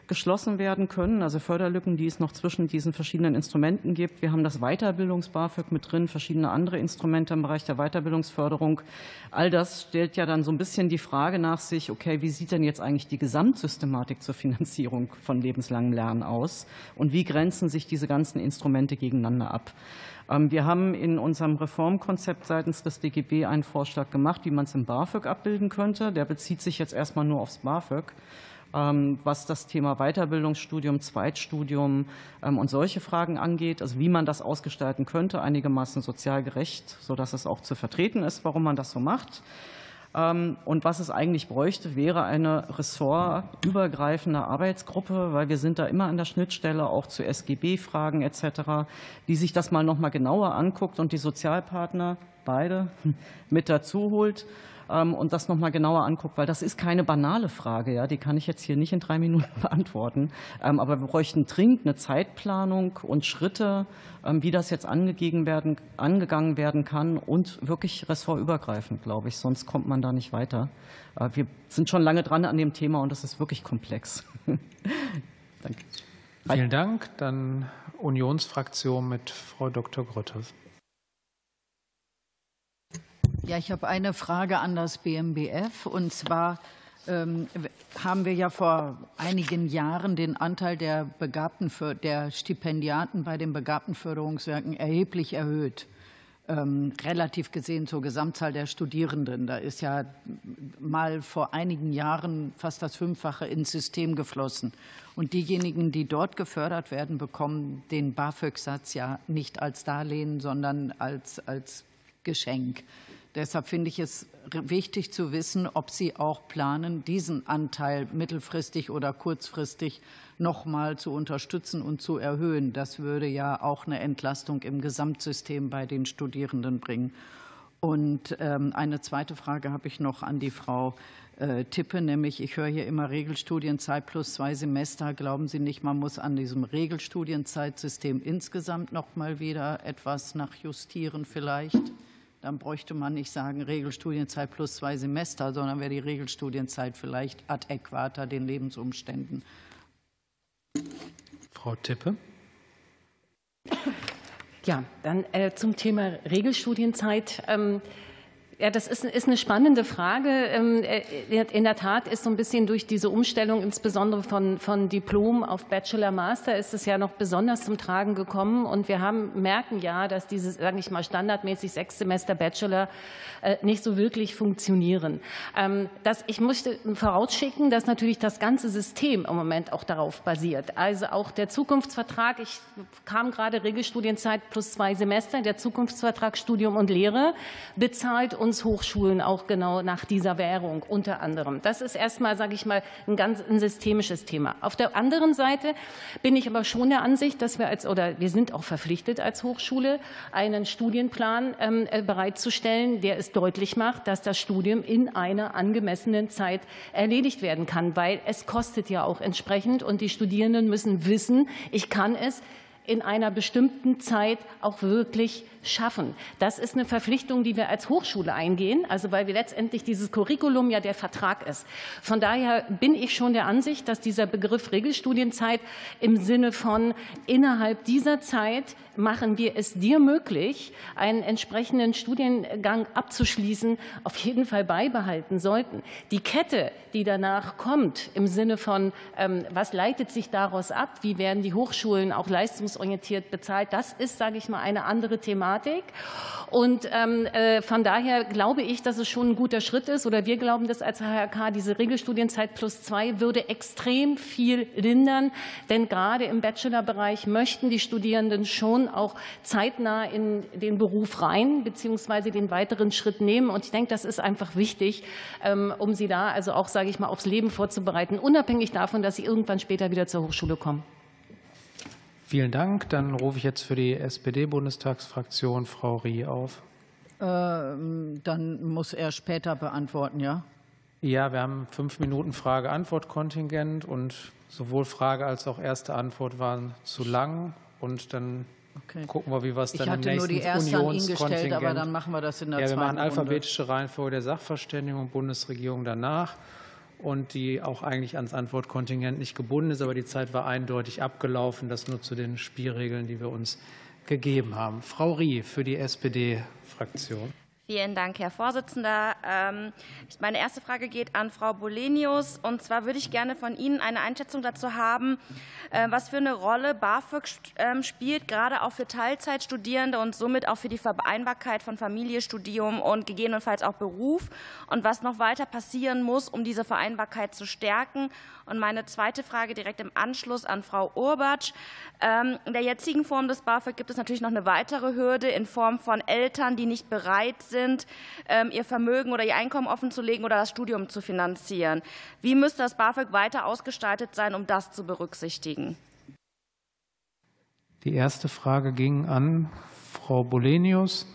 geschlossen werden können, also Förderlücken, die es noch zwischen diesen verschiedenen Instrumenten gibt. Wir haben das Weiterbildungs-BAföG mit drin, verschiedene andere Instrumente im Bereich der Weiterbildungsförderung. All das stellt ja dann so ein bisschen die Frage nach sich, okay, wie sieht denn jetzt eigentlich die Gesamtsystematik zur Finanzierung von lebenslangem Lernen aus und wie grenzen sich diese ganzen Instrumente gegeneinander ab? Ähm, wir haben in unserem Reformkonzept seitens des DGB einen Vorschlag gemacht, wie man es im BAföG abbilden könnte. Der bezieht sich jetzt erstmal nur aufs BAföG. Ähm, was das Thema Weiterbildungsstudium, Zweitstudium ähm, und solche Fragen angeht, also wie man das ausgestalten könnte, einigermaßen sozial gerecht, sodass es auch zu vertreten ist, warum man das so macht. Ähm, und was es eigentlich bräuchte, wäre eine ressortübergreifende Arbeitsgruppe, weil wir sind da immer an der Schnittstelle auch zu SGB-Fragen etc., die sich das mal noch mal genauer anguckt und die Sozialpartner beide [LAUGHS] mit dazu holt und das noch mal genauer anguckt, weil das ist keine banale Frage, ja, die kann ich jetzt hier nicht in drei Minuten [LAUGHS] beantworten. Ähm, aber wir bräuchten dringend eine Zeitplanung und Schritte, ähm, wie das jetzt angegeben werden, angegangen werden kann und wirklich ressortübergreifend, glaube ich. Sonst kommt man da nicht weiter. Äh, wir sind schon lange dran an dem Thema und das ist wirklich komplex. [LAUGHS]
Danke. Vielen Dank. Dann Unionsfraktion mit Frau Dr. Grütters.
Ja, ich habe eine Frage an das BMBF. Und zwar ähm, haben wir ja vor einigen Jahren den Anteil der, Begabten, der Stipendiaten bei den Begabtenförderungswerken erheblich erhöht. Ähm, relativ gesehen zur Gesamtzahl der Studierenden. Da ist ja mal vor einigen Jahren fast das Fünffache ins System geflossen. Und diejenigen, die dort gefördert werden, bekommen den BAföG-Satz ja nicht als Darlehen, sondern als, als Geschenk. Deshalb finde ich es wichtig zu wissen, ob Sie auch planen, diesen Anteil mittelfristig oder kurzfristig noch mal zu unterstützen und zu erhöhen. Das würde ja auch eine Entlastung im Gesamtsystem bei den Studierenden bringen. Und ähm, eine zweite Frage habe ich noch an die Frau äh, Tippe, nämlich ich höre hier immer Regelstudienzeit plus zwei Semester. Glauben Sie nicht, man muss an diesem Regelstudienzeitsystem insgesamt noch mal wieder etwas nachjustieren vielleicht? Dann bräuchte man nicht sagen Regelstudienzeit plus zwei Semester, sondern wäre die Regelstudienzeit vielleicht adäquater den Lebensumständen.
Frau Tippe.
Ja, dann äh, zum Thema Regelstudienzeit. Ähm, ja, das ist, ist eine spannende Frage. Ähm, äh, in der Tat ist so ein bisschen durch diese Umstellung, insbesondere von, von Diplom auf Bachelor Master, ist es ja noch besonders zum Tragen gekommen. Und wir haben, merken ja, dass diese, sage ich mal, standardmäßig sechs Semester Bachelor äh, nicht so wirklich funktionieren. Ähm, das, ich möchte vorausschicken, dass natürlich das ganze System im Moment auch darauf basiert. Also auch der Zukunftsvertrag, ich kam gerade Regelstudienzeit plus zwei Semester, der Zukunftsvertrag Studium und Lehre bezahlt uns Hochschulen auch genau nach dieser Währung unter anderem. Das ist erstmal, sage ich mal, ein ganz ein systemisches Thema. Auf der anderen Seite bin ich aber schon der Ansicht, dass wir als oder wir sind auch verpflichtet als Hochschule einen Studienplan ähm, äh, bereitzustellen, der es deutlich macht, dass das Studium in einer angemessenen Zeit erledigt werden kann, weil es kostet ja auch entsprechend und die Studierenden müssen wissen, ich kann es in einer bestimmten Zeit auch wirklich schaffen. Das ist eine Verpflichtung, die wir als Hochschule eingehen, also weil wir letztendlich dieses Curriculum ja der Vertrag ist. Von daher bin ich schon der Ansicht, dass dieser Begriff Regelstudienzeit im Sinne von innerhalb dieser Zeit machen wir es dir möglich, einen entsprechenden Studiengang abzuschließen, auf jeden Fall beibehalten sollten. Die Kette, die danach kommt, im Sinne von, ähm, was leitet sich daraus ab, wie werden die Hochschulen auch leistungsorientiert bezahlt, das ist, sage ich mal, eine andere Thematik. Thematik. Und ähm, äh, von daher glaube ich, dass es schon ein guter Schritt ist, oder wir glauben das als HRK, diese Regelstudienzeit plus zwei würde extrem viel lindern, denn gerade im Bachelorbereich möchten die Studierenden schon auch zeitnah in den Beruf rein, beziehungsweise den weiteren Schritt nehmen. Und ich denke, das ist einfach wichtig, ähm, um sie da also auch, sage ich mal, aufs Leben vorzubereiten, unabhängig davon, dass sie irgendwann später wieder zur Hochschule kommen.
Vielen Dank. Dann rufe ich jetzt für die SPD-Bundestagsfraktion Frau Rie auf.
Ähm, dann muss er später beantworten, ja?
Ja, wir haben fünf Minuten Frage-Antwort-Kontingent und sowohl Frage als auch erste Antwort waren zu lang. Und dann okay. gucken wir, wie wir es dann im nächsten
nur die erste an ihn gestellt, aber dann machen wir das in der
ja,
zweiten
Wir machen alphabetische Reihenfolge der Sachverständigung und Bundesregierung danach und die auch eigentlich ans Antwortkontingent nicht gebunden ist, aber die Zeit war eindeutig abgelaufen. Das nur zu den Spielregeln, die wir uns gegeben haben. Frau Rie für die SPD-Fraktion.
Vielen Dank, Herr Vorsitzender. Ähm, meine erste Frage geht an Frau Bolenius. Und zwar würde ich gerne von Ihnen eine Einschätzung dazu haben, äh, was für eine Rolle BAföG ähm, spielt, gerade auch für Teilzeitstudierende und somit auch für die Vereinbarkeit von Familie, Studium und gegebenenfalls auch Beruf und was noch weiter passieren muss, um diese Vereinbarkeit zu stärken. Und meine zweite Frage direkt im Anschluss an Frau Urbatsch. Ähm, in der jetzigen Form des BAföG gibt es natürlich noch eine weitere Hürde in Form von Eltern, die nicht bereit sind, sind, ähm, ihr Vermögen oder ihr Einkommen offenzulegen oder das Studium zu finanzieren. Wie müsste das BAföG weiter ausgestaltet sein, um das zu berücksichtigen?
Die erste Frage ging an Frau Bolenius.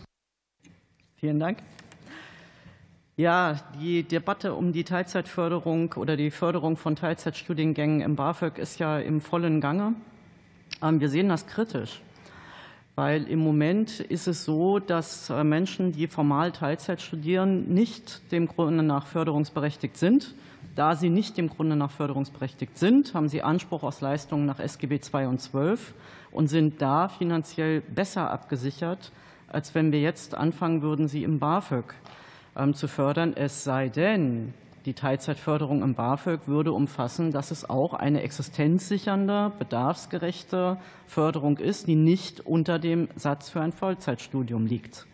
Vielen Dank. Ja, die Debatte um die Teilzeitförderung oder die Förderung von Teilzeitstudiengängen im BAföG ist ja im vollen Gange. Ähm, wir sehen das kritisch. Weil im Moment ist es so, dass äh, Menschen, die formal Teilzeit studieren, nicht dem Grunde nach förderungsberechtigt sind. Da sie nicht dem Grunde nach förderungsberechtigt sind, haben sie Anspruch auf Leistungen nach SGB II und XII und sind da finanziell besser abgesichert, als wenn wir jetzt anfangen würden, sie im BAföG ähm, zu fördern. Es sei denn, die Teilzeitförderung im BAföG würde umfassen, dass es auch eine existenzsichernde, bedarfsgerechte Förderung ist, die nicht unter dem Satz für ein Vollzeitstudium liegt.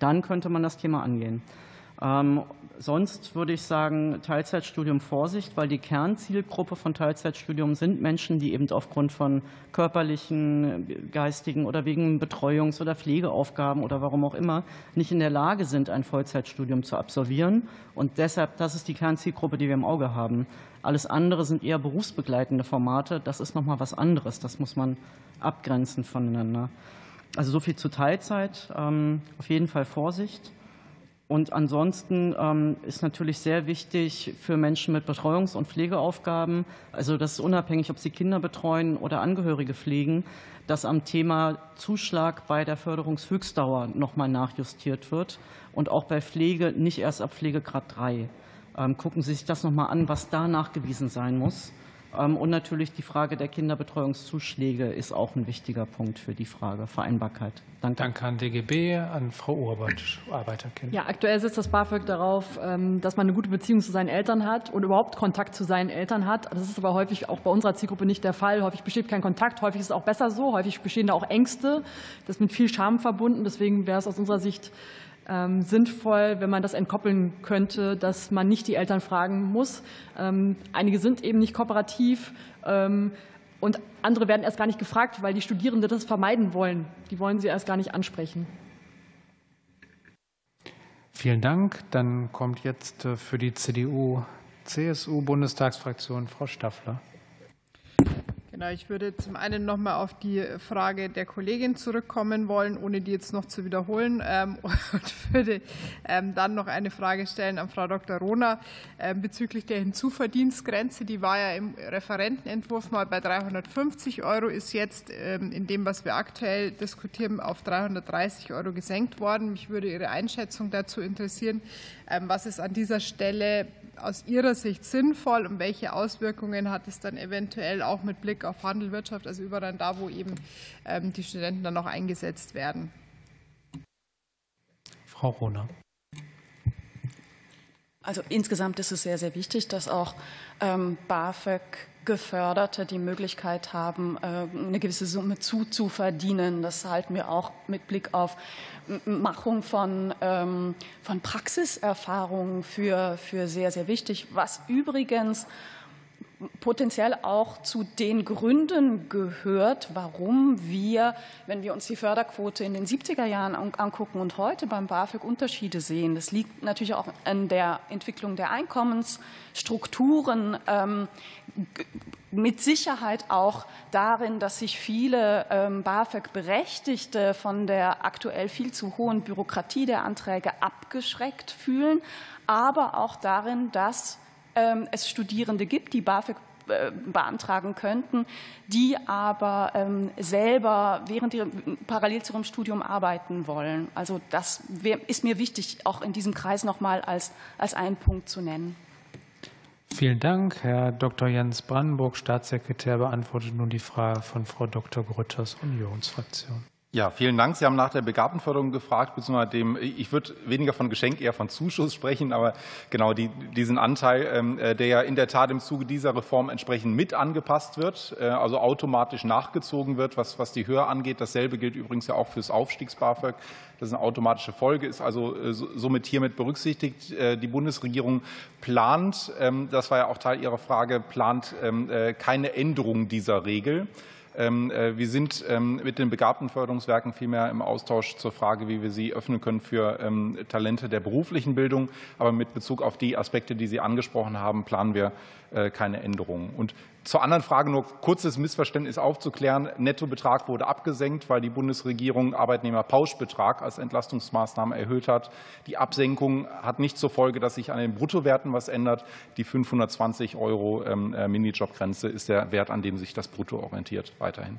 Dann könnte man das Thema angehen. Sonst würde ich sagen, Teilzeitstudium Vorsicht, weil die Kernzielgruppe von Teilzeitstudium sind Menschen, die eben aufgrund von körperlichen, geistigen oder wegen Betreuungs- oder Pflegeaufgaben oder warum auch immer nicht in der Lage sind, ein Vollzeitstudium zu absolvieren. Und deshalb, das ist die Kernzielgruppe, die wir im Auge haben. Alles andere sind eher berufsbegleitende Formate. Das ist nochmal was anderes. Das muss man abgrenzen voneinander. Also so viel zu Teilzeit. Ähm, auf jeden Fall Vorsicht. Und ansonsten ähm, ist natürlich sehr wichtig für Menschen mit Betreuungs- und Pflegeaufgaben, also das ist unabhängig, ob sie Kinder betreuen oder Angehörige pflegen, dass am Thema Zuschlag bei der Förderungshöchstdauer nochmal nachjustiert wird und auch bei Pflege nicht erst ab Pflegegrad 3. Ähm, gucken Sie sich das nochmal an, was da nachgewiesen sein muss. Ähm, und natürlich die Frage der Kinderbetreuungszuschläge ist auch ein wichtiger Punkt für die Frage Vereinbarkeit.
Danke. Danke an DGB, an Frau Urbert, Arbeiterkind.
Ja, aktuell setzt das BAföG darauf, ähm, dass man eine gute Beziehung zu seinen Eltern hat und überhaupt Kontakt zu seinen Eltern hat. Das ist aber häufig auch bei unserer Zielgruppe nicht der Fall. Häufig besteht kein Kontakt, häufig ist es auch besser so, häufig bestehen da auch Ängste. Das ist mit viel Scham verbunden. Deswegen wäre es aus unserer Sicht ähm, sinnvoll, wenn man das entkoppeln könnte, dass man nicht die Eltern fragen muss. Ähm, einige sind eben nicht kooperativ ähm, und andere werden erst gar nicht gefragt, weil die Studierenden das vermeiden wollen. Die wollen sie erst gar nicht ansprechen.
Vielen Dank. Dann kommt jetzt äh, für die CDU-CSU-Bundestagsfraktion Frau Staffler.
Genau, ich würde zum einen noch mal auf die Frage der Kollegin zurückkommen wollen, ohne die jetzt noch zu wiederholen, ähm, [LAUGHS] und würde ähm, dann noch eine Frage stellen an Frau Dr. Rohner ähm, bezüglich der Hinzuverdienstgrenze. Die war ja im Referentenentwurf mal bei 350 Euro, ist jetzt in dem, was wir aktuell diskutieren, auf 330 Euro gesenkt worden. Mich würde Ihre Einschätzung dazu interessieren, was ist an dieser Stelle aus Ihrer Sicht sinnvoll und welche Auswirkungen hat es dann eventuell auch mit Blick auf Handel, Wirtschaft, also überall da, wo eben ähm, die Studenten dann noch eingesetzt werden?
Frau Rohner.
Also insgesamt ist es sehr, sehr wichtig, dass auch ähm, BAföG Geförderte die Möglichkeit haben, äh, eine gewisse Summe zuzuverdienen. Das halten wir auch mit Blick auf Machung von, ähm, von Praxiserfahrungen für, für sehr, sehr wichtig. Was übrigens potenziell auch zu den Gründen gehört, warum wir, wenn wir uns die Förderquote in den 70er Jahren angucken und heute beim BAföG Unterschiede sehen. Das liegt natürlich auch an der Entwicklung der Einkommensstrukturen, ähm, mit Sicherheit auch darin, dass sich viele ähm, BAföG-Berechtigte von der aktuell viel zu hohen Bürokratie der Anträge abgeschreckt fühlen, aber auch darin, dass es Studierende gibt, die BAföG äh, beantragen könnten, die aber ähm, selber während ihrem, parallel zu ihrem Studium arbeiten wollen. Also das ist mir wichtig, auch in diesem Kreis noch mal als, als einen Punkt zu nennen.
Vielen Dank. Herr Dr. Jens Brandenburg, Staatssekretär, beantwortet nun die Frage von Frau Dr. Grütters, Unionsfraktion.
Ja, vielen Dank. Sie haben nach der Begabtenförderung gefragt, beziehungsweise dem, ich würde weniger von Geschenk, eher von Zuschuss sprechen, aber genau die, diesen Anteil, ähm, äh, der ja in der Tat im Zuge dieser Reform entsprechend mit angepasst wird, äh, also automatisch nachgezogen wird, was, was die Höhe angeht. Dasselbe gilt übrigens ja auch fürs Aufstiegs-BAföG. Das ist eine automatische Folge, ist also äh, somit hiermit berücksichtigt. Die Bundesregierung plant, ähm, das war ja auch Teil Ihrer Frage, plant ähm, keine Änderung dieser Regel. Ähm, äh, wir sind ähm, mit den Begabtenförderungswerken vielmehr im Austausch zur Frage, wie wir sie öffnen können für ähm, Talente der beruflichen Bildung. Aber mit Bezug auf die Aspekte, die Sie angesprochen haben, planen wir äh, keine Änderungen. Und zur anderen Frage nur kurzes Missverständnis aufzuklären. Nettobetrag wurde abgesenkt, weil die Bundesregierung Arbeitnehmerpauschbetrag als Entlastungsmaßnahme erhöht hat. Die Absenkung hat nicht zur Folge, dass sich an den Bruttowerten was ändert. Die 520 Euro ähm, äh, Minijobgrenze ist der Wert, an dem sich das Brutto orientiert, weiterhin.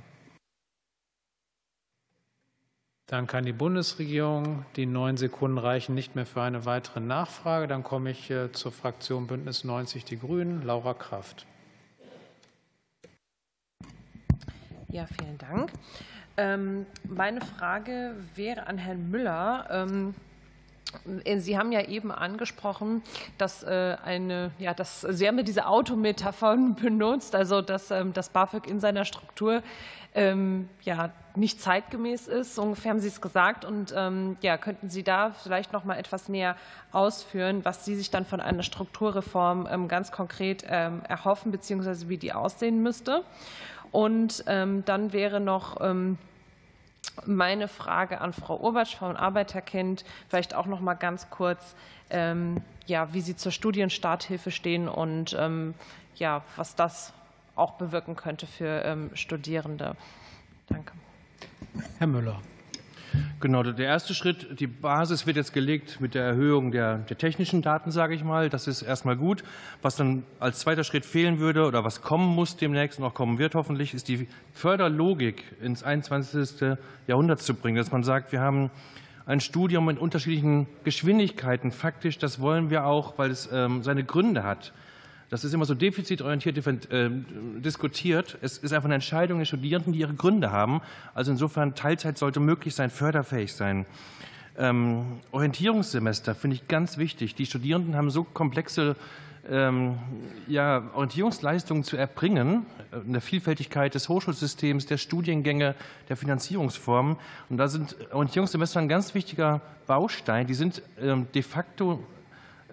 Dann kann die Bundesregierung. Die neun Sekunden reichen nicht mehr für eine weitere Nachfrage. Dann komme ich äh, zur Fraktion Bündnis 90 Die Grünen. Laura Kraft.
Ja, vielen Dank. Ähm, meine Frage wäre an Herrn Müller. Ähm, Sie haben ja eben angesprochen, dass äh, eine, ja, dass Sie haben ja diese Autometaphern [LAUGHS] benutzt, also dass ähm, das BAföG in seiner Struktur ja, nicht zeitgemäß ist. Ungefähr haben Sie es gesagt. Und ja, könnten Sie da vielleicht noch mal etwas näher ausführen, was Sie sich dann von einer Strukturreform ganz konkret erhoffen, beziehungsweise wie die aussehen müsste? Und ähm, dann wäre noch ähm, meine Frage an Frau Urbatsch vom Arbeiterkind, vielleicht auch noch mal ganz kurz, ähm, ja, wie Sie zur Studienstarthilfe stehen und ja, was das auch bewirken könnte für Studierende. Danke.
Herr Müller.
Genau, der erste Schritt, die Basis wird jetzt gelegt mit der Erhöhung der, der technischen Daten, sage ich mal. Das ist erstmal gut. Was dann als zweiter Schritt fehlen würde oder was kommen muss demnächst und auch kommen wird hoffentlich, ist die Förderlogik ins 21. Jahrhundert zu bringen, dass man sagt, wir haben ein Studium mit unterschiedlichen Geschwindigkeiten. Faktisch, das wollen wir auch, weil es ähm, seine Gründe hat. Das ist immer so defizitorientiert äh, diskutiert. Es ist einfach eine Entscheidung der Studierenden, die ihre Gründe haben. Also insofern Teilzeit sollte möglich sein, förderfähig sein. Ähm, Orientierungssemester finde ich ganz wichtig. Die Studierenden haben so komplexe ähm, ja, Orientierungsleistungen zu erbringen, äh, in der Vielfältigkeit des Hochschulsystems, der Studiengänge, der Finanzierungsformen. Und da sind Orientierungssemester ein ganz wichtiger Baustein. Die sind ähm, de facto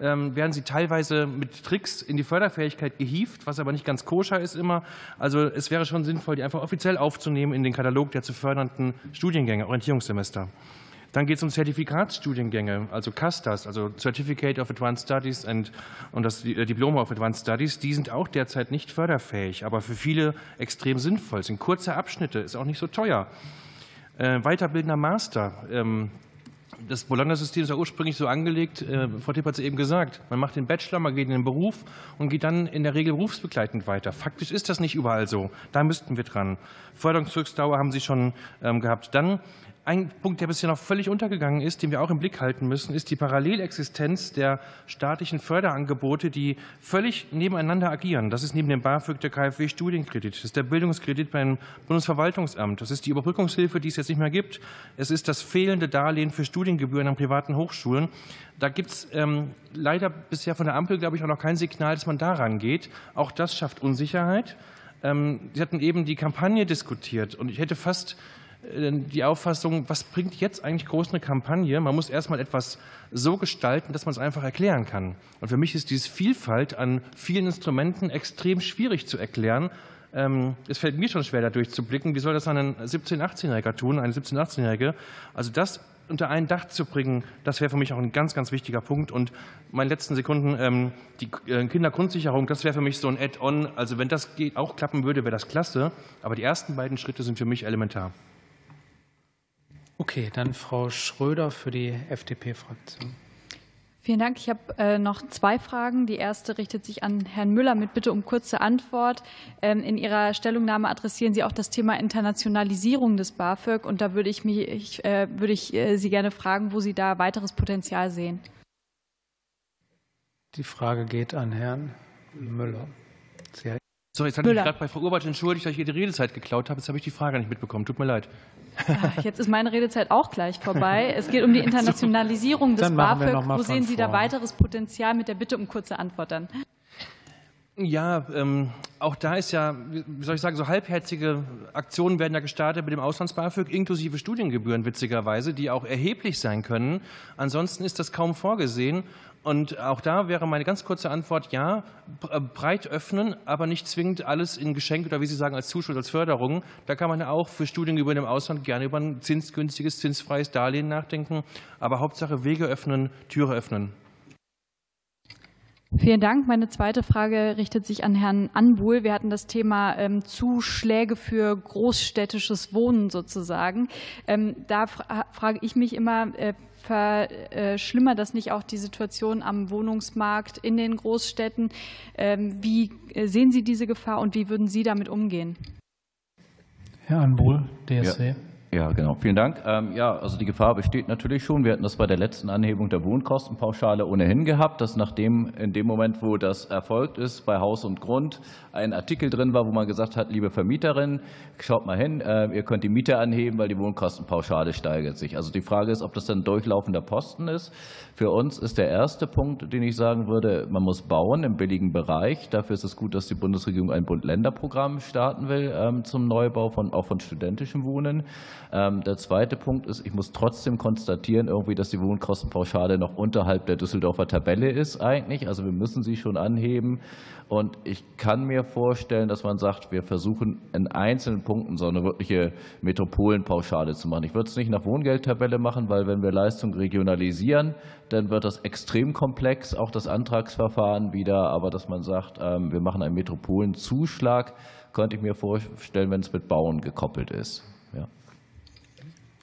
werden sie teilweise mit Tricks in die Förderfähigkeit gehievt, was aber nicht ganz koscher ist immer. Also es wäre schon sinnvoll, die einfach offiziell aufzunehmen in den Katalog der zu fördernden Studiengänge, Orientierungssemester. Dann geht es um Zertifikatsstudiengänge, also CASTAS, also Certificate of Advanced Studies and, und das äh, Diplom of Advanced Studies. Die sind auch derzeit nicht förderfähig, aber für viele extrem sinnvoll. Sind kurze Abschnitte, ist auch nicht so teuer. Äh, weiterbildender Master. Das Bologna-System ist ja ursprünglich so angelegt, äh, Frau Tipp hat es eben gesagt, man macht den Bachelor, man geht in den Beruf und geht dann in der Regel berufsbegleitend weiter. Faktisch ist das nicht überall so. Da müssten wir dran. Förderungsrückstauer haben Sie schon ähm, gehabt. Dann ein Punkt, der bisher noch völlig untergegangen ist, den wir auch im Blick halten müssen, ist die Parallelexistenz der staatlichen Förderangebote, die völlig nebeneinander agieren. Das ist neben dem BAföG der KfW-Studienkredit, das ist der Bildungskredit beim Bundesverwaltungsamt, das ist die Überbrückungshilfe, die es jetzt nicht mehr gibt, es ist das fehlende Darlehen für Studiengebühren an privaten Hochschulen. Da gibt es ähm, leider bisher von der Ampel, glaube ich, auch noch kein Signal, dass man daran geht. Auch das schafft Unsicherheit. Ähm, Sie hatten eben die Kampagne diskutiert und ich hätte fast die Auffassung, was bringt jetzt eigentlich groß eine Kampagne? Man muss erstmal etwas so gestalten, dass man es einfach erklären kann. Und für mich ist diese Vielfalt an vielen Instrumenten extrem schwierig zu erklären. Ähm, es fällt mir schon schwer, da durchzublicken. Wie soll das ein 17-, 18-Jähriger tun, eine 17-, 18-Jährige? Also das unter ein Dach zu bringen, das wäre für mich auch ein ganz, ganz wichtiger Punkt. Und meine letzten Sekunden, ähm, die äh, Kindergrundsicherung, das wäre für mich so ein Add-on. Also wenn das auch klappen würde, wäre das klasse. Aber die ersten beiden Schritte sind für mich elementar.
Okay, dann Frau Schröder für die FDP-Fraktion.
Vielen Dank. Ich habe äh, noch zwei Fragen. Die erste richtet sich an Herrn Müller mit Bitte um kurze Antwort. Ähm, in Ihrer Stellungnahme adressieren Sie auch das Thema Internationalisierung des BAföG. Und da würde ich, mich, äh, würde ich äh, Sie gerne fragen, wo Sie da weiteres Potenzial sehen.
Die Frage geht an Herrn Müller.
Sie so, jetzt hatte ich mich gerade bei Frau Urbach entschuldigt, dass ich ihr die Redezeit geklaut habe. Jetzt habe ich die Frage nicht mitbekommen. Tut mir leid.
Ach, jetzt ist meine Redezeit auch gleich vorbei. Es geht um die [LAUGHS] Internationalisierung des BAföG. Wo sehen Sie da weiteres Potenzial mit der Bitte um kurze Antwort dann?
Ja, ähm, auch da ist ja, wie soll ich sagen, so halbherzige Aktionen werden da gestartet mit dem Auslands-BAföG inklusive Studiengebühren, witzigerweise, die auch erheblich sein können. Ansonsten ist das kaum vorgesehen. Und auch da wäre meine ganz kurze Antwort, ja, äh, breit öffnen, aber nicht zwingend alles in Geschenk oder wie Sie sagen, als Zuschuss, als Förderung. Da kann man ja auch für Studiengebühren im Ausland gerne über ein zinsgünstiges, zinsfreies Darlehen nachdenken. Aber Hauptsache Wege öffnen, Türe öffnen.
Vielen Dank. Meine zweite Frage richtet sich an Herrn Anbuhl. Wir hatten das Thema ähm, Zuschläge für großstädtisches Wohnen sozusagen. Ähm, da frage ich mich immer, äh, verschlimmert das nicht auch die Situation am Wohnungsmarkt in den Großstädten? Ähm, wie äh, sehen Sie diese Gefahr und wie würden Sie damit umgehen?
Herr Anbuhl, DSC.
Ja. Ja, genau. Vielen Dank. Ähm, ja, also die Gefahr besteht natürlich schon. Wir hatten das bei der letzten Anhebung der Wohnkostenpauschale ohnehin gehabt, dass nachdem in dem Moment, wo das erfolgt ist, bei Haus und Grund ein Artikel drin war, wo man gesagt hat, liebe Vermieterin, schaut mal hin, äh, ihr könnt die Miete anheben, weil die Wohnkostenpauschale steigert sich. Also die Frage ist, ob das dann durchlaufender Posten ist. Für uns ist der erste Punkt, den ich sagen würde, man muss bauen im billigen Bereich. Dafür ist es gut, dass die Bundesregierung ein Bund-Länder-Programm starten will ähm, zum Neubau von, auch von studentischem Wohnen. Ähm, der zweite Punkt ist, ich muss trotzdem konstatieren, irgendwie, dass die Wohnkostenpauschale noch unterhalb der Düsseldorfer Tabelle ist eigentlich. Also wir müssen sie schon anheben. Und ich kann mir vorstellen, dass man sagt, wir versuchen in einzelnen Punkten so eine wirkliche Metropolenpauschale zu machen. Ich würde es nicht nach Wohngeldtabelle machen, weil wenn wir Leistung regionalisieren, dann wird das extrem komplex, auch das Antragsverfahren wieder. Aber dass man sagt, ähm, wir machen einen Metropolenzuschlag, könnte ich mir vorstellen, wenn es mit Bauen gekoppelt ist.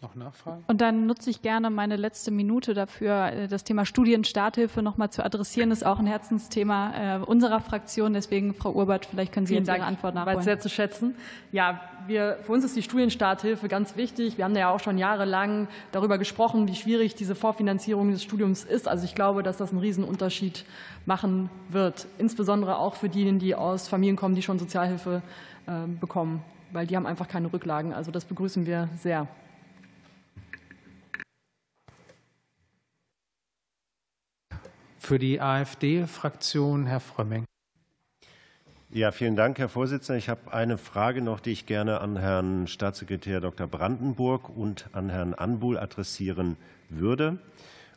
Noch Nachfragen? Und dann nutze ich gerne meine letzte Minute dafür, äh, das Thema Studienstarthilfe noch mal zu adressieren. Das ist auch ein Herzensthema äh, unserer Fraktion. Deswegen, Frau Urbert, vielleicht können Sie Vielen jetzt Ihre Antwort nachholen.
sehr zu schätzen. Ja, wir, für uns ist die Studienstarthilfe ganz wichtig. Wir haben ja auch schon jahrelang darüber gesprochen, wie schwierig diese Vorfinanzierung des Studiums ist. Also ich glaube, dass das einen Riesenunterschied machen wird, insbesondere auch für diejenigen, die aus Familien kommen, die schon Sozialhilfe äh, bekommen, weil die haben einfach keine Rücklagen. Also das begrüßen wir sehr.
Für die AfD-Fraktion Herr Frömming.
Ja, vielen Dank, Herr Vorsitzender. Ich habe eine Frage noch, die ich gerne an Herrn Staatssekretär Dr. Brandenburg und an Herrn Anbuhl adressieren würde.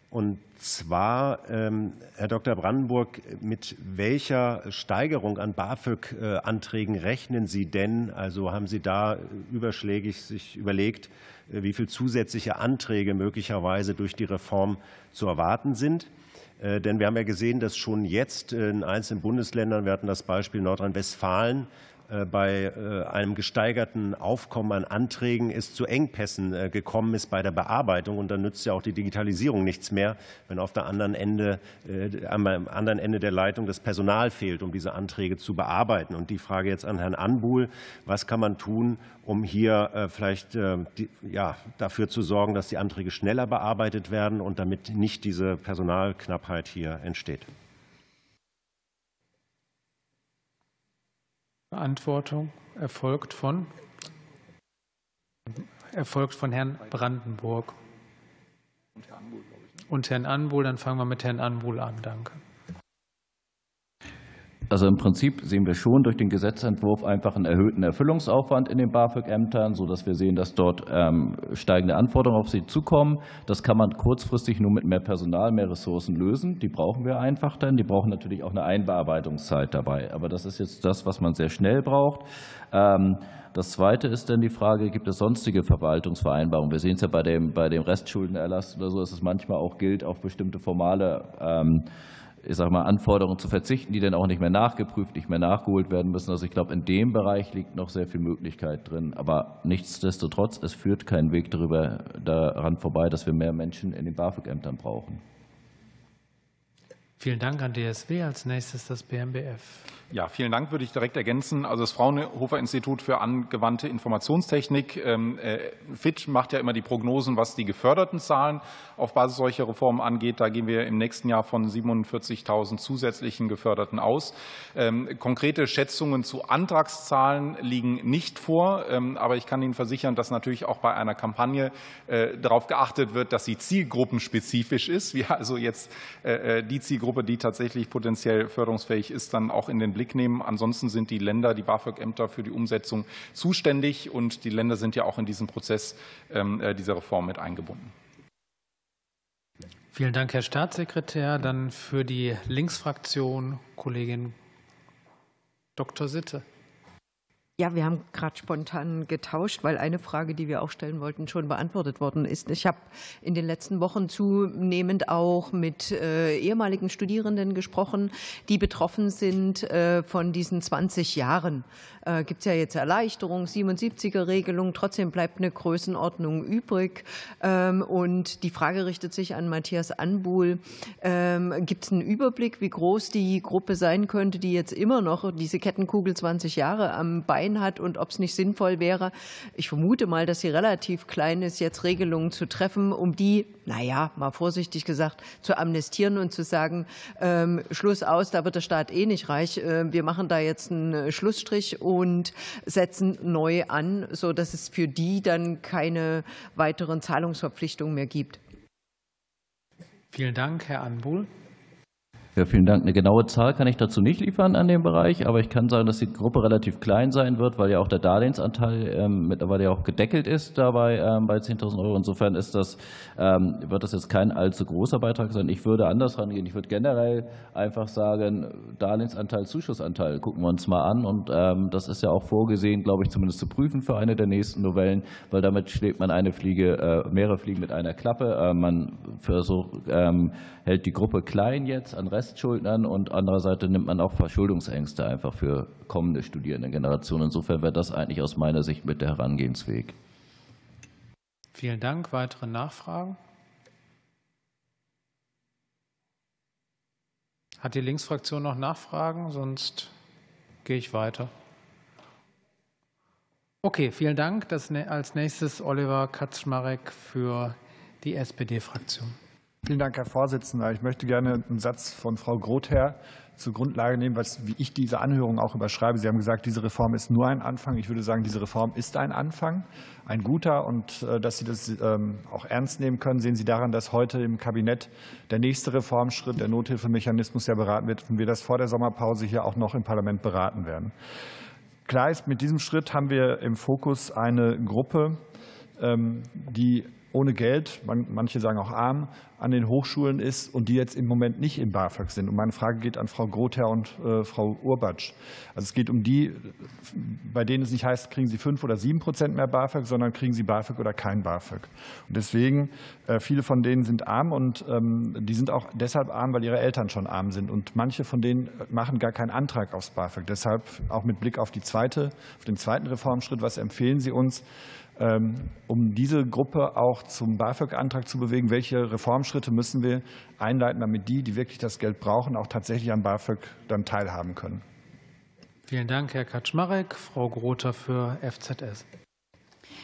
Und zwar, ähm, Herr Dr. Brandenburg, mit welcher Steigerung an BAföG-Anträgen rechnen Sie denn? Also haben Sie da überschlägig sich überlegt, äh, wie viele zusätzliche Anträge möglicherweise durch die Reform zu erwarten sind? Äh, denn wir haben ja gesehen, dass schon jetzt in einzelnen Bundesländern, wir hatten das Beispiel Nordrhein-Westfalen, äh, bei äh, einem gesteigerten Aufkommen an Anträgen es zu Engpässen äh, gekommen ist bei der Bearbeitung. Und dann nützt ja auch die Digitalisierung nichts mehr, wenn auf der anderen Ende, am anderen Ende der Leitung das Personal fehlt, um diese Anträge zu bearbeiten. Und die Frage jetzt an Herrn Anbuhl, was kann man tun, um hier vielleicht ja, dafür zu sorgen, dass die Anträge schneller bearbeitet werden und damit nicht diese Personalknappheit hier entsteht?
Beantwortung erfolgt von, erfolgt von Herrn Brandenburg. Und Herrn Anbuhl, dann fangen wir mit Herrn Anbuhl an. Danke.
Also im Prinzip sehen wir schon durch den Gesetzentwurf einfach einen erhöhten Erfüllungsaufwand in den BAföG-Ämtern, sodass wir sehen, dass dort ähm, steigende Anforderungen auf sie zukommen. Das kann man kurzfristig nur mit mehr Personal, mehr Ressourcen lösen. Die brauchen wir einfach dann. Die brauchen natürlich auch eine Einbearbeitungszeit dabei. Aber das ist jetzt das, was man sehr schnell braucht. Ähm, das Zweite ist dann die Frage, gibt es sonstige Verwaltungsvereinbarungen? Wir sehen es ja bei dem, bei dem Restschuldenerlass oder so, dass es manchmal auch gilt, auf bestimmte formale ähm, ich sage mal, Anforderungen zu verzichten, die dann auch nicht mehr nachgeprüft, nicht mehr nachgeholt werden müssen. Also ich glaube, in dem Bereich liegt noch sehr viel Möglichkeit drin. Aber nichtsdestotrotz, es führt keinen Weg darüber, daran vorbei, dass wir mehr Menschen in den BAföG-Ämtern brauchen.
Vielen Dank an DSW. Als nächstes das BMBF.
Ja, vielen Dank, würde ich direkt ergänzen. Also das Fraunhofer Institut für angewandte Informationstechnik, ähm, äh, FIT, macht ja immer die Prognosen, was die geförderten Zahlen auf Basis solcher Reformen angeht. Da gehen wir im nächsten Jahr von 47.000 zusätzlichen Geförderten aus. Ähm, konkrete Schätzungen zu Antragszahlen liegen nicht vor, ähm, aber ich kann Ihnen versichern, dass natürlich auch bei einer Kampagne äh, darauf geachtet wird, dass sie zielgruppenspezifisch ist. Wir also jetzt äh, die Zielgruppe, die tatsächlich potenziell förderungsfähig ist, dann auch in den Blick nehmen. Ansonsten sind die Länder, die BAföG-Ämter für die Umsetzung zuständig und die Länder sind ja auch in diesen Prozess ähm, äh, dieser Reform mit eingebunden.
Vielen Dank, Herr Staatssekretär. Dann für die Linksfraktion Kollegin Dr. Sitte.
Ja, wir haben gerade spontan getauscht, weil eine Frage, die wir auch stellen wollten, schon beantwortet worden ist. Ich habe in den letzten Wochen zunehmend auch mit äh, ehemaligen Studierenden gesprochen, die betroffen sind äh, von diesen 20 Jahren. Äh, Gibt es ja jetzt Erleichterung, 77er-Regelung, trotzdem bleibt eine Größenordnung übrig. Ähm, und die Frage richtet sich an Matthias Anbuhl. Ähm, Gibt es einen Überblick, wie groß die Gruppe sein könnte, die jetzt immer noch diese Kettenkugel 20 Jahre am Bein hat und ob es nicht sinnvoll wäre, ich vermute mal, dass sie relativ klein ist, jetzt Regelungen zu treffen, um die, naja, mal vorsichtig gesagt, zu amnestieren und zu sagen, ähm, Schluss aus, da wird der Staat eh nicht reich. Äh, wir machen da jetzt einen Schlussstrich und setzen neu an, sodass es für die dann keine weiteren Zahlungsverpflichtungen mehr gibt.
Vielen Dank, Herr Anbuhl.
Ja, vielen Dank. Eine genaue Zahl kann ich dazu nicht liefern an dem Bereich, aber ich kann sagen, dass die Gruppe relativ klein sein wird, weil ja auch der Darlehensanteil ähm, mittlerweile ja auch gedeckelt ist dabei ähm, bei 10.000 Euro. Insofern ist das, ähm, wird das jetzt kein allzu großer Beitrag sein. Ich würde anders rangehen. Ich würde generell einfach sagen, Darlehensanteil, Zuschussanteil gucken wir uns mal an. Und ähm, das ist ja auch vorgesehen, glaube ich, zumindest zu prüfen für eine der nächsten Novellen, weil damit schlägt man eine Fliege, äh, mehrere Fliegen mit einer Klappe. Äh, man versucht, hält die Gruppe klein jetzt an Restschuldnern und andererseits nimmt man auch Verschuldungsängste einfach für kommende Studierendengenerationen. Insofern wäre das eigentlich aus meiner Sicht mit der Herangehensweg.
Vielen Dank. Weitere Nachfragen? Hat die Linksfraktion noch Nachfragen? Sonst gehe ich weiter. Okay, vielen Dank. Das als nächstes Oliver Kaczmarek für die SPD-Fraktion.
Vielen Dank, Herr Vorsitzender. Ich möchte gerne einen Satz von Frau Grother zur Grundlage nehmen, was, wie ich diese Anhörung auch überschreibe. Sie haben gesagt, diese Reform ist nur ein Anfang. Ich würde sagen, diese Reform ist ein Anfang, ein guter. Und äh, dass Sie das ähm, auch ernst nehmen können, sehen Sie daran, dass heute im Kabinett der nächste Reformschritt, der Nothilfemechanismus, ja beraten wird und wir das vor der Sommerpause hier auch noch im Parlament beraten werden. Klar ist, mit diesem Schritt haben wir im Fokus eine Gruppe, ähm, die ohne Geld, manche sagen auch arm, an den Hochschulen ist und die jetzt im Moment nicht im BAföG sind. Und meine Frage geht an Frau Grother und äh, Frau Urbatsch. Also es geht um die, bei denen es nicht heißt, kriegen sie fünf oder sieben Prozent mehr BAföG, sondern kriegen sie BAföG oder kein BAföG. Und deswegen, äh, viele von denen sind arm und ähm, die sind auch deshalb arm, weil ihre Eltern schon arm sind. Und manche von denen machen gar keinen Antrag aufs BAföG. Deshalb auch mit Blick auf die zweite, auf den zweiten Reformschritt, was empfehlen Sie uns, um diese Gruppe auch zum BAföG-Antrag zu bewegen? Welche Reformschritte müssen wir einleiten, damit die, die wirklich das Geld brauchen, auch tatsächlich an BAföG dann teilhaben können?
Vielen Dank, Herr Kaczmarek. Frau Grother für FZS.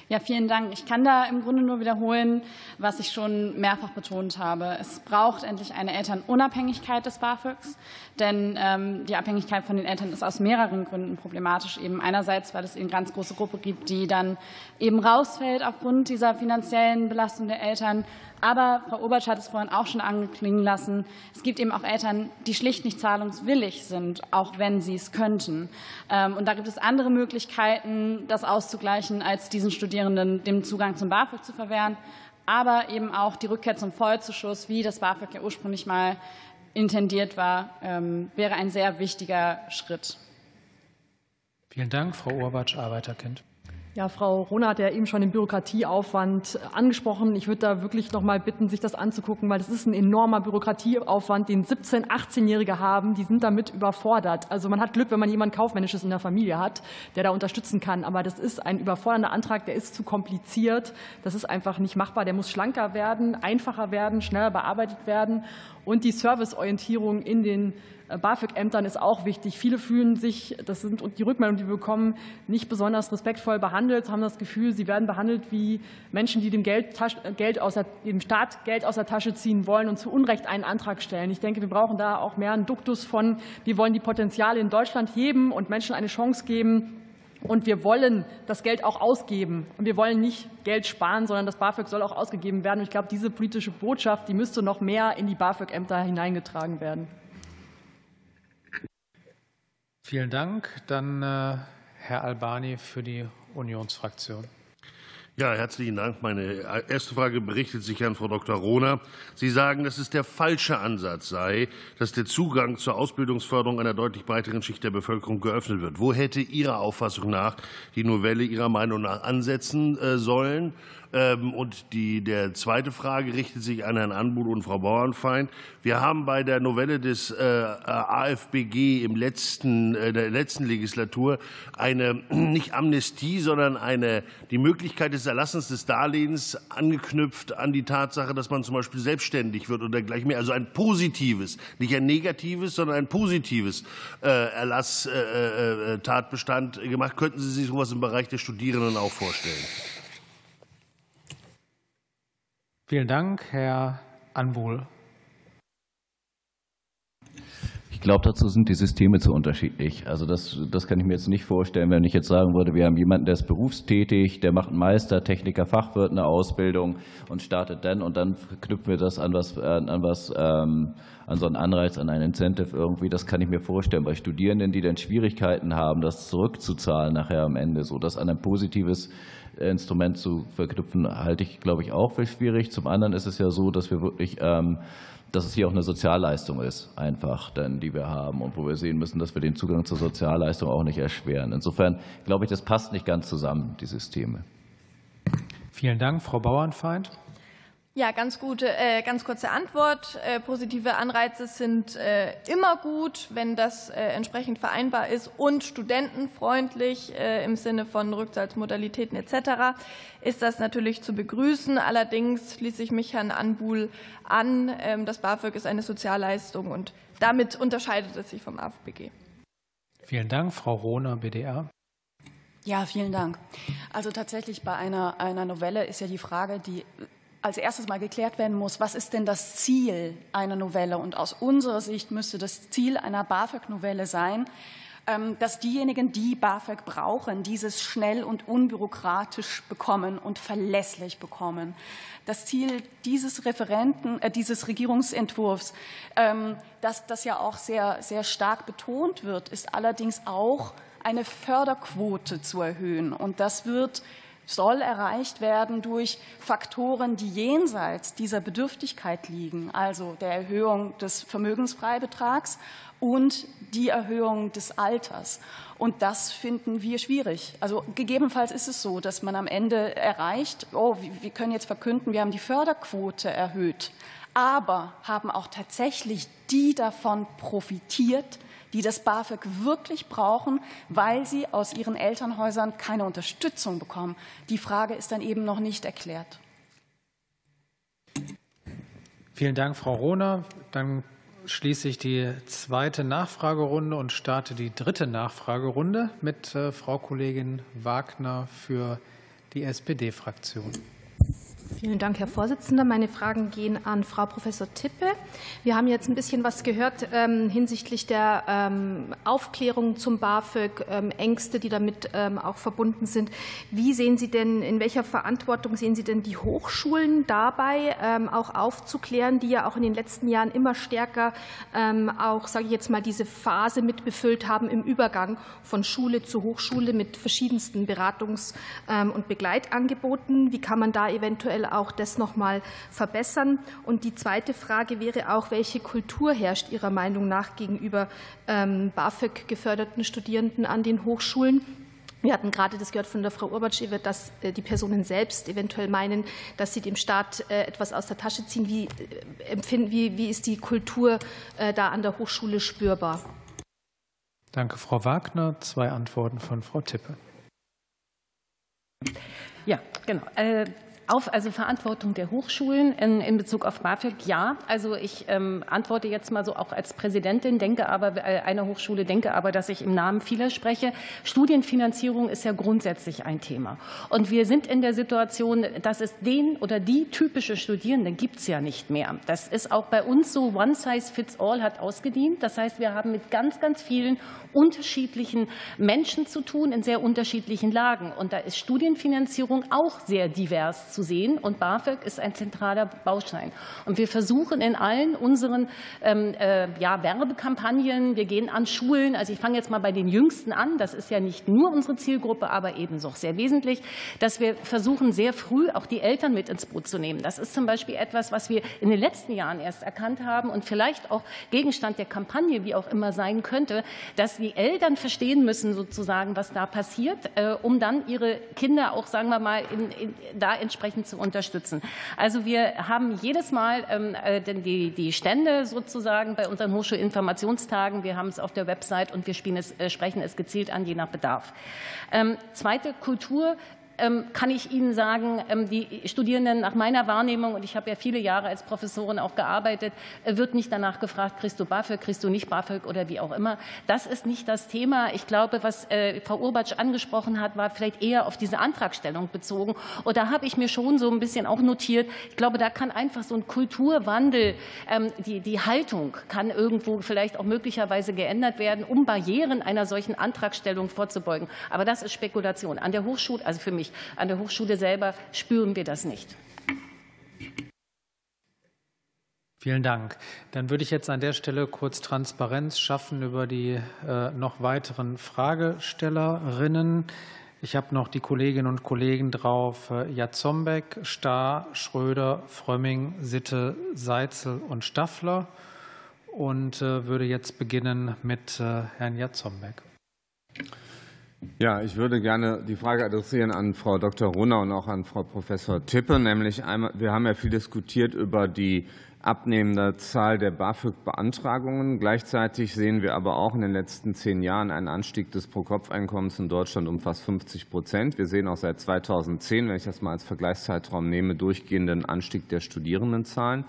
Ja, vielen Dank. Ich kann da im Grunde nur wiederholen, was ich schon mehrfach betont habe. Es braucht endlich eine Elternunabhängigkeit des BAföGs, denn ähm, die Abhängigkeit von den Eltern ist aus mehreren Gründen problematisch. Eben einerseits, weil es eine ganz große Gruppe gibt, die dann eben rausfällt aufgrund dieser finanziellen Belastung der Eltern. Aber Frau Obertsch hat es vorhin auch schon angeklingen lassen. Es gibt eben auch Eltern, die schlicht nicht zahlungswillig sind, auch wenn sie es könnten. Ähm, und da gibt es andere Möglichkeiten, das auszugleichen, als diesen Studierenden den Zugang zum BAföG zu verwehren. Aber eben auch die Rückkehr zum Vollzuschuss, wie das BAföG ja ursprünglich mal intendiert war, ähm, wäre ein sehr wichtiger Schritt.
Vielen Dank, Frau Obertsch, Arbeiterkind.
Ja, Frau Rohner hat ja eben schon den Bürokratieaufwand angesprochen. Ich würde da wirklich noch mal bitten, sich das anzugucken, weil das ist ein enormer Bürokratieaufwand, den 17-, 18-Jährige haben. Die sind damit überfordert. Also man hat Glück, wenn man jemanden Kaufmännisches in der Familie hat, der da unterstützen kann. Aber das ist ein überfordernder Antrag, der ist zu kompliziert. Das ist einfach nicht machbar. Der muss schlanker werden, einfacher werden, schneller bearbeitet werden. Und die Serviceorientierung in den äh, BAföG-Ämtern ist auch wichtig. Viele fühlen sich, das sind die Rückmeldungen, die wir bekommen, nicht besonders respektvoll behandelt, haben das Gefühl, sie werden behandelt wie Menschen, die dem, Geld, Geld aus der, dem Staat Geld aus der Tasche ziehen wollen und zu Unrecht einen Antrag stellen. Ich denke, wir brauchen da auch mehr einen Duktus von, wir wollen die Potenziale in Deutschland heben und Menschen eine Chance geben, und wir wollen das Geld auch ausgeben. Und wir wollen nicht Geld sparen, sondern das BAföG soll auch ausgegeben werden. Und ich glaube, diese politische Botschaft, die müsste noch mehr in die BAföG-Ämter hineingetragen werden.
Vielen Dank. Dann äh, Herr Albani für die Unionsfraktion.
Ja, herzlichen Dank. Meine erste Frage berichtet sich an Frau Dr. Rohner. Sie sagen, dass es der falsche Ansatz sei, dass der Zugang zur Ausbildungsförderung einer deutlich breiteren Schicht der Bevölkerung geöffnet wird. Wo hätte Ihrer Auffassung nach die Novelle Ihrer Meinung nach ansetzen äh, sollen? Ähm, und die, der zweite Frage richtet sich an Herrn Anbul und Frau Bauernfeind. Wir haben bei der Novelle des äh, AFBG im letzten, äh, der letzten Legislatur eine [CLEARS THROAT] nicht Amnestie, sondern eine, die Möglichkeit des Erlassens des Darlehens angeknüpft an die Tatsache, dass man zum Beispiel selbstständig wird oder gleich mehr. Also ein positives, nicht ein negatives, sondern ein positives äh, Erlasstatbestand gemacht. Könnten Sie sich sowas im Bereich der Studierenden auch vorstellen?
Vielen Dank, Herr Anwohl.
Ich glaube, dazu sind die Systeme zu unterschiedlich. Also das, das kann ich mir jetzt nicht vorstellen, wenn ich jetzt sagen würde, wir haben jemanden, der ist berufstätig, der macht einen Meister, Techniker, Fachwirt, eine Ausbildung und startet dann und dann knüpfen wir das an was, an was, ähm, an so einen Anreiz, an ein Incentive irgendwie. Das kann ich mir vorstellen. Bei Studierenden, die dann Schwierigkeiten haben, das zurückzuzahlen nachher am Ende, so dass an ein positives Instrument zu verknüpfen, halte ich, glaube ich, auch für schwierig. Zum anderen ist es ja so, dass wir wirklich, ähm, dass es hier auch eine Sozialleistung ist, einfach, denn, die wir haben und wo wir sehen müssen, dass wir den Zugang zur Sozialleistung auch nicht erschweren. Insofern glaube ich, das passt nicht ganz zusammen, die Systeme.
Vielen Dank, Frau Bauernfeind.
Ja, ganz gute, äh, ganz kurze Antwort. Äh, positive Anreize sind äh, immer gut, wenn das entsprechend vereinbar ist und studentenfreundlich im Sinne von Rückzahlsmodalitäten etc. ist das natürlich zu begrüßen. Allerdings schließe ich mich Herrn Anbuhl an. Ähm, das BAföG ist eine Sozialleistung und damit unterscheidet es sich vom AFBG.
Vielen Dank, Frau Rohner, BDR.
Ja, vielen Dank. Also tatsächlich bei einer, einer Novelle ist ja die Frage, die als erstes mal geklärt werden muss, was ist denn das Ziel einer Novelle? Und aus unserer Sicht müsste das Ziel einer BAföG-Novelle sein, ähm, dass diejenigen, die BAföG brauchen, dieses schnell und unbürokratisch bekommen und verlässlich bekommen. Das Ziel dieses Referenten, äh, dieses Regierungsentwurfs, ähm, dass das ja auch sehr, sehr stark betont wird, ist allerdings auch eine Förderquote zu erhöhen. Und das wird soll erreicht werden durch Faktoren, die jenseits dieser Bedürftigkeit liegen, also der Erhöhung des Vermögensfreibetrags und die Erhöhung des Alters. Und das finden wir schwierig. Also gegebenenfalls ist es so, dass man am Ende erreicht, oh, wir können jetzt verkünden, wir haben die Förderquote erhöht, aber haben auch tatsächlich die davon profitiert, die das BAföG wirklich brauchen, weil sie aus ihren Elternhäusern keine Unterstützung bekommen. Die Frage ist dann eben noch nicht erklärt.
Vielen Dank, Frau Rohner. Dann schließe ich die zweite Nachfragerunde und starte die dritte Nachfragerunde mit äh, Frau Kollegin Wagner für die SPD-Fraktion.
Vielen Dank, Herr Vorsitzender. Meine Fragen gehen an Frau Professor Tippe. Wir haben jetzt ein bisschen was gehört ähm, hinsichtlich der ähm, Aufklärung zum BAföG, ähm, Ängste, die damit ähm, auch verbunden sind. Wie sehen Sie denn, in welcher Verantwortung sehen Sie denn die Hochschulen dabei, ähm, auch aufzuklären, die ja auch in den letzten Jahren immer stärker ähm, auch, sage ich jetzt mal, diese Phase mitbefüllt haben im Übergang von Schule zu Hochschule mit verschiedensten Beratungs- und Begleitangeboten? Wie kann man da eventuell auch das noch mal verbessern? Und die zweite Frage wäre auch, welche Kultur herrscht Ihrer Meinung nach gegenüber ähm, BAföG geförderten Studierenden an den Hochschulen? Wir hatten gerade das gehört von der Frau Urbatsch, dass äh, die Personen selbst eventuell meinen, dass sie dem Staat äh, etwas aus der Tasche ziehen. Wie, äh, empfinden, wie, wie ist die Kultur da an der Hochschule spürbar?
Danke, Frau Wagner. Zwei Antworten von Frau Tippe.
Ja, genau. Auf, also Verantwortung der Hochschulen in, in Bezug auf BAföG, ja. Also ich ähm, antworte jetzt mal so auch als Präsidentin, denke aber äh, einer Hochschule, denke aber, dass ich im Namen vieler spreche. Studienfinanzierung ist ja grundsätzlich ein Thema. Und wir sind in der Situation, dass es den oder die typische Studierende gibt es ja nicht mehr. Das ist auch bei uns so, one size fits all hat ausgedient. Das heißt, wir haben mit ganz, ganz vielen unterschiedlichen Menschen zu tun in sehr unterschiedlichen Lagen. Und da ist Studienfinanzierung auch sehr divers zu sehen. Und BAföG ist ein zentraler Baustein. Und wir versuchen in allen unseren ähm, äh, ja, Werbekampagnen, wir gehen an Schulen, also ich fange jetzt mal bei den Jüngsten an, das ist ja nicht nur unsere Zielgruppe, aber ebenso sehr wesentlich, dass wir versuchen, sehr früh auch die Eltern mit ins Boot zu nehmen. Das ist zum Beispiel etwas, was wir in den letzten Jahren erst erkannt haben und vielleicht auch Gegenstand der Kampagne, wie auch immer sein könnte, dass die Eltern verstehen müssen, sozusagen, was da passiert, äh, um dann ihre Kinder auch, sagen wir mal, in, in, da entsprechend entsprechend zu unterstützen. Also wir haben jedes Mal ähm, äh, die, die Stände sozusagen bei unseren Hochschulinformationstagen. Wir haben es auf der Website und wir es, äh, sprechen es gezielt an, je nach Bedarf. Ähm, zweite Kultur kann ich Ihnen sagen, ähm, die Studierenden nach meiner Wahrnehmung, und ich habe ja viele Jahre als Professorin auch gearbeitet, äh, wird nicht danach gefragt, kriegst du BAföG, kriegst du nicht BAföG oder wie auch immer. Das ist nicht das Thema. Ich glaube, was äh, Frau Urbatsch angesprochen hat, war vielleicht eher auf diese Antragstellung bezogen. Und da habe ich mir schon so ein bisschen auch notiert, ich glaube, da kann einfach so ein Kulturwandel, ähm, die, die Haltung kann irgendwo vielleicht auch möglicherweise geändert werden, um Barrieren einer solchen Antragstellung vorzubeugen. Aber das ist Spekulation. An der Hochschule, also für mich nicht. An der Hochschule selber spüren wir das nicht.
Vielen Dank. Dann würde ich jetzt an der Stelle kurz Transparenz schaffen über die äh, noch weiteren Fragestellerinnen. Ich habe noch die Kolleginnen und Kollegen drauf. Äh, Jatzombeck, Stahr, Schröder, Frömming, Sitte, Seitzel und Staffler. Und äh, würde jetzt beginnen mit Herrn Jatzombeck.
Ja, ich würde gerne die Frage adressieren an Frau Dr. Runner und auch an Frau Professor Tippe. Nämlich einmal, wir haben ja viel diskutiert über die abnehmende Zahl der BAföG-Beantragungen. Gleichzeitig sehen wir aber auch in den letzten zehn Jahren einen Anstieg des Pro-Kopf-Einkommens in Deutschland um fast 50 Prozent. Wir sehen auch seit 2010, wenn ich das mal als Vergleichszeitraum nehme, durchgehenden Anstieg der Studierendenzahlen.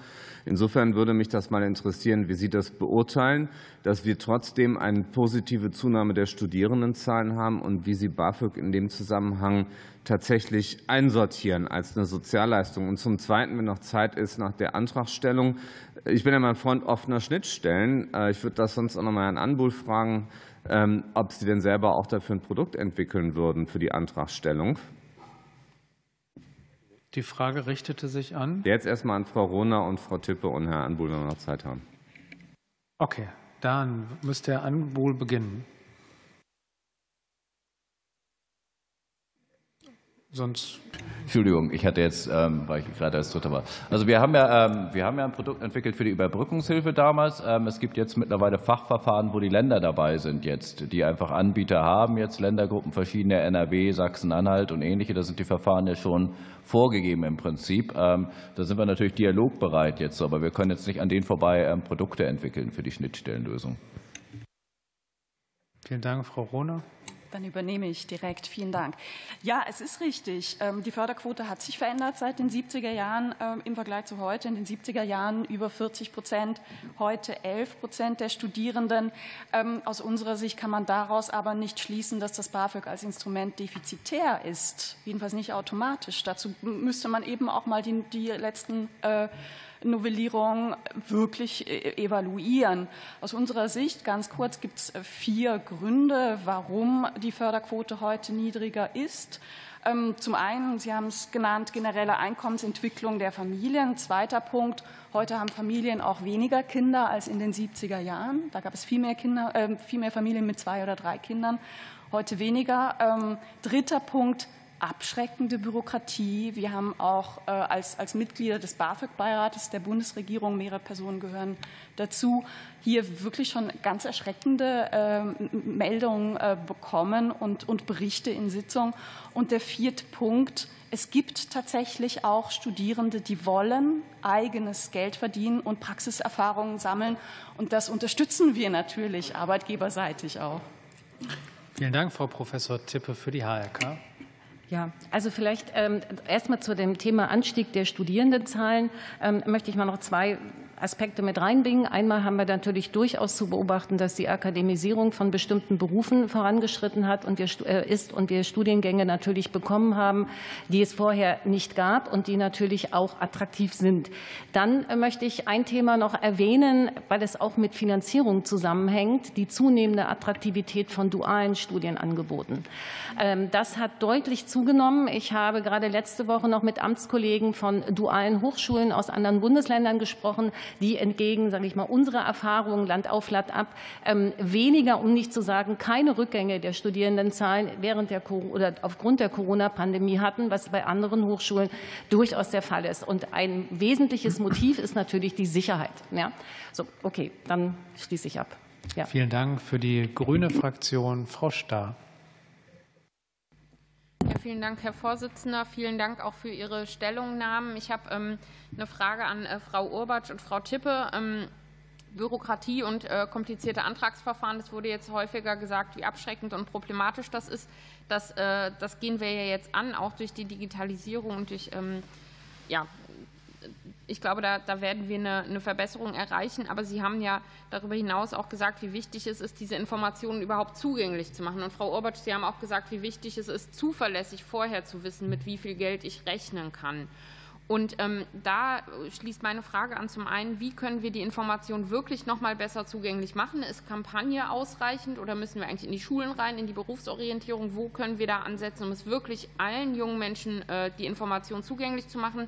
Insofern würde mich das mal interessieren, wie Sie das beurteilen, dass wir trotzdem eine positive Zunahme der Studierendenzahlen haben und wie Sie BAföG in dem Zusammenhang tatsächlich einsortieren als eine Sozialleistung. Und zum Zweiten, wenn noch Zeit ist, nach der Antragstellung. Ich bin ja mal ein Freund offener Schnittstellen. Äh, ich würde das sonst auch noch mal Herrn Anbuhl fragen, ähm, ob Sie denn selber auch dafür ein Produkt entwickeln würden für die Antragstellung.
Die Frage richtete sich an?
Jetzt erstmal an Frau Rohner und Frau Tippe und Herr Anbuhl, wenn wir noch Zeit haben.
Okay, dann müsste Herr Anbuhl beginnen. Sonst
Entschuldigung, ich hatte jetzt, ähm, weil ich gerade als Dritter war. Also wir haben ja, ähm, wir haben ja ein Produkt entwickelt für die Überbrückungshilfe damals. Ähm, es gibt jetzt mittlerweile Fachverfahren, wo die Länder dabei sind jetzt, die einfach Anbieter haben, jetzt Ländergruppen verschiedene, NRW, Sachsen-Anhalt und ähnliche. Da sind die Verfahren ja schon vorgegeben im Prinzip. Da sind wir natürlich dialogbereit jetzt, aber wir können jetzt nicht an denen vorbei Produkte entwickeln für die Schnittstellenlösung.
Vielen Dank, Frau Rohner.
Dann übernehme ich direkt. Vielen Dank. Ja, es ist richtig. Ähm, die Förderquote hat sich verändert seit den 70er Jahren ähm, im Vergleich zu heute. In den 70er Jahren über 40 Prozent, heute 11 Prozent der Studierenden. Ähm, aus unserer Sicht kann man daraus aber nicht schließen, dass das BAföG als Instrument defizitär ist. Jedenfalls nicht automatisch. Dazu müsste man eben auch mal die, die letzten äh, Novellierung wirklich äh, evaluieren. Aus unserer Sicht, ganz kurz, gibt es äh, vier Gründe, warum die Förderquote heute niedriger ist. Ähm, zum einen, Sie haben es genannt, generelle Einkommensentwicklung der Familien. Zweiter Punkt, heute haben Familien auch weniger Kinder als in den 70er Jahren. Da gab es viel mehr, Kinder, äh, viel mehr Familien mit zwei oder drei Kindern, heute weniger. Ähm, dritter Punkt, abschreckende Bürokratie. Wir haben auch äh, als, als Mitglieder des BAföG-Beirates der Bundesregierung, mehrere Personen gehören dazu, hier wirklich schon ganz erschreckende äh, Meldungen äh, bekommen und, und Berichte in Sitzung. Und der vierte Punkt, es gibt tatsächlich auch Studierende, die wollen eigenes Geld verdienen und Praxiserfahrungen sammeln. Und das unterstützen wir natürlich arbeitgeberseitig auch.
Vielen Dank, Frau Professor Tippe, für die HRK.
Ja, also vielleicht ähm, erst mal zu dem Thema Anstieg der Studierendenzahlen. Ähm, möchte ich mal noch zwei Aspekte mit reinbringen. Einmal haben wir natürlich durchaus zu beobachten, dass die Akademisierung von bestimmten Berufen vorangeschritten hat und wir, äh, ist und wir Studiengänge natürlich bekommen haben, die es vorher nicht gab und die natürlich auch attraktiv sind. Dann möchte ich ein Thema noch erwähnen, weil es auch mit Finanzierung zusammenhängt, die zunehmende Attraktivität von dualen Studienangeboten. Ähm, das hat deutlich zugenommen. Ich habe gerade letzte Woche noch mit Amtskollegen von dualen Hochschulen aus anderen Bundesländern gesprochen, die entgegen, sage ich mal, unserer Erfahrung Land auf Land ab ähm, weniger, um nicht zu sagen keine Rückgänge der Studierendenzahlen während der oder aufgrund der Corona-Pandemie hatten, was bei anderen Hochschulen durchaus der Fall ist. Und ein wesentliches Motiv ist natürlich die Sicherheit. Ja? So, okay, dann schließe ich ab.
Ja. Vielen Dank für die grüne Fraktion. Frau Starr.
Ja, vielen Dank, Herr Vorsitzender. Vielen Dank auch für Ihre Stellungnahmen. Ich habe ähm, eine Frage an äh, Frau Urbatsch und Frau Tippe. Ähm, Bürokratie und äh, komplizierte Antragsverfahren, das wurde jetzt häufiger gesagt, wie abschreckend und problematisch das ist. Das, äh, das gehen wir ja jetzt an, auch durch die Digitalisierung und durch ähm, ja, ich glaube, da, da werden wir eine, eine, Verbesserung erreichen. Aber Sie haben ja darüber hinaus auch gesagt, wie wichtig es ist, diese Informationen überhaupt zugänglich zu machen. Und Frau Orbatsch, Sie haben auch gesagt, wie wichtig es ist, zuverlässig vorher zu wissen, mit wie viel Geld ich rechnen kann. Und ähm, da schließt meine Frage an. Zum einen, wie können wir die Information wirklich noch mal besser zugänglich machen? Ist Kampagne ausreichend oder müssen wir eigentlich in die Schulen rein, in die Berufsorientierung? Wo können wir da ansetzen, um es wirklich allen jungen Menschen äh, die Information zugänglich zu machen?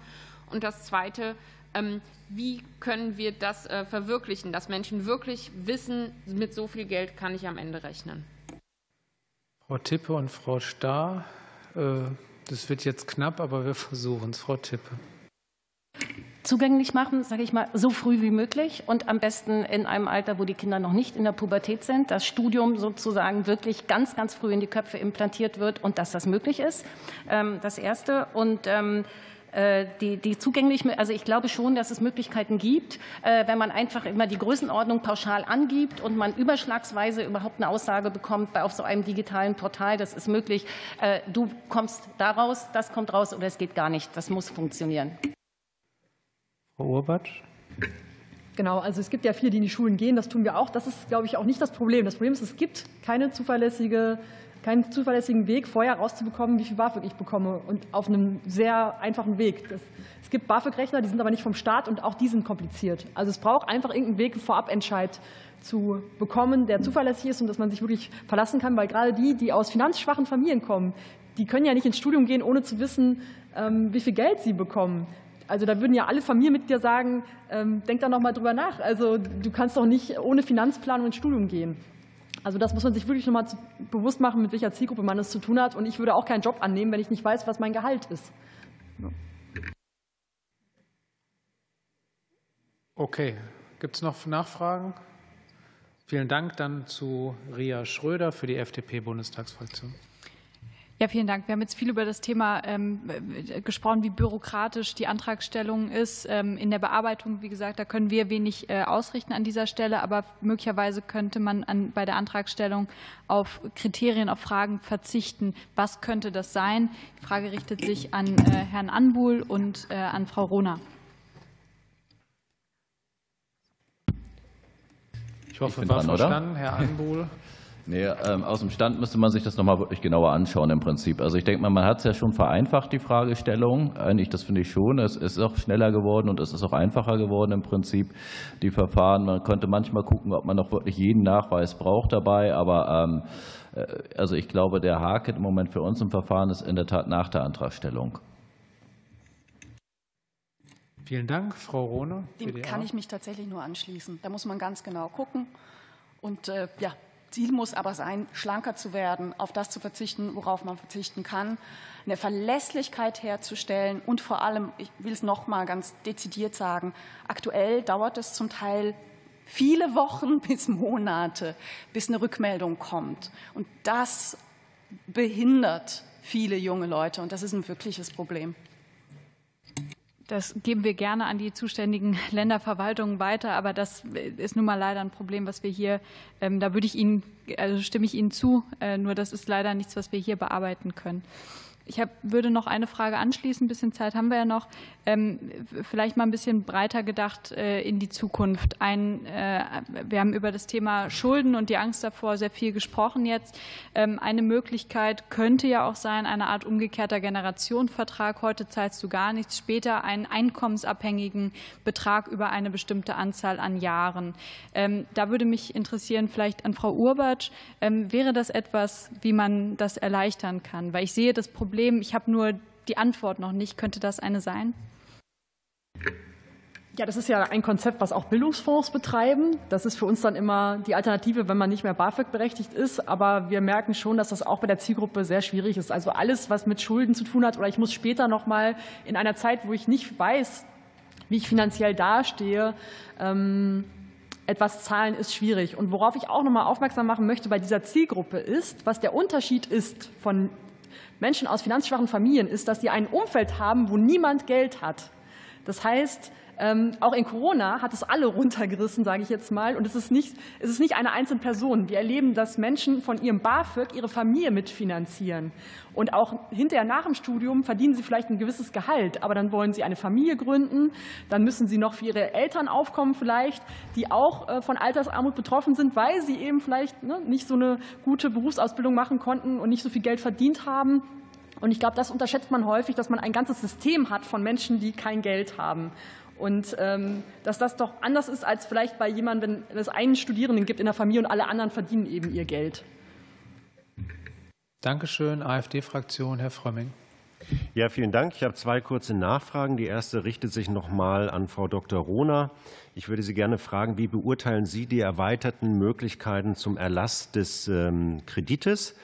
Und das Zweite, ähm, wie können wir das äh, verwirklichen, dass Menschen wirklich wissen, mit so viel Geld kann ich am Ende rechnen?
Frau Tippe und Frau Starr, äh, das wird jetzt knapp, aber wir versuchen es. Frau Tippe.
Zugänglich machen, sage ich mal, so früh wie möglich und am besten in einem Alter, wo die Kinder noch nicht in der Pubertät sind, das Studium sozusagen wirklich ganz, ganz früh in die Köpfe implantiert wird und dass das möglich ist. Ähm, das Erste. Und ähm, äh, die, die zugänglich, also ich glaube schon, dass es Möglichkeiten gibt, äh, wenn man einfach immer die Größenordnung pauschal angibt und man überschlagsweise überhaupt eine Aussage bekommt auf so einem digitalen Portal, das ist möglich. Äh, du kommst da raus, das kommt raus oder es geht gar nicht. Das muss funktionieren.
Frau Urbatsch.
Genau, also es gibt ja viele, die in die Schulen gehen, das tun wir auch. Das ist, glaube ich, auch nicht das Problem. Das Problem ist, es gibt keine zuverlässige keinen zuverlässigen Weg, vorher rauszubekommen, wie viel BAföG ich bekomme und auf einem sehr einfachen Weg. Das, es gibt BAföG-Rechner, die sind aber nicht vom Staat und auch die sind kompliziert. Also es braucht einfach irgendeinen Weg, einen Vorabentscheid zu bekommen, der zuverlässig ist und dass man sich wirklich verlassen kann, weil gerade die, die aus finanzschwachen Familien kommen, die können ja nicht ins Studium gehen, ohne zu wissen, ähm, wie viel Geld sie bekommen. Also da würden ja alle Familien mit dir sagen, ähm, denk da noch mal drüber nach. Also du kannst doch nicht ohne Finanzplanung ins Studium gehen. Also das muss man sich wirklich noch mal bewusst machen, mit welcher Zielgruppe man es zu tun hat. Und ich würde auch keinen Job annehmen, wenn ich nicht weiß, was mein Gehalt ist.
Okay, gibt es noch Nachfragen? Vielen Dank dann zu Ria Schröder für die FDP-Bundestagsfraktion.
Ja, vielen Dank. Wir haben jetzt viel über das Thema ähm, gesprochen, wie bürokratisch die Antragstellung ist. Ähm, in der Bearbeitung, wie gesagt, da können wir wenig äh, ausrichten an dieser Stelle, aber möglicherweise könnte man an, bei der Antragstellung auf Kriterien, auf Fragen verzichten. Was könnte das sein? Die Frage richtet sich an äh, Herrn Anbuhl und äh, an Frau Rohner.
Ich hoffe,
ich
war
dran,
verstanden,
oder?
Herr Anbuhl.
Nee, ähm, aus dem Stand müsste man sich das nochmal wirklich genauer anschauen im Prinzip. Also ich denke mal, man hat es ja schon vereinfacht, die Fragestellung. Eigentlich, das finde ich schon. Es ist auch schneller geworden und es ist auch einfacher geworden im Prinzip, die Verfahren. Man könnte manchmal gucken, ob man noch wirklich jeden Nachweis braucht dabei. Aber ähm, äh, also ich glaube, der Haken im Moment für uns im Verfahren ist in der Tat nach der Antragstellung.
Vielen Dank, Frau Rohne.
Dem kann ich mich tatsächlich nur anschließen. Da muss man ganz genau gucken. Und äh, ja, Ziel muss aber sein, schlanker zu werden, auf das zu verzichten, worauf man verzichten kann, eine Verlässlichkeit herzustellen und vor allem, ich will es noch mal ganz dezidiert sagen, aktuell dauert es zum Teil viele Wochen [LAUGHS] bis Monate, bis eine Rückmeldung kommt. Und das behindert viele junge Leute und das ist ein wirkliches Problem.
Das geben wir gerne an die zuständigen [LAUGHS] Länderverwaltungen weiter, aber das ist nun mal leider ein Problem, was wir hier, ähm, da würde ich Ihnen, also stimme ich Ihnen zu, äh, nur das ist leider nichts, was wir hier bearbeiten können. Ich hab, würde noch eine Frage anschließen, ein bisschen Zeit haben wir ja noch. Ähm, vielleicht mal ein bisschen breiter gedacht äh, in die Zukunft. Ein, äh, wir haben über das Thema Schulden und die Angst davor sehr viel gesprochen jetzt. Ähm, eine Möglichkeit könnte ja auch sein, eine Art umgekehrter Generationenvertrag. Heute zahlst du gar nichts, später einen einkommensabhängigen Betrag über eine bestimmte Anzahl an Jahren. Ähm, da würde mich interessieren, vielleicht an Frau Urbatsch, wäre das etwas, wie man das erleichtern kann? Weil ich sehe das Problem, ich habe nur die Antwort noch nicht. Könnte das eine sein?
Ja, das ist ja ein Konzept, was auch Bildungsfonds betreiben. Das ist für uns dann immer die Alternative, wenn man nicht mehr BAföG berechtigt ist. Aber wir merken schon, dass das auch bei der Zielgruppe sehr schwierig ist. Also alles, was mit Schulden zu tun hat, oder ich muss später noch mal in einer Zeit, wo ich nicht weiß, wie ich finanziell dastehe, ähm, etwas zahlen, ist schwierig. Und worauf ich auch noch mal aufmerksam machen möchte bei dieser Zielgruppe ist, was der Unterschied ist von Menschen aus finanzschwachen Familien, ist, dass sie ein Umfeld haben, wo niemand Geld hat. Das heißt, ähm, auch in Corona hat es alle runtergerissen, sage ich jetzt mal. Und es ist, nicht, es ist nicht eine einzelne Person. Wir erleben, dass Menschen von ihrem BAföG ihre Familie mitfinanzieren. Und auch hinterher nach dem Studium verdienen sie vielleicht ein gewisses Gehalt, aber dann wollen sie eine Familie gründen, dann müssen sie noch für ihre Eltern aufkommen vielleicht, die auch äh, von Altersarmut betroffen sind, weil sie eben vielleicht ne, nicht so eine gute Berufsausbildung machen konnten und nicht so viel Geld verdient haben. Und ich glaube, das unterschätzt man häufig, dass man ein ganzes System hat von Menschen, die kein Geld haben. Und ähm, dass das doch anders ist als vielleicht bei jemandem, wenn es einen Studierenden gibt in der Familie und alle anderen verdienen eben ihr Geld.
Dankeschön, AfD-Fraktion, Herr Frömming.
Ja, vielen Dank. Ich habe zwei kurze Nachfragen. Die erste richtet sich noch mal an Frau Dr. Rohner. Ich würde Sie gerne fragen, wie beurteilen Sie die erweiterten Möglichkeiten zum Erlass des ähm, Kredites?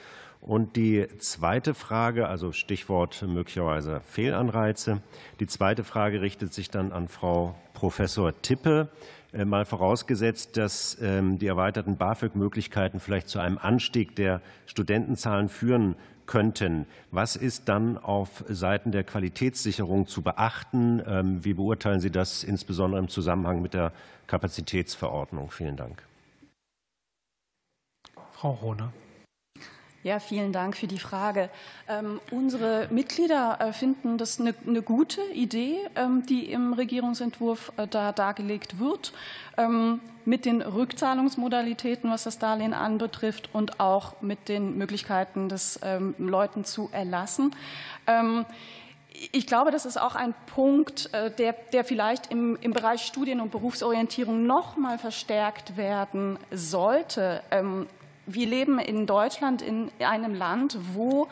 Und die zweite Frage, also Stichwort möglicherweise Fehlanreize. Die zweite Frage richtet sich dann an Frau Professor Tippe. Äh, mal vorausgesetzt, dass ähm, die erweiterten BAföG-Möglichkeiten vielleicht zu einem Anstieg der Studentenzahlen führen könnten. Was ist dann auf Seiten der Qualitätssicherung zu beachten? Ähm, wie beurteilen Sie das insbesondere im Zusammenhang mit der Kapazitätsverordnung? Vielen Dank.
Frau Rohner.
Ja, vielen Dank für die Frage. Ähm, unsere Mitglieder äh, finden das eine, eine gute Idee, ähm, die im Regierungsentwurf äh, da dargelegt wird, ähm, mit den Rückzahlungsmodalitäten, was das Darlehen anbetrifft und auch mit den Möglichkeiten, das ähm, Leuten zu erlassen. Ähm, ich glaube, das ist auch ein Punkt, äh, der, der vielleicht im, im Bereich Studien- und Berufsorientierung noch mal verstärkt werden sollte. Wir leben in Deutschland in einem Land, wo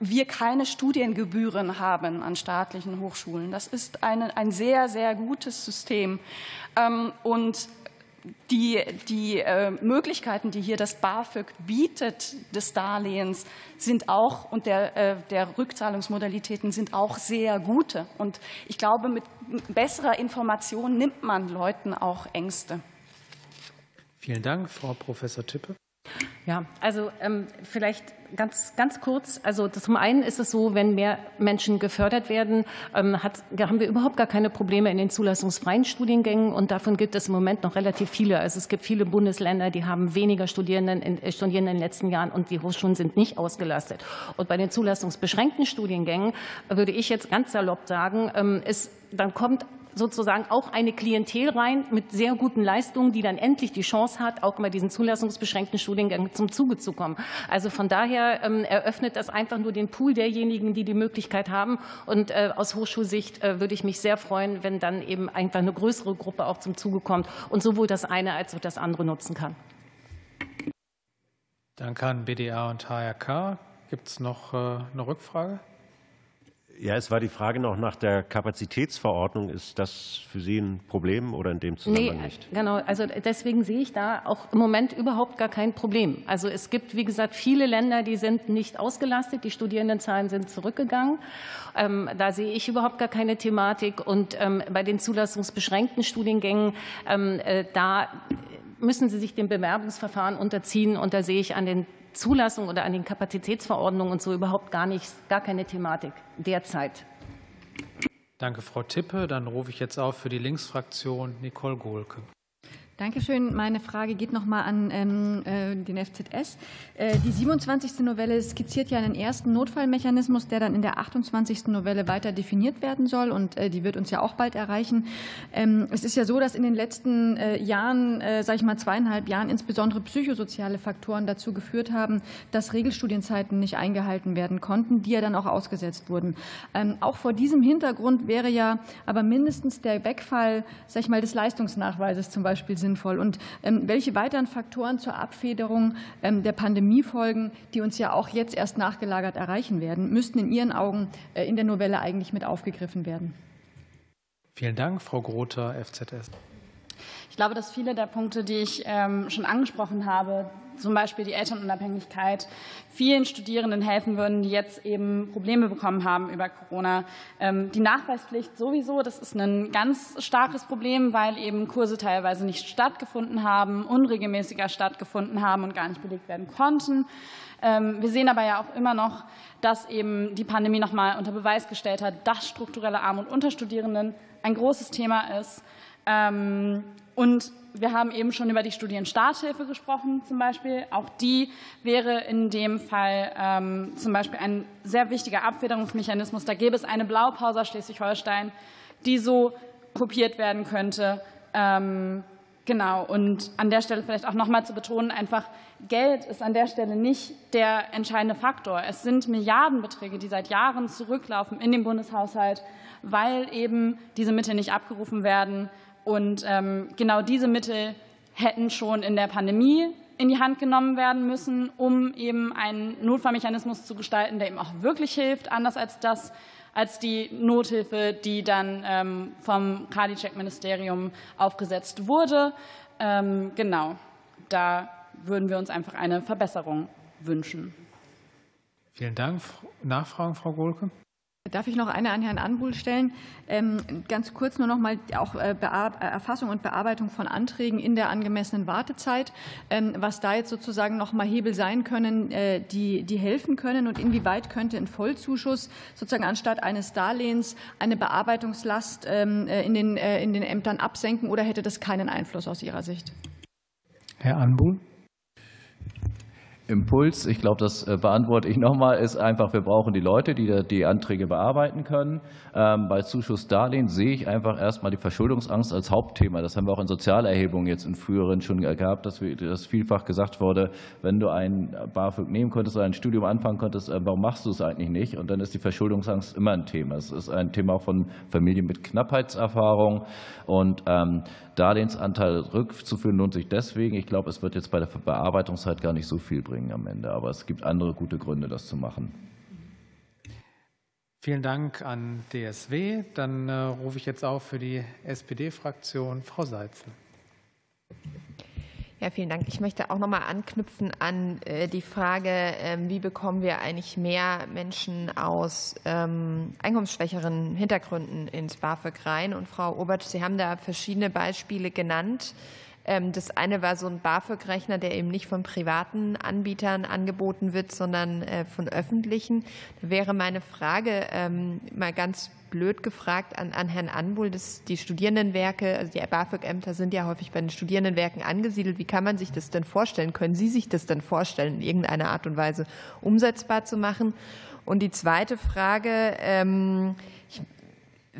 wir keine Studiengebühren haben an staatlichen Hochschulen. Das ist eine, ein sehr, sehr gutes System. Ähm, und die, die äh, Möglichkeiten, die hier das BAföG bietet, des Darlehens, sind auch und der, äh, der Rückzahlungsmodalitäten sind auch sehr gute. Und ich glaube, mit besserer Information nimmt man Leuten auch Ängste.
Vielen Dank, Frau Professor Tippe.
Ja, also ähm, vielleicht ganz, ganz kurz. Also zum einen ist es so, wenn mehr Menschen gefördert werden, ähm, hat, haben wir überhaupt gar keine Probleme in den zulassungsfreien Studiengängen und davon gibt es im Moment noch relativ viele. Also es gibt viele Bundesländer, die haben weniger Studierenden in, äh, Studierenden in den letzten Jahren und die Hochschulen sind nicht ausgelastet. Und bei den zulassungsbeschränkten Studiengängen würde ich jetzt ganz salopp sagen, ähm, ist, dann kommt sozusagen auch eine Klientel rein mit sehr guten Leistungen, die dann endlich die Chance hat, auch bei diesen zulassungsbeschränkten Studiengängen zum Zuge zu kommen. Also von daher ähm, eröffnet das einfach nur den Pool derjenigen, die die Möglichkeit haben. Und äh, aus Hochschulsicht äh, würde ich mich sehr freuen, wenn dann eben einfach eine größere Gruppe auch zum Zuge kommt und sowohl das eine als auch das andere nutzen kann.
Danke an BDA und HRK. Gibt es noch äh, eine Rückfrage?
Ja, es war die Frage noch nach der Kapazitätsverordnung. Ist das für Sie ein Problem oder in dem Zusammenhang
nee,
nicht?
Genau, also deswegen sehe ich da auch im Moment überhaupt gar kein Problem. Also es gibt, wie gesagt, viele Länder, die sind nicht ausgelastet, die Studierendenzahlen sind zurückgegangen. Ähm, da sehe ich überhaupt gar keine Thematik. Und ähm, bei den zulassungsbeschränkten Studiengängen, ähm, äh, da müssen Sie sich dem Bewerbungsverfahren unterziehen. Und da sehe ich an den Zulassung oder an den Kapazitätsverordnungen und so überhaupt gar nicht, gar keine Thematik derzeit.
Danke, Frau Tippe. Dann rufe ich jetzt auf für die Linksfraktion Nicole Gohlke.
Dankeschön. Meine Frage geht noch mal an ähm, äh, den FZS. Äh, die 27. Novelle skizziert ja einen ersten Notfallmechanismus, der dann in der 28. Novelle weiter definiert werden soll und äh, die wird uns ja auch bald erreichen. Ähm, es ist ja so, dass in den letzten Jahren, sage ich mal zweieinhalb Jahren, insbesondere psychosoziale Faktoren dazu geführt haben, dass Regelstudienzeiten nicht eingehalten werden konnten, die ja dann auch ausgesetzt wurden. Ähm, auch vor diesem Hintergrund wäre ja aber mindestens der Wegfall, sage ich mal, des Leistungsnachweises zum Beispiel sinnvoll? Und ähm, welche weiteren Faktoren zur Abfederung ähm, der Pandemiefolgen, die uns ja auch jetzt erst nachgelagert erreichen werden, müssten in Ihren Augen äh, in der Novelle eigentlich mit aufgegriffen werden?
Vielen Dank, Frau Grother, FZS.
Ich glaube, dass viele der Punkte, die ich ähm, schon angesprochen habe, zum Beispiel die Elternunabhängigkeit, vielen Studierenden helfen würden, die jetzt eben Probleme bekommen haben über Corona. Ähm, die Nachweispflicht sowieso, das ist ein ganz starkes Problem, weil eben Kurse teilweise nicht stattgefunden haben, unregelmäßiger stattgefunden haben und gar nicht belegt werden konnten. Ähm, wir sehen aber ja auch immer noch, dass eben die Pandemie noch mal unter Beweis gestellt hat, dass strukturelle Armut unter Studierenden ein großes Thema ist. Und wir haben eben schon über die Studienstarthilfe gesprochen, zum Beispiel. Auch die wäre in dem Fall ähm, zum Beispiel ein sehr wichtiger Abfederungsmechanismus. Da gäbe es eine Blaupause Schleswig-Holstein, die so kopiert werden könnte. Ähm, genau. Und an der Stelle vielleicht auch noch mal zu betonen, einfach Geld ist an der Stelle nicht der entscheidende Faktor. Es sind Milliardenbeträge, die seit Jahren zurücklaufen in den Bundeshaushalt, weil eben diese Mittel nicht abgerufen werden und ähm, genau diese Mittel hätten schon in der Pandemie in die Hand genommen werden müssen, um eben einen Notfallmechanismus zu gestalten, der eben auch wirklich hilft, anders als das, als die Nothilfe, die dann ähm, vom Karliczek-Ministerium aufgesetzt wurde. Ähm, genau, da würden wir uns einfach eine Verbesserung wünschen.
Vielen Dank. Nachfragen, Frau Gohlke?
Darf ich noch eine an Herrn Anbuhl stellen? Ähm, ganz kurz nur noch mal auch äh, äh, Erfassung und Bearbeitung von Anträgen in der angemessenen Wartezeit, ähm, was da jetzt sozusagen noch mal Hebel sein können, äh, die, die helfen können und inwieweit könnte ein Vollzuschuss sozusagen anstatt eines Darlehens eine Bearbeitungslast ähm, in den, in den Ämtern absenken oder hätte das keinen Einfluss aus Ihrer Sicht?
Herr Anbuhl.
Impuls, ich glaube, das äh, beantworte ich nochmal, ist einfach, wir brauchen die Leute, die die Anträge bearbeiten können. Ähm, bei Zuschussdarlehen sehe ich einfach erstmal die Verschuldungsangst als Hauptthema. Das haben wir auch in Sozialerhebungen jetzt in früheren schon gehabt, dass das vielfach gesagt wurde, wenn du ein BAföG nehmen könntest oder ein Studium anfangen könntest, äh, warum machst du es eigentlich nicht? Und dann ist die Verschuldungsangst immer ein Thema. Es ist ein Thema von Familien mit Knappheitserfahrung und ähm, Darlehensanteil rückzuführen lohnt sich deswegen. Ich glaube, es wird jetzt bei der Bearbeitungszeit gar nicht so viel bringen am Ende, aber es gibt andere gute Gründe, das zu machen.
Vielen Dank an DSW. Dann äh, rufe ich jetzt auf für die SPD-Fraktion Frau Seitzel.
Ja, vielen Dank. Ich möchte auch noch mal anknüpfen an äh, die Frage, ähm, wie bekommen wir eigentlich mehr Menschen aus ähm, einkommensschwächeren Hintergründen ins BAföG rein? Und Frau Obert, Sie haben da verschiedene Beispiele genannt. Ähm, das eine war so ein BAföG-Rechner, der eben nicht von privaten Anbietern angeboten wird, sondern äh, von öffentlichen. Da wäre meine Frage ähm, mal ganz blöd gefragt an, an Herrn Anbuhl, dass die Studierendenwerke, also die BAföG-Ämter sind ja häufig bei den Studierendenwerken angesiedelt. Wie kann man sich das denn vorstellen? Können Sie sich das denn vorstellen, in irgendeiner Art und Weise umsetzbar zu machen? Und die zweite Frage, ähm,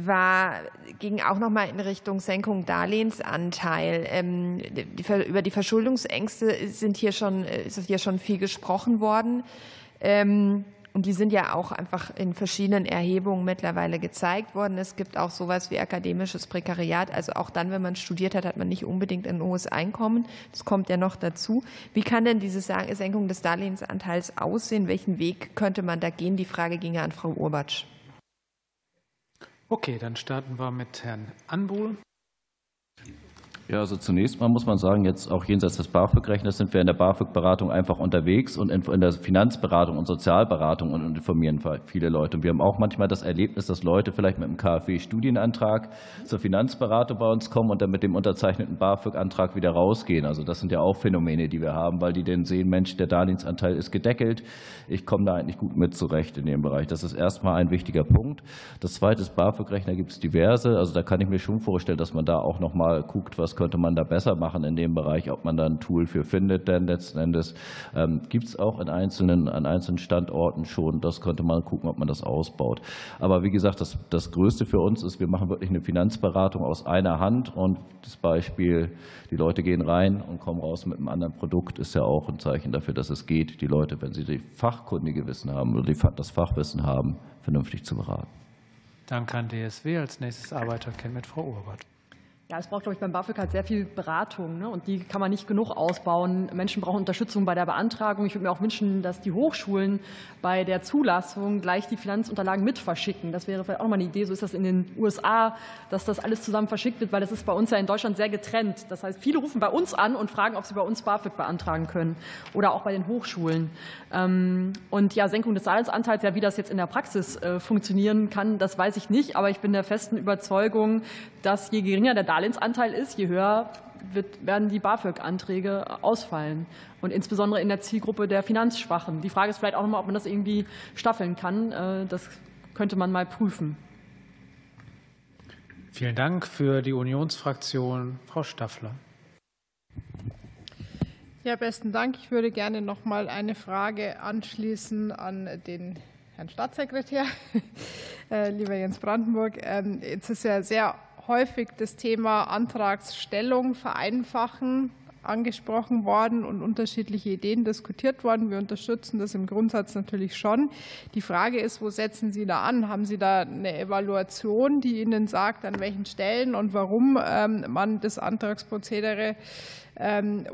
war, ging auch noch mal in Richtung Senkung Darlehensanteil. Ähm, über die Verschuldungsängste sind hier schon, ist hier schon viel gesprochen worden. Ähm, und die sind ja auch einfach in verschiedenen Erhebungen mittlerweile gezeigt worden. Es gibt auch sowas wie akademisches Prekariat. Also auch dann, wenn man studiert hat, hat man nicht unbedingt ein hohes Einkommen. Das kommt ja noch dazu. Wie kann denn diese Senkung des Darlehensanteils aussehen? Welchen Weg könnte man da gehen? Die Frage ging ja an Frau Urbatsch.
Okay, dann starten wir mit Herrn Anbuhl.
Ja, also zunächst mal muss man sagen, jetzt auch jenseits des BAföG-Rechners sind wir in der BAföG-Beratung einfach unterwegs und in der Finanzberatung und Sozialberatung und informieren viele Leute. Und wir haben auch manchmal das Erlebnis, dass Leute vielleicht mit einem KfW-Studienantrag zur Finanzberatung bei uns kommen und dann mit dem unterzeichneten BAföG-Antrag wieder rausgehen. Also das sind ja auch Phänomene, die wir haben, weil die dann sehen, Mensch, der Darlehensanteil ist gedeckelt. Ich komme da eigentlich gut mit zurecht in dem Bereich. Das ist erstmal ein wichtiger Punkt. Das zweite ist BAföG-Rechner gibt es diverse. Also da kann ich mir schon vorstellen, dass man da auch noch mal guckt, was könnte man da besser machen in dem Bereich, ob man da ein Tool für findet. Denn letzten Endes ähm, gibt es auch in einzelnen, an einzelnen Standorten schon. Das könnte man gucken, ob man das ausbaut. Aber wie gesagt, das, das Größte für uns ist, wir machen wirklich eine Finanzberatung aus einer Hand. Und das Beispiel, die Leute gehen rein und kommen raus mit einem anderen Produkt, ist ja auch ein Zeichen dafür, dass es geht, die Leute, wenn sie die fachkundige Wissen haben oder das Fachwissen haben, vernünftig zu beraten.
Danke an DSW. Als nächstes Arbeiterkennt mit Frau Urbert.
Ja, es braucht, glaube ich, beim BAföG halt sehr viel Beratung. Ne? Und die kann man nicht genug ausbauen. Menschen brauchen Unterstützung bei der Beantragung. Ich würde mir auch wünschen, dass die Hochschulen bei der Zulassung gleich die Finanzunterlagen mit verschicken. Das wäre vielleicht auch mal eine Idee. So ist das in den USA, dass das alles zusammen verschickt wird, weil das ist bei uns ja in Deutschland sehr getrennt. Das heißt, viele rufen bei uns an und fragen, ob sie bei uns BAföG beantragen können oder auch bei den Hochschulen. Ähm, und ja, Senkung des Darlehensanteils, ja, wie das jetzt in der Praxis äh, funktionieren kann, das weiß ich nicht. Aber ich bin der festen Überzeugung, dass je geringer der Darlehensanteil ist, je höher wird, werden die BAföG-Anträge ausfallen. Und insbesondere in der Zielgruppe der Finanzschwachen. Die Frage ist vielleicht auch nochmal, ob man das irgendwie staffeln kann. Äh, das könnte man mal prüfen.
Vielen Dank für die Unionsfraktion. Frau Staffler.
Ja, besten Dank. Ich würde gerne noch mal eine Frage anschließen an den Herrn Staatssekretär, [LAUGHS] äh, lieber Jens Brandenburg. Ähm, jetzt ist ja sehr häufig das Thema Antragsstellung vereinfachen angesprochen worden und unterschiedliche Ideen diskutiert worden. Wir unterstützen das im Grundsatz natürlich schon. Die Frage ist, wo setzen Sie da an? Haben Sie da eine Evaluation, die Ihnen sagt, an welchen Stellen und warum ähm, man das Antragsprozedere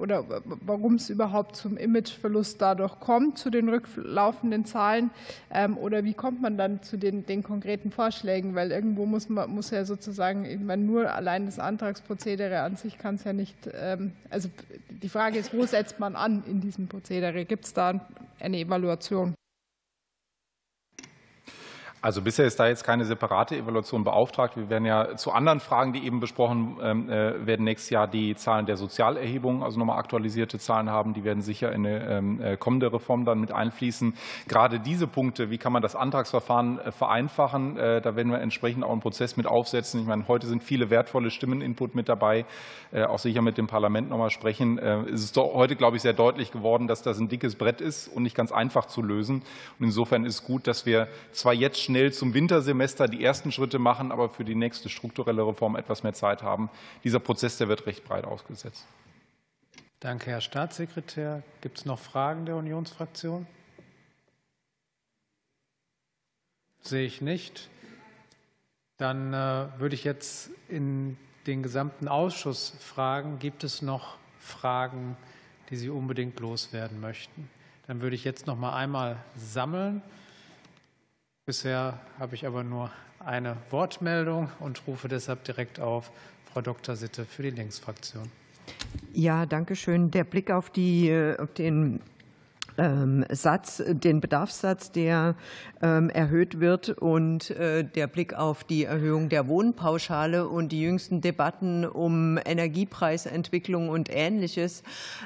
oder warum es überhaupt zum Imageverlust dadurch kommt, zu den rücklaufenden Zahlen? Ähm, oder wie kommt man dann zu den, den konkreten Vorschlägen? Weil irgendwo muss man muss ja sozusagen, ich meine, nur allein das Antragsprozedere an sich kann es ja nicht, ähm, also die Frage ist, wo setzt man an in diesem Prozedere? Gibt es da eine Evaluation?
Also bisher ist da jetzt keine separate Evaluation beauftragt. Wir werden ja zu anderen Fragen, die eben besprochen ähm, äh, werden, nächstes Jahr die Zahlen der Sozialerhebung, also nochmal aktualisierte Zahlen haben. Die werden sicher in eine ähm, äh, kommende Reform dann mit einfließen. Gerade diese Punkte, wie kann man das Antragsverfahren äh, vereinfachen, da werden wir entsprechend auch einen Prozess mit aufsetzen. Ich meine, heute sind viele wertvolle Stimmeninput mit dabei, auch sicher mit dem Parlament nochmal sprechen. Es ist heute, glaube ich, sehr deutlich geworden, dass das ein dickes Brett ist und nicht ganz einfach zu lösen. Und insofern ist es gut, dass wir zwar jetzt schnell schnell zum Wintersemester die ersten Schritte machen, aber für die nächste strukturelle Reform etwas mehr Zeit haben. Dieser Prozess der wird recht breit ausgesetzt.
Danke, Herr Staatssekretär. Gibt es noch Fragen der Unionsfraktion? Sehe ich nicht. Dann äh, würde ich jetzt in den gesamten Ausschuss fragen, gibt es noch Fragen, die Sie unbedingt loswerden möchten? Dann würde ich jetzt noch mal einmal sammeln. Bisher habe ich aber nur eine Wortmeldung und rufe deshalb direkt auf Frau Dr. Sitte für die Linksfraktion.
Ja, danke schön. Der Blick auf, die, auf den Satz, den Bedarfssatz, der ähm, erhöht wird und äh, der Blick auf die Erhöhung der Wohnpauschale und die jüngsten Debatten um Energiepreisentwicklung und Ähnliches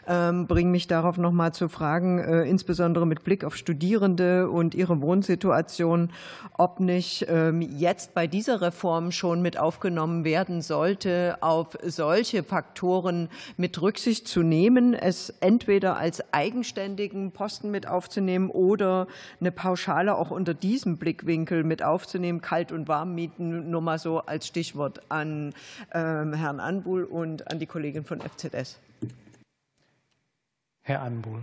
ähm, bringen mich darauf noch mal zu fragen, äh, insbesondere mit Blick auf Studierende und ihre Wohnsituation, ob nicht jetzt bei dieser Reform schon mit aufgenommen werden sollte, auf solche Faktoren mit Rücksicht zu nehmen, es entweder als eigenständigen Posten mit aufzunehmen oder eine Pauschale auch unter diesem Blickwinkel mit aufzunehmen. Kalt- und Warmmieten nur mal so als Stichwort an ähm, Herrn Anbuhl und an die Kollegin von FZS.
Herr Anbuhl.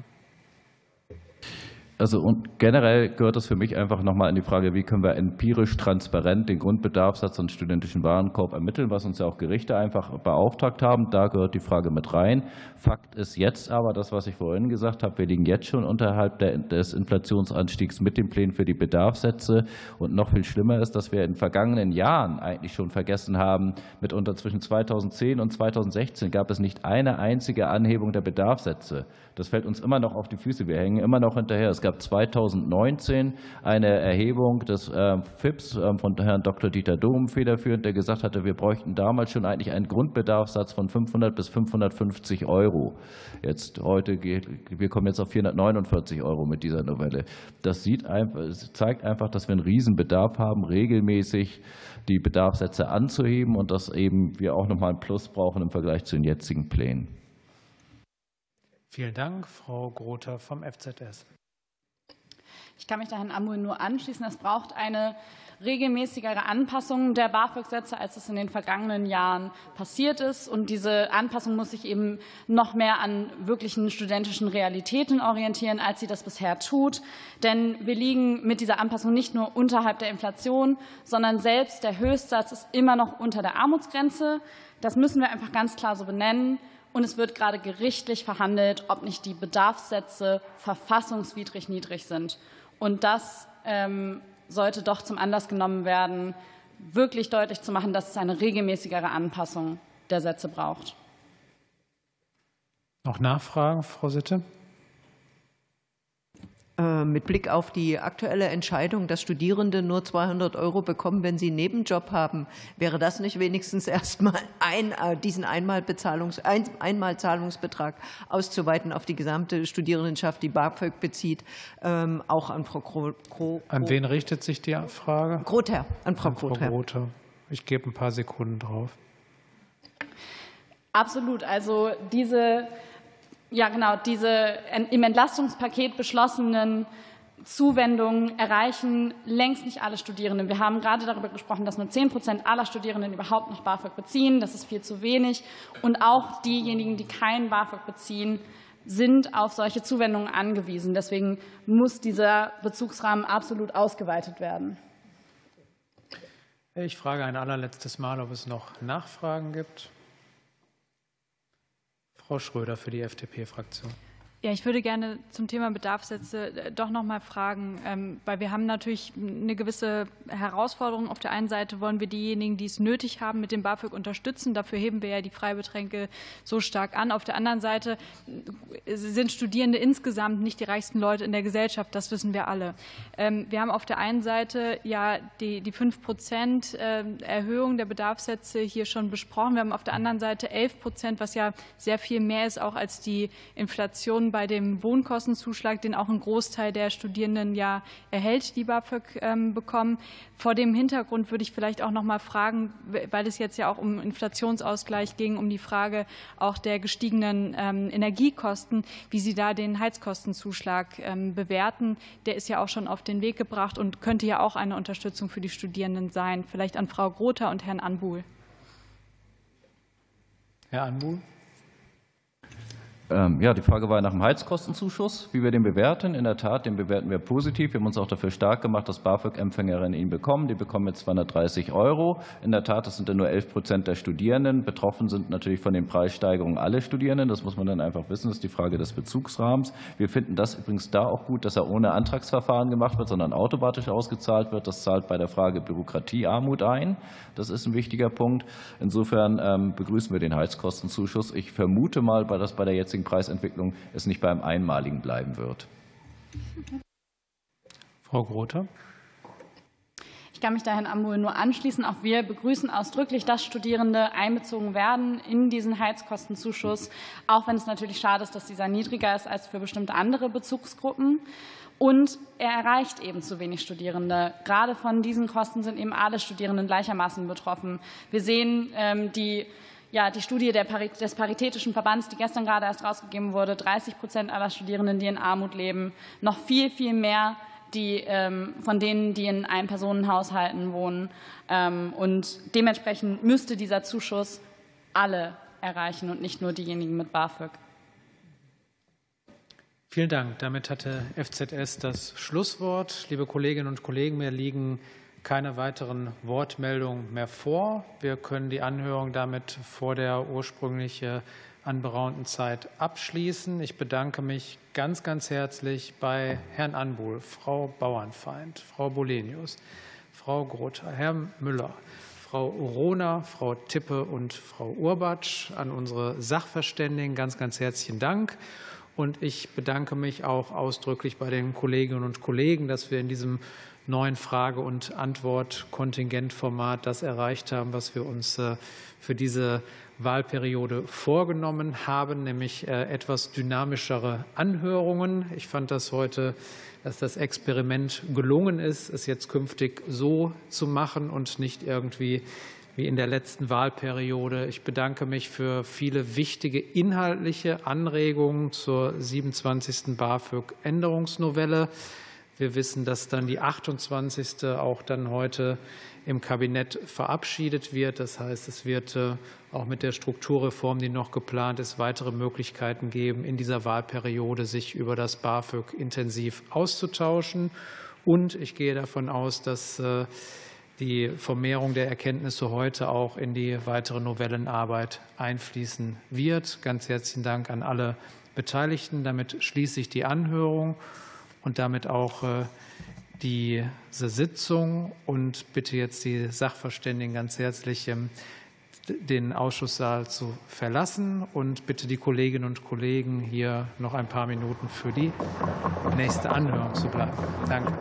Also und generell gehört das für mich einfach nochmal in die Frage, wie können wir empirisch transparent den Grundbedarfssatz und studentischen Warenkorb ermitteln, was uns ja auch Gerichte einfach beauftragt haben. Da gehört die Frage mit rein. Fakt ist jetzt aber das, was ich vorhin gesagt habe, wir liegen jetzt schon unterhalb des Inflationsanstiegs mit den Plänen für die Bedarfssätze. Und noch viel schlimmer ist, dass wir in vergangenen Jahren eigentlich schon vergessen haben, mitunter zwischen 2010 und 2016 gab es nicht eine einzige Anhebung der Bedarfssätze. Das fällt uns immer noch auf die Füße. Wir hängen immer noch hinterher. Es gab 2019 eine Erhebung des äh, FIPS ähm, von Herrn Dr. Dieter Dom federführend, der gesagt hatte, wir bräuchten damals schon eigentlich einen Grundbedarfssatz von 500 bis 550 Euro. Jetzt heute geht, wir kommen jetzt auf 449 Euro mit dieser Novelle. Das sieht einfach, zeigt einfach, dass wir einen Riesenbedarf haben, regelmäßig die Bedarfssätze anzuheben und dass eben wir auch nochmal einen Plus brauchen im Vergleich zu den jetzigen Plänen.
Vielen Dank, Frau Grother vom FZS.
Ich kann mich da Herrn Amul nur anschließen. Es braucht eine regelmäßigere Anpassung der BAföG-Sätze, als es in den vergangenen Jahren passiert ist. Und diese Anpassung muss sich eben noch mehr an wirklichen studentischen Realitäten orientieren, als sie das bisher tut. Denn wir liegen mit dieser Anpassung nicht nur unterhalb der Inflation, sondern selbst der Höchstsatz ist immer noch unter der Armutsgrenze. Das müssen wir einfach ganz klar so benennen. Und es wird gerade gerichtlich verhandelt, ob nicht die Bedarfssätze verfassungswidrig niedrig sind. Und das ähm, sollte doch zum Anlass genommen werden, wirklich deutlich zu machen, dass es eine regelmäßigere Anpassung der Sätze braucht.
Noch Nachfragen, Frau Sitte?
Äh, mit Blick auf die aktuelle Entscheidung, dass Studierende nur 200 Euro bekommen, wenn sie einen Nebenjob haben, wäre das nicht wenigstens [LAUGHS] erstmal ein, äh, diesen Einmalbezahlungs, ein, Einmalzahlungsbetrag auszuweiten auf die gesamte Studierendenschaft, die BAföG bezieht, ähm, auch an Frau Kro, Kro
An wen richtet sich die Frage?
Grother, an Frau, an Frau
Grother. Ich gebe ein paar Sekunden drauf.
Absolut. Also diese ja, genau, diese im Entlastungspaket beschlossenen Zuwendungen erreichen längst nicht alle Studierenden. Wir haben gerade darüber gesprochen, dass nur 10 Prozent aller Studierenden überhaupt noch BAföG beziehen. Das ist viel zu wenig. Und auch diejenigen, die kein BAföG beziehen, sind auf solche Zuwendungen angewiesen. Deswegen muss dieser Bezugsrahmen absolut ausgeweitet werden.
Ich frage ein allerletztes Mal, ob es noch Nachfragen gibt. Frau Schröder für die FDP-Fraktion.
Ja, ich würde gerne zum Thema Bedarfssätze äh, doch noch mal fragen, ähm, weil wir haben natürlich eine gewisse Herausforderung. Auf der einen Seite wollen wir diejenigen, die es nötig haben, mit dem BAföG unterstützen. Dafür heben wir ja die Freibetränke so stark an. Auf der anderen Seite äh, sind Studierende insgesamt nicht die reichsten Leute in der Gesellschaft. Das wissen wir alle. Ähm, wir haben auf der einen Seite ja die, die 5 Prozent äh, Erhöhung der Bedarfssätze hier schon besprochen. Wir haben auf der anderen Seite 11 Prozent, was ja sehr viel mehr ist, auch als die Inflation bei dem Wohnkostenzuschlag, den auch ein Großteil der Studierenden ja erhält, die BAföG ähm, bekommen. Vor dem Hintergrund würde ich vielleicht auch noch mal fragen, weil es jetzt ja auch um Inflationsausgleich ging, um die Frage auch der gestiegenen ähm, Energiekosten, wie Sie da den Heizkostenzuschlag ähm, bewerten. Der ist ja auch schon auf den Weg gebracht und könnte ja auch eine Unterstützung für die Studierenden sein. Vielleicht an Frau Grother und Herrn Anbuhl.
Herr Anbuhl.
Ähm, ja, die Frage war nach dem Heizkostenzuschuss, wie wir den bewerten. In der Tat, den bewerten wir positiv. Wir haben uns auch dafür stark gemacht, dass BAföG-Empfängerinnen ihn bekommen. Die bekommen jetzt 230 Euro. In der Tat, das sind dann nur 11 Prozent der Studierenden. Betroffen sind natürlich von den Preissteigerungen alle Studierenden. Das muss man dann einfach wissen. Das ist die Frage des Bezugsrahmens. Wir finden das übrigens da auch gut, dass er ohne Antragsverfahren gemacht wird, sondern automatisch ausgezahlt wird. Das zahlt bei der Frage Bürokratiearmut ein. Das ist ein wichtiger Punkt. Insofern ähm, begrüßen wir den Heizkostenzuschuss. Ich vermute mal, dass bei der jetzigen jetzigen Preisentwicklung es nicht beim einmaligen bleiben wird.
Frau Grote.
Ich kann mich da Herrn Amul nur anschließen. Auch wir begrüßen ausdrücklich, dass Studierende einbezogen werden in diesen Heizkostenzuschuss, auch wenn es natürlich schade ist, dass dieser niedriger ist als für bestimmte andere Bezugsgruppen. Und er erreicht eben zu wenig Studierende. Gerade von diesen Kosten sind eben alle Studierenden gleichermaßen betroffen. Wir sehen ähm, die ja, die Studie des Paritätischen Verbands, die gestern gerade erst rausgegeben wurde, 30 Prozent aller Studierenden, die in Armut leben, noch viel, viel mehr die, ähm, von denen, die in Einpersonenhaushalten wohnen. Ähm, und dementsprechend müsste dieser Zuschuss alle erreichen und nicht nur diejenigen mit BAföG.
Vielen Dank. Damit hatte FZS das Schlusswort. Liebe Kolleginnen und Kollegen, mir liegen keine weiteren Wortmeldungen mehr vor. Wir können die Anhörung damit vor der ursprünglich anberaumten Zeit abschließen. Ich bedanke mich ganz, ganz herzlich bei Herrn Anbuhl, Frau Bauernfeind, Frau Bolenius, Frau Grother, Herr Müller, Frau Urona, Frau Tippe und Frau Urbatsch, an unsere Sachverständigen ganz, ganz herzlichen Dank. Und ich bedanke mich auch ausdrücklich bei den Kolleginnen und Kollegen, dass wir in diesem neuen Frage- und Antwort-Kontingentformat das erreicht haben, was wir uns äh, für diese Wahlperiode vorgenommen haben, nämlich äh, etwas dynamischere Anhörungen. Ich fand das heute, dass das Experiment gelungen ist, es jetzt künftig so zu machen und nicht irgendwie wie in der letzten Wahlperiode. Ich bedanke mich für viele wichtige inhaltliche Anregungen zur 27. BAföG-Änderungsnovelle. Wir wissen, dass dann die 28. auch dann heute im Kabinett verabschiedet wird. Das heißt, es wird äh, auch mit der Strukturreform, die noch geplant ist, weitere Möglichkeiten geben, in dieser Wahlperiode sich über das BAföG intensiv auszutauschen. Und ich gehe davon aus, dass äh, die Vermehrung der Erkenntnisse heute auch in die weitere Novellenarbeit einfließen wird. Ganz herzlichen Dank an alle Beteiligten. Damit schließe ich die Anhörung und damit auch äh, diese Sitzung und bitte jetzt die Sachverständigen ganz herzlich ähm, den Ausschusssaal zu verlassen und bitte die Kolleginnen und Kollegen hier noch ein paar Minuten für die nächste Anhörung zu bleiben. Danke.